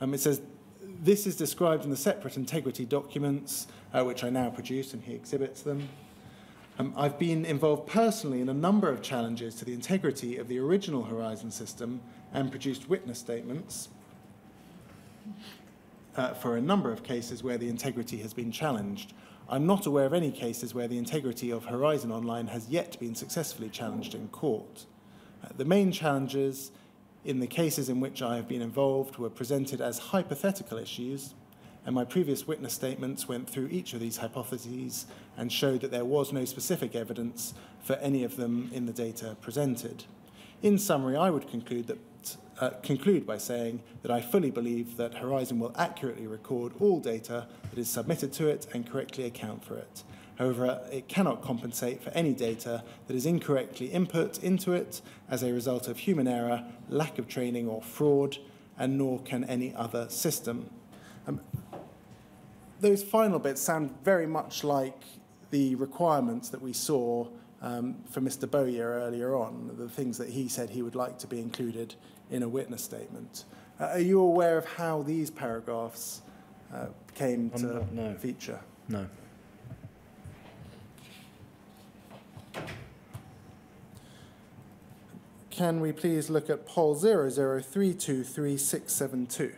Um, it says, this is described in the separate integrity documents, uh, which I now produce, and he exhibits them. Um, I've been involved personally in a number of challenges to the integrity of the original Horizon system and produced witness statements uh, for a number of cases where the integrity has been challenged. I'm not aware of any cases where the integrity of Horizon Online has yet been successfully challenged in court. Uh, the main challenges in the cases in which I have been involved were presented as hypothetical issues, and my previous witness statements went through each of these hypotheses and showed that there was no specific evidence for any of them in the data presented. In summary, I would conclude that uh, conclude by saying that I fully believe that Horizon will accurately record all data that is submitted to it and correctly account for it. However, it cannot compensate for any data that is incorrectly input into it as a result of human error, lack of training, or fraud, and nor can any other system. Um, those final bits sound very much like the requirements that we saw um, for Mr. Bowyer earlier on, the things that he said he would like to be included in a witness statement. Uh, are you aware of how these paragraphs uh, came I'm to not, no. feature? No. Can we please look at POL 003236672?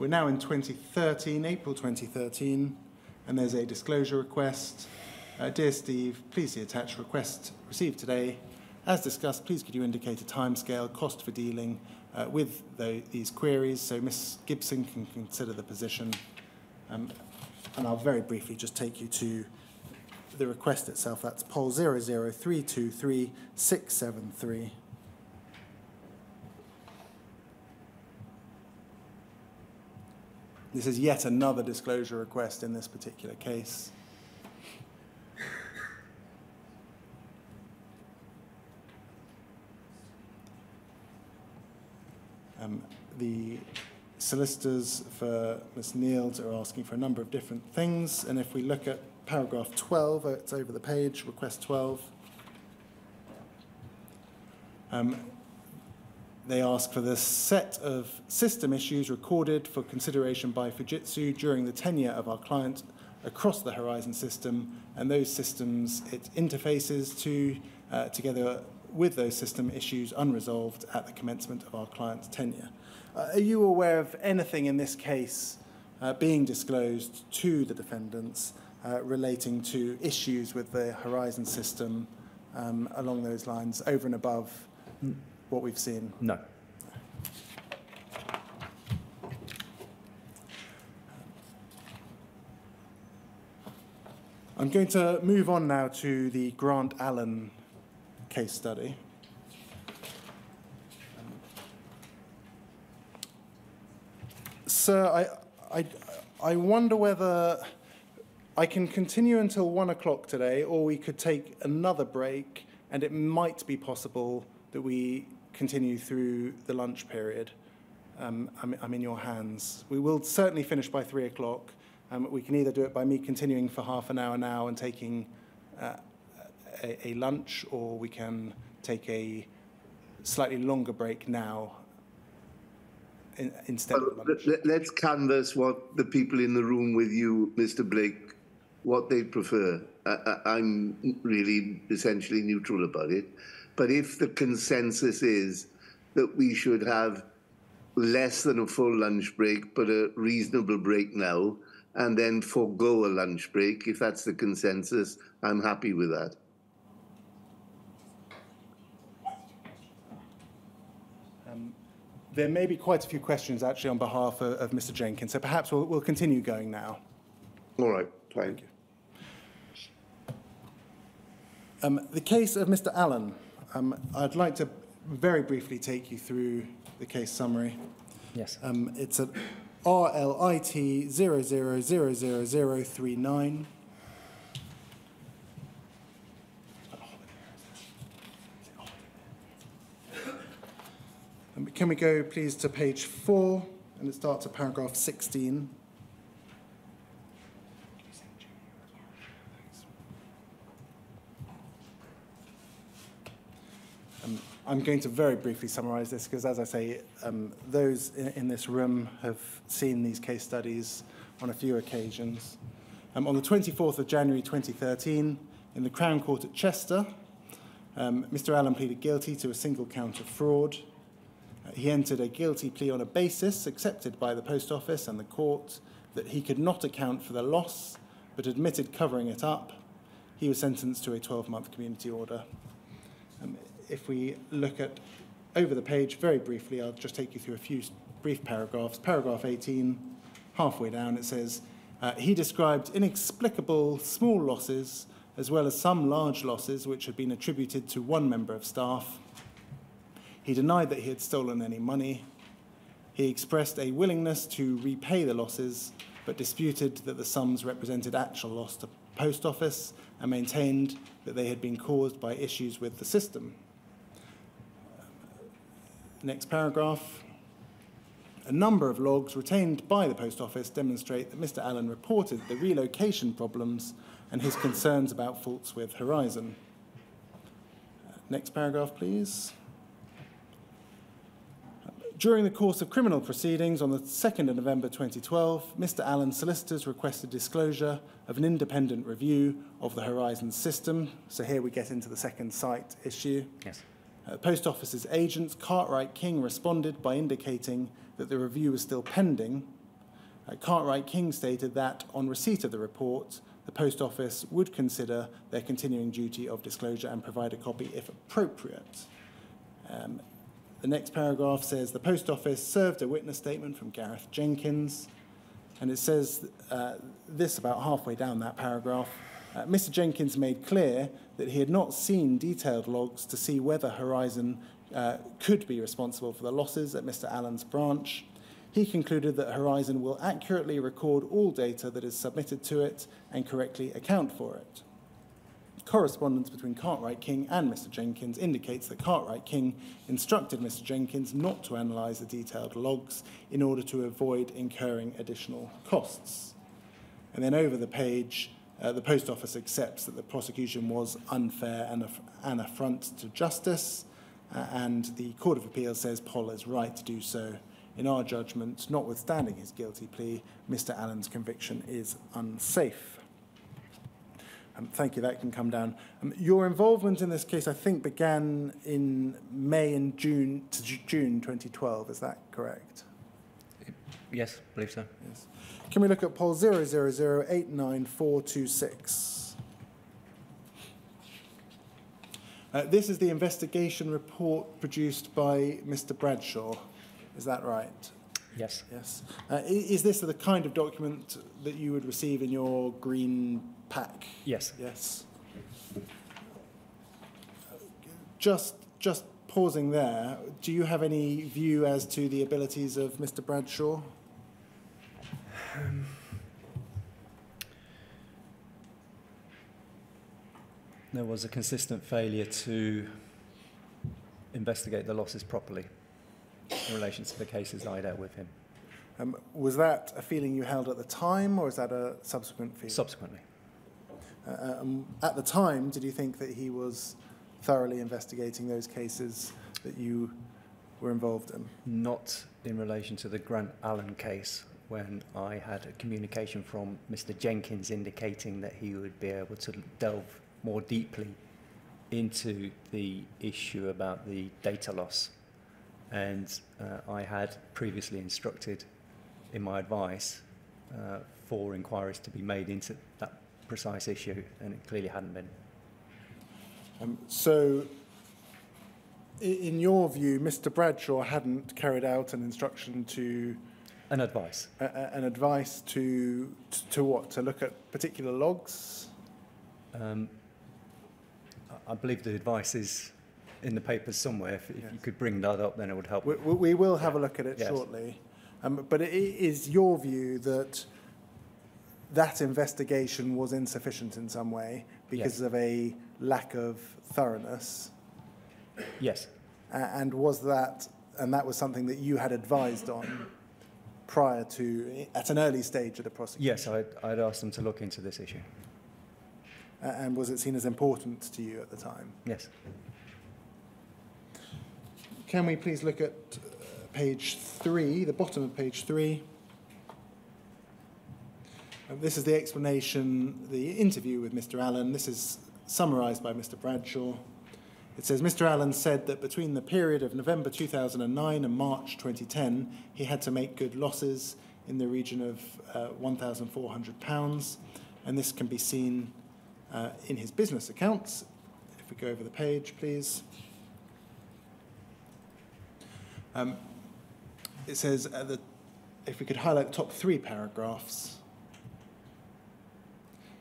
We're now in 2013, April 2013, and there's a disclosure request. Uh, Dear Steve, please see attached request received today. As discussed, please could you indicate a timescale, cost for dealing uh, with tho- these queries so Ms Gibson can consider the position. Um, and I'll very briefly just take you to the request itself. That's POL 003236673. This is yet another disclosure request in this particular case. Um, the solicitors for Ms Neild are asking for a number of different things, and if we look at paragraph 12, uh, it's over the page, request 12. Um, they ask for the set of system issues recorded for consideration by Fujitsu during the tenure of our client across the Horizon system and those systems, it interfaces to, uh, together with those system issues unresolved at the commencement of our client's tenure. Uh, are you aware of anything in this case uh, being disclosed to the defendants uh, relating to issues with the Horizon system um, along those lines over and above what we've seen? No. I'm going to move on now to the Grant Allen case study. Sir, I, I, I wonder whether I can continue until one o'clock today, or we could take another break, and it might be possible that we continue through the lunch period. Um, I'm, I'm in your hands. We will certainly finish by three o'clock. Um, we can either do it by me continuing for half an hour now and taking uh, a, a lunch, or we can take a slightly longer break now in, instead of lunch. let- Let's canvass what the people in the room with you, Mr. Blake, what they prefer. I, I'm really essentially neutral about it. But if the consensus is that we should have less than a full lunch break, but a reasonable break now, and then forego a lunch break, if that's the consensus, I'm happy with that. There may be quite a few questions actually on behalf of, of Mr. Jenkins, so perhaps we'll, we'll continue going now. All right, fine. Um, the case of Mr. Allen, um, I'd like to very briefly take you through the case summary. Yes. Um, it's at RLIT 00000039. Um, Can we go, please, to page four, and it starts at paragraph 16? I'm going to very briefly summarize this because, as I say, um, those in, in this room have seen these case studies on a few occasions. Um, on the 24th of January 2013, in the Crown Court at Chester, um, Mr. Allen pleaded guilty to a single count of fraud. Uh, he entered a guilty plea on a basis accepted by the Post Office and the court that he could not account for the loss, but admitted covering it up. He was sentenced to a 12 month community order. If we look at over the page very briefly, I'll just take you through a few brief paragraphs. Paragraph 18, halfway down, it says, uh, he described inexplicable small losses as well as some large losses which had been attributed to one member of staff. He denied that he had stolen any money. He expressed a willingness to repay the losses, but disputed that the sums represented actual loss to post office and maintained that they had been caused by issues with the system. Next paragraph. A number of logs retained by the post office demonstrate that Mr. Allen reported the relocation problems and his concerns about faults with Horizon. Next paragraph, please. During the course of criminal proceedings on the 2nd of November 2012, Mr. Allen's solicitors requested disclosure of an independent review of the Horizon system. So here we get into the Second Sight issue. Yes. Uh, Post Office's agents, Cartwright King, responded by indicating that the review was still pending. Uh, Cartwright King stated that, on receipt of the report, the Post Office would consider their continuing duty of disclosure and provide a copy if appropriate. Um, the next paragraph says the Post Office served a witness statement from Gareth Jenkins, and it says uh, this about halfway down that paragraph. Uh, Mr. Jenkins made clear that he had not seen detailed logs to see whether Horizon uh, could be responsible for the losses at Mr. Allen's branch. He concluded that Horizon will accurately record all data that is submitted to it and correctly account for it. Correspondence between Cartwright King and Mr. Jenkins indicates that Cartwright King instructed Mr. Jenkins not to analyse the detailed logs in order to avoid incurring additional costs. And then over the page, uh, the Post Office accepts that the prosecution was unfair and aff- an affront to justice, uh, and the Court of Appeal says POL is right to do so. In our judgment, notwithstanding his guilty plea, Mr. Allen's conviction is unsafe. Um, thank you, that can come down. Um, your involvement in this case, I think, began in May and June to June 2012, is that correct? Yes, I believe so. Yes. Can we look at POL 000899426? Uh, this is the investigation report produced by Mr. Bradshaw. Is that right? Yes. Yes. Uh, is this the kind of document that you would receive in your green pack? Yes. Yes. Just, just pausing there, do you have any view as to the abilities of Mr. Bradshaw? There was a consistent failure to investigate the losses properly in relation to the cases I dealt with him Um, was that a feeling you held at the time, or is that a subsequent feeling? subsequently. Uh, um, at the time, did you think that he was thoroughly investigating those cases that you were involved in? Not in relation to the Grant Allen case, when I had a communication from Mr. Jenkins indicating that he would be able to delve more deeply into the issue about the data loss. And uh, I had previously instructed in my advice uh, for inquiries to be made into that precise issue, and it clearly hadn't been. Um, so, in your view, Mr. Bradshaw hadn't carried out an instruction to An advice. an advice to, to what? To look at particular logs? Um, I- believe the advice is in the papers somewhere. If, if you could bring that up, then it would help. We, we we will have a look at it Yes. shortly. Um, but it is your view that that investigation was insufficient in some way because Yes. of a lack of thoroughness? Yes, A- And was that, and that was something that you had advised on prior to, at an early stage of the prosecution? yes, I'd, I'd asked them to look into this issue. And was it seen as important to you at the time? Yes, Can we please look at uh, page three, the bottom of page three? Uh, This is the explanation, the interview with Mr. Allen. This is summarised by Mr. Bradshaw. It says Mr. Allen said that between the period of November 2009 and March 2010, he had to make good losses in the region of uh, £1,400, and this can be seen uh, in his business accounts. If we go over the page, please. Um, it says the, if we could highlight the top three paragraphs.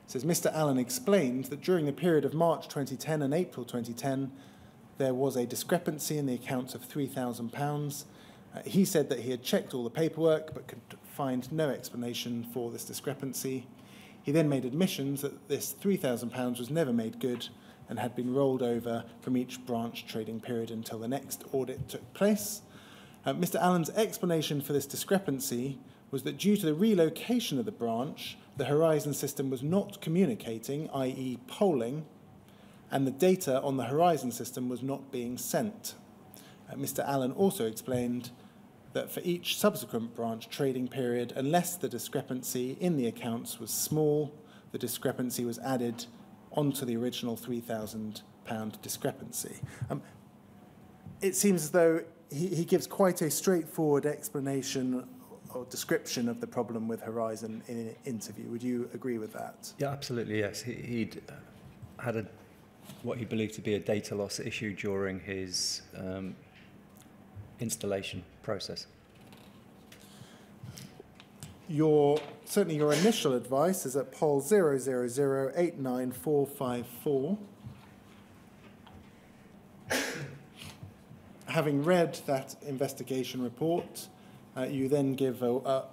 Says Mr. Allen explained that during the period of March 2010 and April 2010, there was a discrepancy in the accounts of £3,000. Uh, he said that he had checked all the paperwork but could find no explanation for this discrepancy. He then made admissions that this £3,000 was never made good and had been rolled over from each branch trading period until the next audit took place. Uh, Mr. Allen's explanation for this discrepancy was that due to the relocation of the branch, the Horizon system was not communicating, i.e., polling, and the data on the Horizon system was not being sent. Uh, Mr. Allen also explained that for each subsequent branch trading period, unless the discrepancy in the accounts was small, the discrepancy was added onto the original £3,000 discrepancy. Um, it seems as though he, he gives quite a straightforward explanation or description of the problem with Horizon in an interview. Would you agree with that? yeah, absolutely, yes. He, he'd uh, had a, what he believed to be a data loss issue during his um, installation process. Your certainly your initial advice is at POL 000894454. Having read that investigation report, Uh, you then give a, a,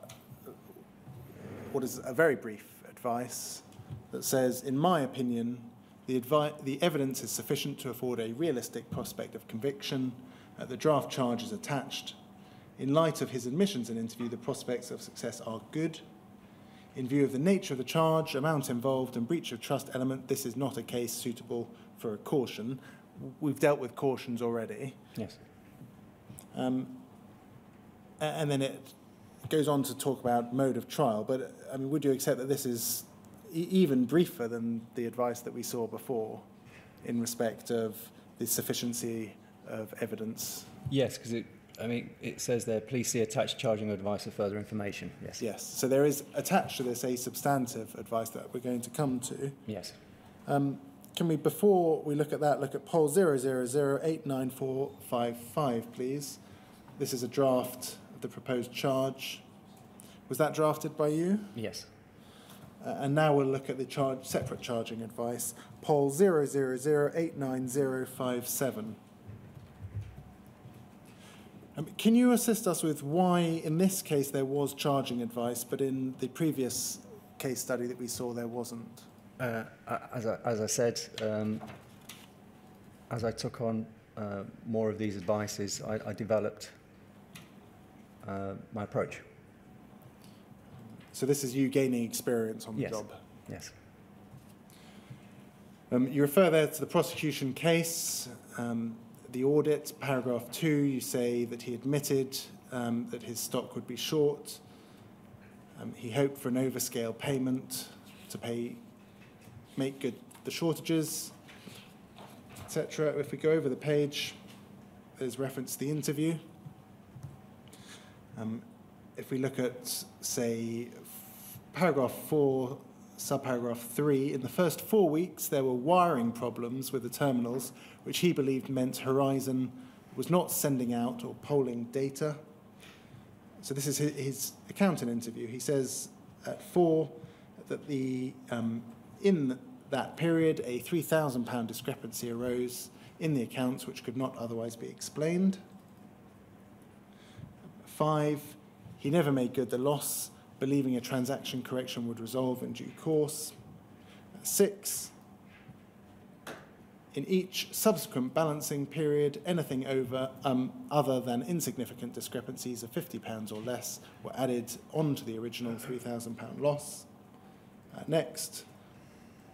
what is a very brief advice that says, in my opinion, the, advi- the evidence is sufficient to afford a realistic prospect of conviction. Uh, the draft charge is attached. In light of his admissions and interview, the prospects of success are good. In view of the nature of the charge, amount involved, and breach of trust element, this is not a case suitable for a caution. We've dealt with cautions already. Yes. Um, and then it goes on to talk about mode of trial. But I mean, would you accept that this is e- even briefer than the advice that we saw before in respect of the sufficiency of evidence? Yes, because it, I mean, it says there, please see attached charging advice for further information. Yes. Yes. So there is attached to this a substantive advice that we're going to come to. Yes. Um, can we, before we look at that, look at POL 000894555, please? This is a draft of the proposed charge. Was that drafted by you? Yes. Uh, and now we'll look at the charge, separate charging advice, POL 000899057. Um, can you assist us with why, in this case, there was charging advice, but in the previous case study that we saw, there wasn't? Uh, as, I, as I said, um, as I took on uh, more of these advices, I, I developed uh, my approach. So this is you gaining experience on the Yes. job. Yes. Um, you refer there to the prosecution case, um, the audit, paragraph two, you say that he admitted um, that his stock would be short. Um, he hoped for an overscale payment to pay, make good the shortages, etc. If we go over the page, there's reference to the interview. Um, if we look at, say, paragraph four, subparagraph three, in the first four weeks, there were wiring problems with the terminals, which he believed meant Horizon was not sending out or polling data. So this is his, accountant interview. He says at four that the um, in that period a three thousand pound discrepancy arose in the accounts which could not otherwise be explained. Five, he never made good the loss, believing a transaction correction would resolve in due course. Six, in each subsequent balancing period, anything over um, other than insignificant discrepancies of £50 or less were added onto the original £3,000 loss. Uh, next,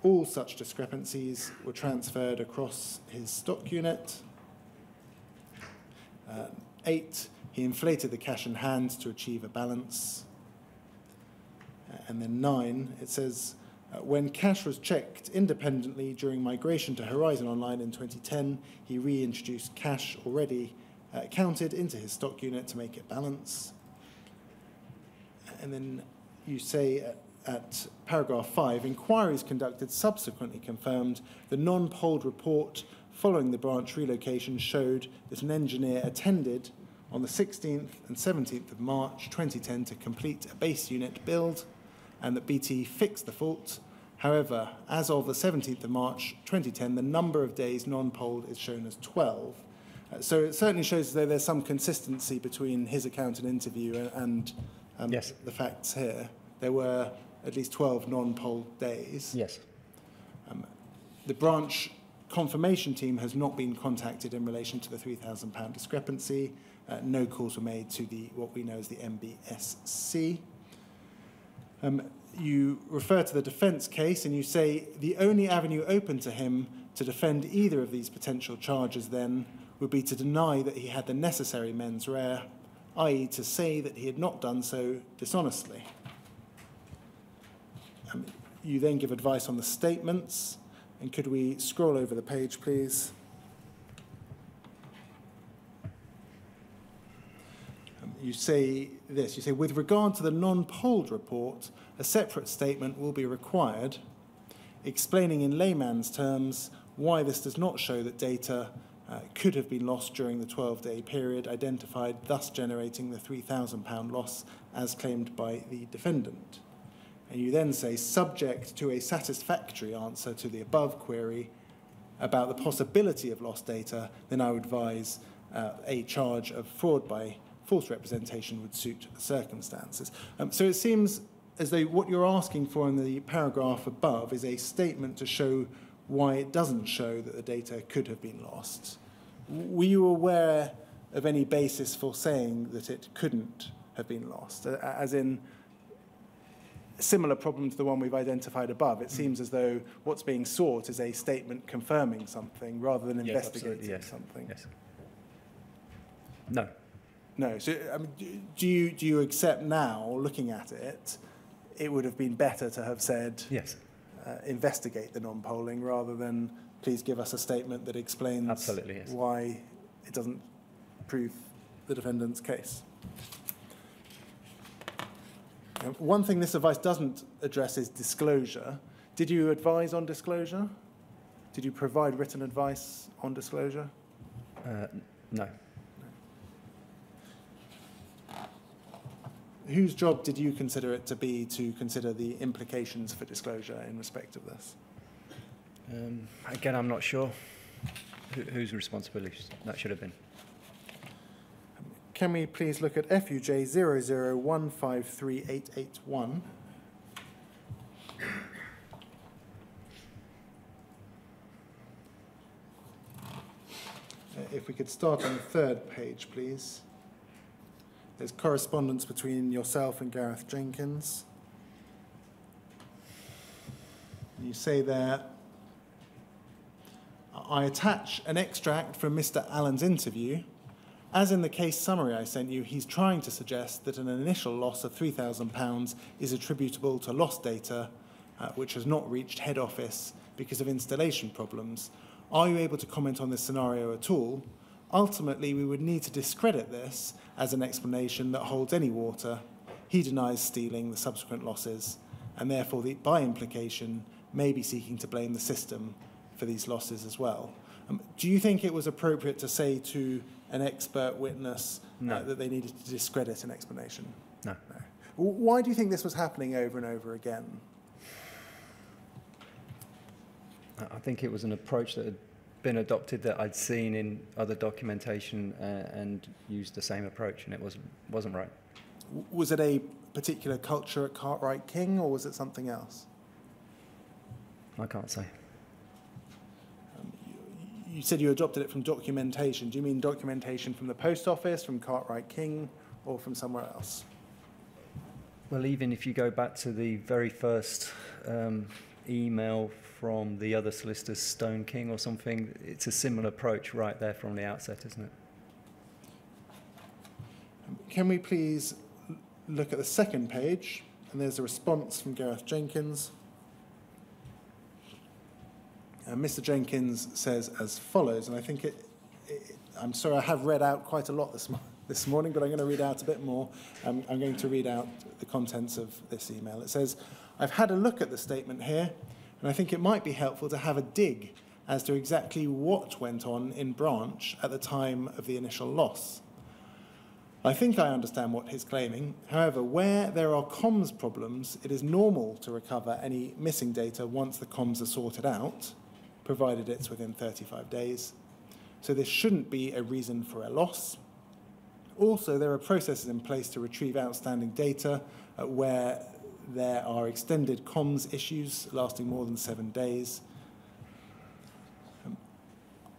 all such discrepancies were transferred across his stock unit. Uh, eight, he inflated the cash in hand to achieve a balance. Uh, and then nine, it says, uh, when cash was checked independently during migration to Horizon Online in 2010, he reintroduced cash already uh, counted into his stock unit to make it balance. And then you say at, at paragraph 5 inquiries conducted subsequently confirmed the non polled report following the branch relocation showed that an engineer attended on the 16th and 17th of March 2010 to complete a base unit build and that BT fixed the fault. However, as of the 17th of March 2010, the number of days non-polled is shown as 12. Uh, so it certainly shows as though there's some consistency between his account and interview and, and um, Yes. the facts here. There were at least 12 non-polled days. Yes. The branch confirmation team has not been contacted in relation to the £3,000 discrepancy. Uh, no calls were made to the what we know as the NBSC. Um, you refer to the defence case and you say the only avenue open to him to defend either of these potential charges then would be to deny that he had the necessary mens rea, i.e., to say that he had not done so dishonestly. Um, you then give advice on the statements, and could we scroll over the page, please? You say this, you say, with regard to the non-polled report, a separate statement will be required explaining in layman's terms why this does not show that data uh, could have been lost during the 12-day period identified, thus generating the £3,000 loss as claimed by the defendant. And you then say, subject to a satisfactory answer to the above query about the possibility of lost data, then I would advise uh, a charge of fraud by false representation would suit the circumstances. Um, so it seems as though what you're asking for in the paragraph above is a statement to show why it doesn't show that the data could have been lost. Were you aware of any basis for saying that it couldn't have been lost? As in, a similar problem to the one we've identified above. It seems as though what's being sought is a statement confirming something rather than Yes, investigating yes. something. Yes. No. No. So, I mean, do- you, do you accept now, looking at it, it would have been better to have said, Yes. uh, investigate the non-polling rather than please give us a statement that explains Absolutely, yes. why it doesn't prove the defendant's case. One thing this advice doesn't address is disclosure. Did you advise on disclosure? Did you provide written advice on disclosure? Uh, no. Whose job did you consider it to be to consider the implications for disclosure in respect of this? Um, again, I'm not sure who, whose responsibility that should have been. Can we please look at FUJ 00153881? Uh, If we could start on the third page, please. There's correspondence between yourself and Gareth Jenkins. You say there, I attach an extract from Mr. Allen's interview. As in the case summary I sent you, he's trying to suggest that an initial loss of £3,000 is attributable to lost data uh, which has not reached head office because of installation problems. Are you able to comment on this scenario at all? Ultimately, we would need to discredit this as an explanation that holds any water. He denies stealing the subsequent losses, and therefore, the, by implication, may be seeking to blame the system for these losses as well. Um, do you think it was appropriate to say to an expert witness uh, that they needed to discredit an explanation? No. W- Why do you think this was happening over and over again? I I think it was an approach that had been adopted that I'd seen in other documentation uh, and used the same approach, and it wasn't wasn't right. Was it a particular culture at Cartwright King, or was it something else? I can't say. You said you adopted it from documentation. Do you mean documentation from the post office, from Cartwright King, or from somewhere else? Well, even if you go back to the very first um, email from the other solicitors, Stone King or something, it's a similar approach right there from the outset, isn't it? Can we please look at the second page? And there's a response from Gareth Jenkins. And Mr. Jenkins says as follows, and I think it, it I'm sorry, I have read out quite a lot this, mo- this morning, but I'm going to read out a bit more. Um, I'm going to read out the contents of this email. It says, I've had a look at the statement here, and I think it might be helpful to have a dig as to exactly what went on in branch at the time of the initial loss. I think I understand what he's claiming. However, where there are comms problems, it is normal to recover any missing data once the comms are sorted out, provided it's within 35 days. So this shouldn't be a reason for a loss. Also, there are processes in place to retrieve outstanding data where there are extended comms issues lasting more than seven days. Um,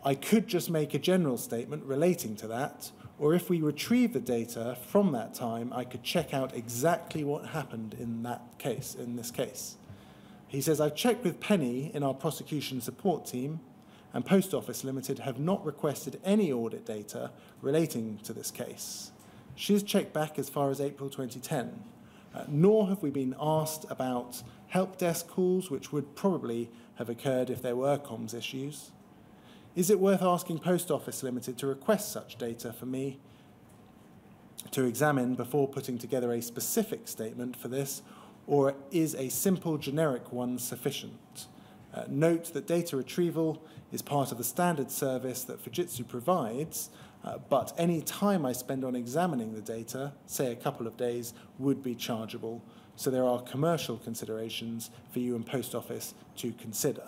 I could just make a general statement relating to that, or if we retrieve the data from that time, I could check out exactly what happened in that case, in this case. He says, I've checked with Penny in our prosecution support team, and Post Office Limited have not requested any audit data relating to this case. She's checked back as far as April 2010, uh, nor have we been asked about help desk calls, which would probably have occurred if there were comms issues. Is it worth asking Post Office Limited to request such data for me to examine before putting together a specific statement for this, or is a simple generic one sufficient? Uh, note that data retrieval is part of the standard service that Fujitsu provides, uh, but any time I spend on examining the data, say a couple of days, would be chargeable. So there are commercial considerations for you and Post Office to consider.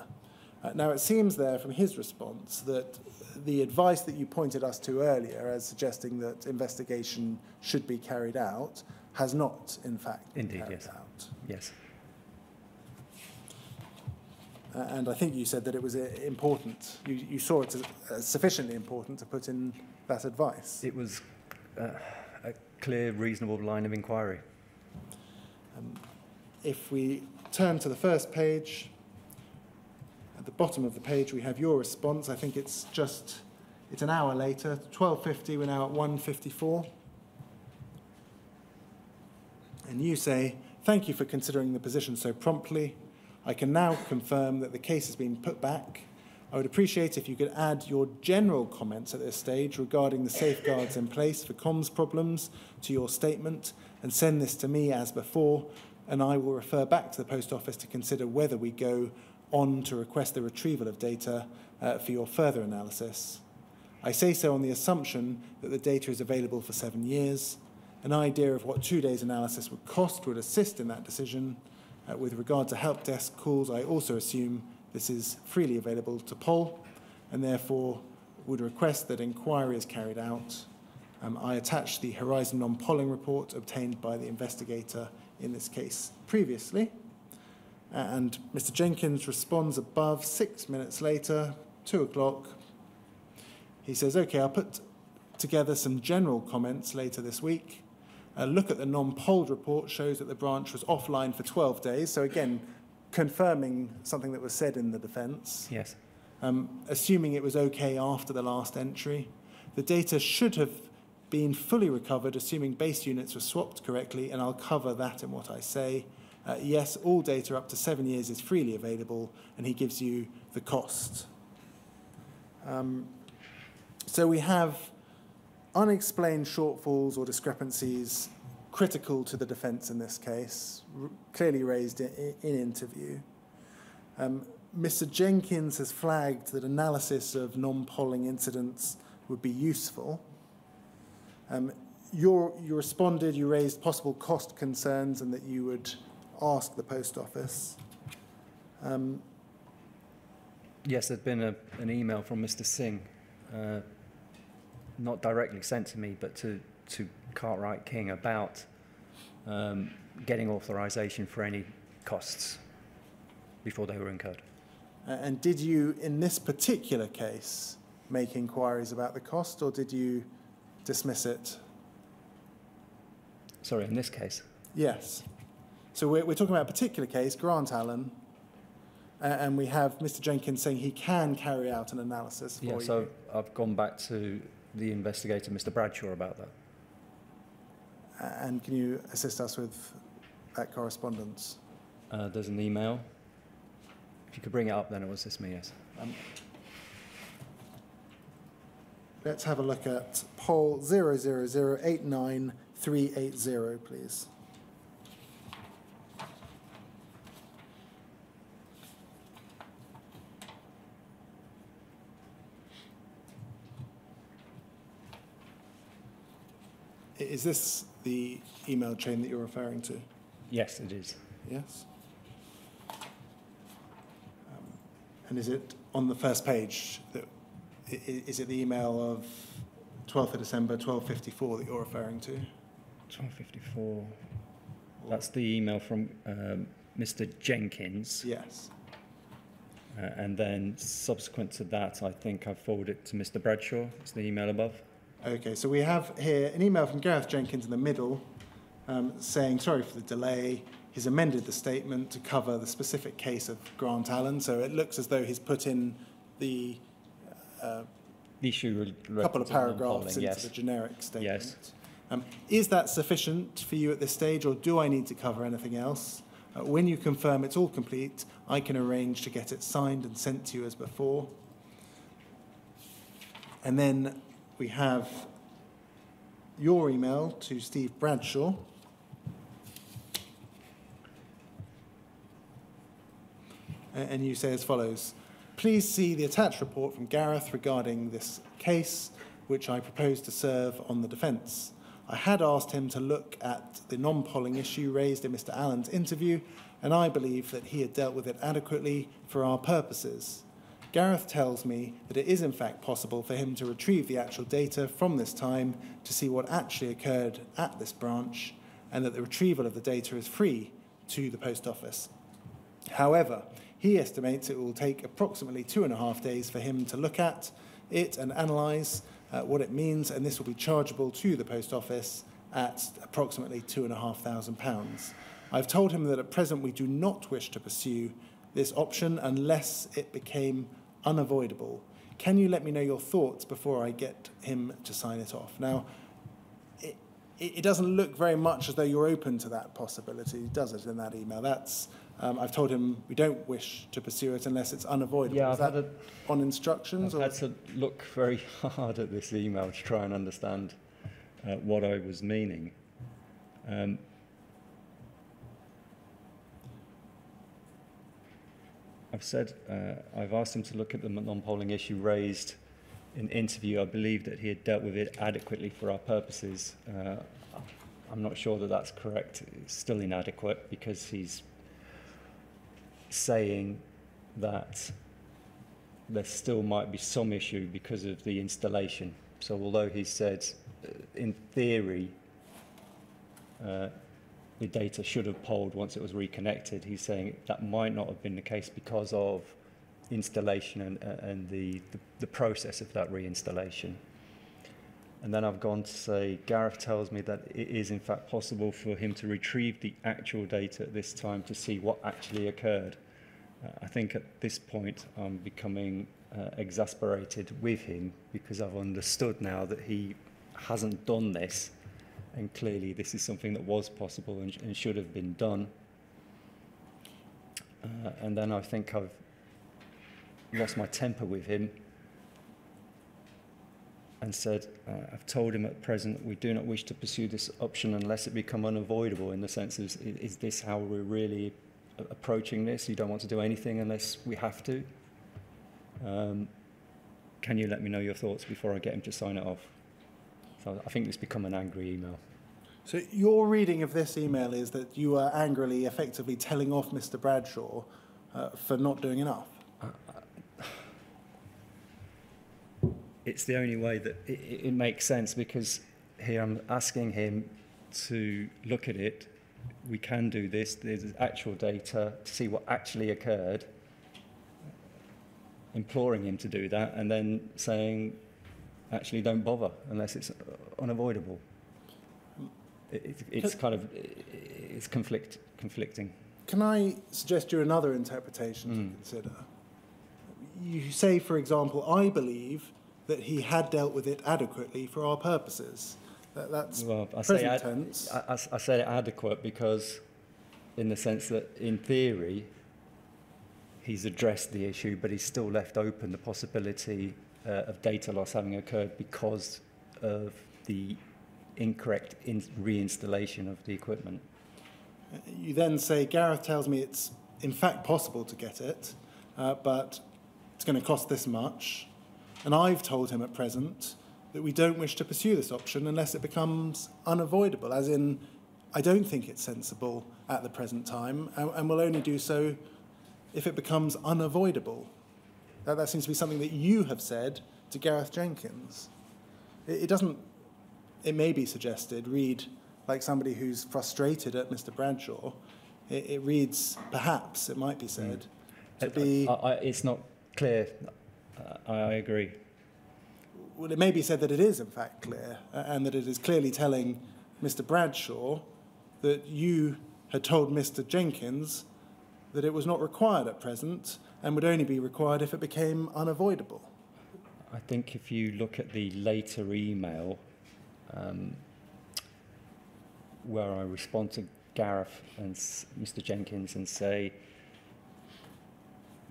Uh, now, it seems there from his response that the advice that you pointed us to earlier as suggesting that investigation should be carried out has not, in fact, been Indeed, carried yes. out. Yes. Uh, and I think you said that it was uh, important. You, you saw it as, as sufficiently important to put in that advice. It was uh, a clear, reasonable line of inquiry. If we turn to the first page, at the bottom of the page we have your response. I think it's just, it's an hour later, 12.50, we're now at 1.54. And you say, thank you for considering the position so promptly. I can now confirm that the case has been put back. I would appreciate if you could add your general comments at this stage regarding the safeguards in place for comms problems to your statement and send this to me as before, and I will refer back to the Post Office to consider whether we go on to request the retrieval of data uh, for your further analysis. I say so on the assumption that the data is available for seven years. An idea of what two days analysis would cost would assist in that decision. Uh, with regard to help desk calls, I also assume this is freely available to POL and therefore would request that inquiry is carried out. Um, I attach the Horizon non-polling report obtained by the investigator in this case previously. And Mr Jenkins responds above six minutes later, two o'clock. He says, okay, I'll put together some general comments later this week. A look at the non-polled report shows that the branch was offline for 12 days. So again, confirming something that was said in the defence. Yes. Um, assuming it was okay after the last entry. The data should have been fully recovered, assuming base units were swapped correctly, and I'll cover that in what I say. Uh, yes, all data up to seven years is freely available, and he gives you the cost. Um, so we have unexplained shortfalls or discrepancies critical to the defence in this case, clearly raised in, in interview. Um, Mr. Jenkins has flagged that analysis of non-polling incidents would be useful. Um, you responded, you raised possible cost concerns and that you would ask the post office. Um, Yes, there's been a, an email from Mr. Singh, uh, not directly sent to me, but to, to Cartwright King about um, getting authorization for any costs before they were incurred. and did you, in this particular case, make inquiries about the cost or did you dismiss it? Sorry, in this case. Yes. So we're, we're talking about a particular case, Grant Allen, uh, and we have Mr. Jenkins saying he can carry out an analysis for Yeah, you. so I've gone back to the investigator, Mr. Bradshaw, about that. A- And can you assist us with that correspondence? Uh, there's an email. If you could bring it up, then it was just me, yes. Let's have a look at POL 000898380, please. Is this the email chain that you're referring to? Yes, it is. Yes. Um, And is it on the first page that, is it the email of 12th of December, 1254 that you're referring to? 1254. That's the email from um, Mr. Jenkins. Yes. Uh, and then subsequent to that, I think I forwarded it to Mr. Bradshaw. It's the email above. Okay, so we have here an email from Gareth Jenkins in the middle um, saying, sorry for the delay. He's amended the statement to cover the specific case of Grant Allen, so it looks as though he's put in the uh, The issue couple of paragraphs into yes. the generic statement. Yes. Um, is that sufficient for you at this stage, or do I need to cover anything else? Uh, when you confirm it's all complete, I can arrange to get it signed and sent to you as before. And then we have your email to Steve Bradshaw. And you say as follows Please see the attached report from Gareth regarding this case, which I propose to serve on the defence. I had asked him to look at the non polling issue raised in Mr. Allen's interview, and I believe that he had dealt with it adequately for our purposes. Gareth tells me that it is in fact possible for him to retrieve the actual data from this time to see what actually occurred at this branch, and that the retrieval of the data is free to the post office. However, he estimates it will take approximately two and a half days for him to look at it and analyse uh, what it means, and this will be chargeable to the post office at approximately two and a half thousand pounds. I've told him that at present we do not wish to pursue this option unless it became unavoidable. Can you let me know your thoughts before I get him to sign it off? Now, it, it doesn't look very much as though you're open to that possibility, does it, in that email? That's, um, I've told him we don't wish to pursue it unless it's unavoidable. Yeah, Is I've that had on instructions? I've or? had to look very hard at this email to try and understand uh, what I was meaning. Um, I've said, uh, I've asked him to look at the non-polling issue raised in interview. I believe that he had dealt with it adequately for our purposes. Uh, I'm not sure that that's correct. It's still inadequate because he's saying that there still might be some issue because of the installation. So although he said, uh, in theory, uh, the data should have polled once it was reconnected, he's saying that might not have been the case because of installation and, uh, and the, the, the process of that reinstallation. And then I've gone to say, Gareth tells me that it is in fact possible for him to retrieve the actual data at this time to see what actually occurred. Uh, I think at this point I'm becoming uh, exasperated with him because I've understood now that he hasn't done this and clearly this is something that was possible and, and should have been done. Uh, and then I think I've lost my temper with him and said, uh, I've told him at present we do not wish to pursue this option unless it become unavoidable in the sense of, is, is this how we're really approaching this? You don't want to do anything unless we have to? Um, can you let me know your thoughts before I get him to sign it off? So I think it's become an angry email. So your reading of this email is that you are angrily, effectively telling off Mr. Bradshaw uh, for not doing enough. it's the only way that it, it it makes sense because here I'm asking him to look at it. We can do this. There's actual data to see what actually occurred. Imploring him to do that, and then saying, actually, don't bother unless it's unavoidable. It, it, it's kind of it's conflict conflicting. Can I suggest you another interpretation to Mm. consider? You say, for example, I believe that he had dealt with it adequately for our purposes. That, that's Well, I present say ad- tense. I, I, I say adequate because, in the sense that, in theory, he's addressed the issue, but he's still left open the possibility uh, of data loss having occurred because of the incorrect in- reinstallation of the equipment. You then say, Gareth tells me it's in fact possible to get it, uh, but it's going to cost this much. And I've told him at present that we don't wish to pursue this option unless it becomes unavoidable, as in, I don't think it's sensible at the present time, and, and will only do so if it becomes unavoidable. That, that seems to be something that you have said to Gareth Jenkins. It, it doesn't, it may be suggested, read like somebody who's frustrated at Mr. Bradshaw. It, it reads, perhaps, it might be said, to be, I, I, it's not clear. I, I agree. well, it may be said that it is in fact clear, uh, and that it is clearly telling Mr. Bradshaw that you had told Mr. Jenkins that it was not required at present and would only be required if it became unavoidable. I think if you look at the later email, um, where I respond to Gareth and Mr. Jenkins and say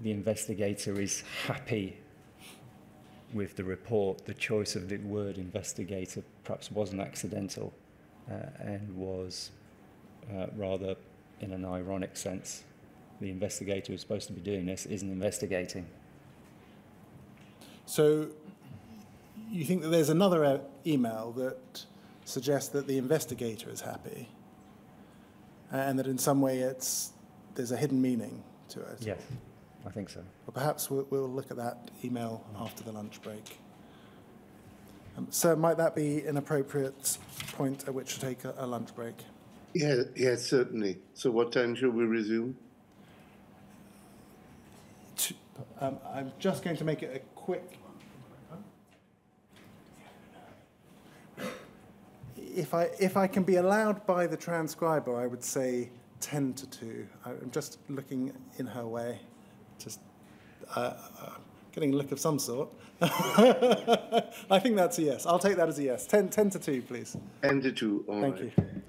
the investigator is happy with the report, the choice of the word investigator perhaps wasn't accidental uh, and was uh, rather in an ironic sense. The investigator who's supposed to be doing this isn't investigating. So you think that there's another uh, email that suggests that the investigator is happy and that in some way it's, there's a hidden meaning to it? Yes. I think so. Well, perhaps we'll, we'll look at that email after the lunch break. Um, so might that be an appropriate point at which to take a, a lunch break? Yeah, yes, certainly. So what time shall we resume? Um, I'm just going to make it a quick. If I, if I can be allowed by the transcriber, I would say 10 to 2. I'm just looking in her way, just uh, uh, getting a look of some sort. I think that's a yes. I'll take that as a yes. 10, 10 to 2, please. Ten to two, all Thank right. you.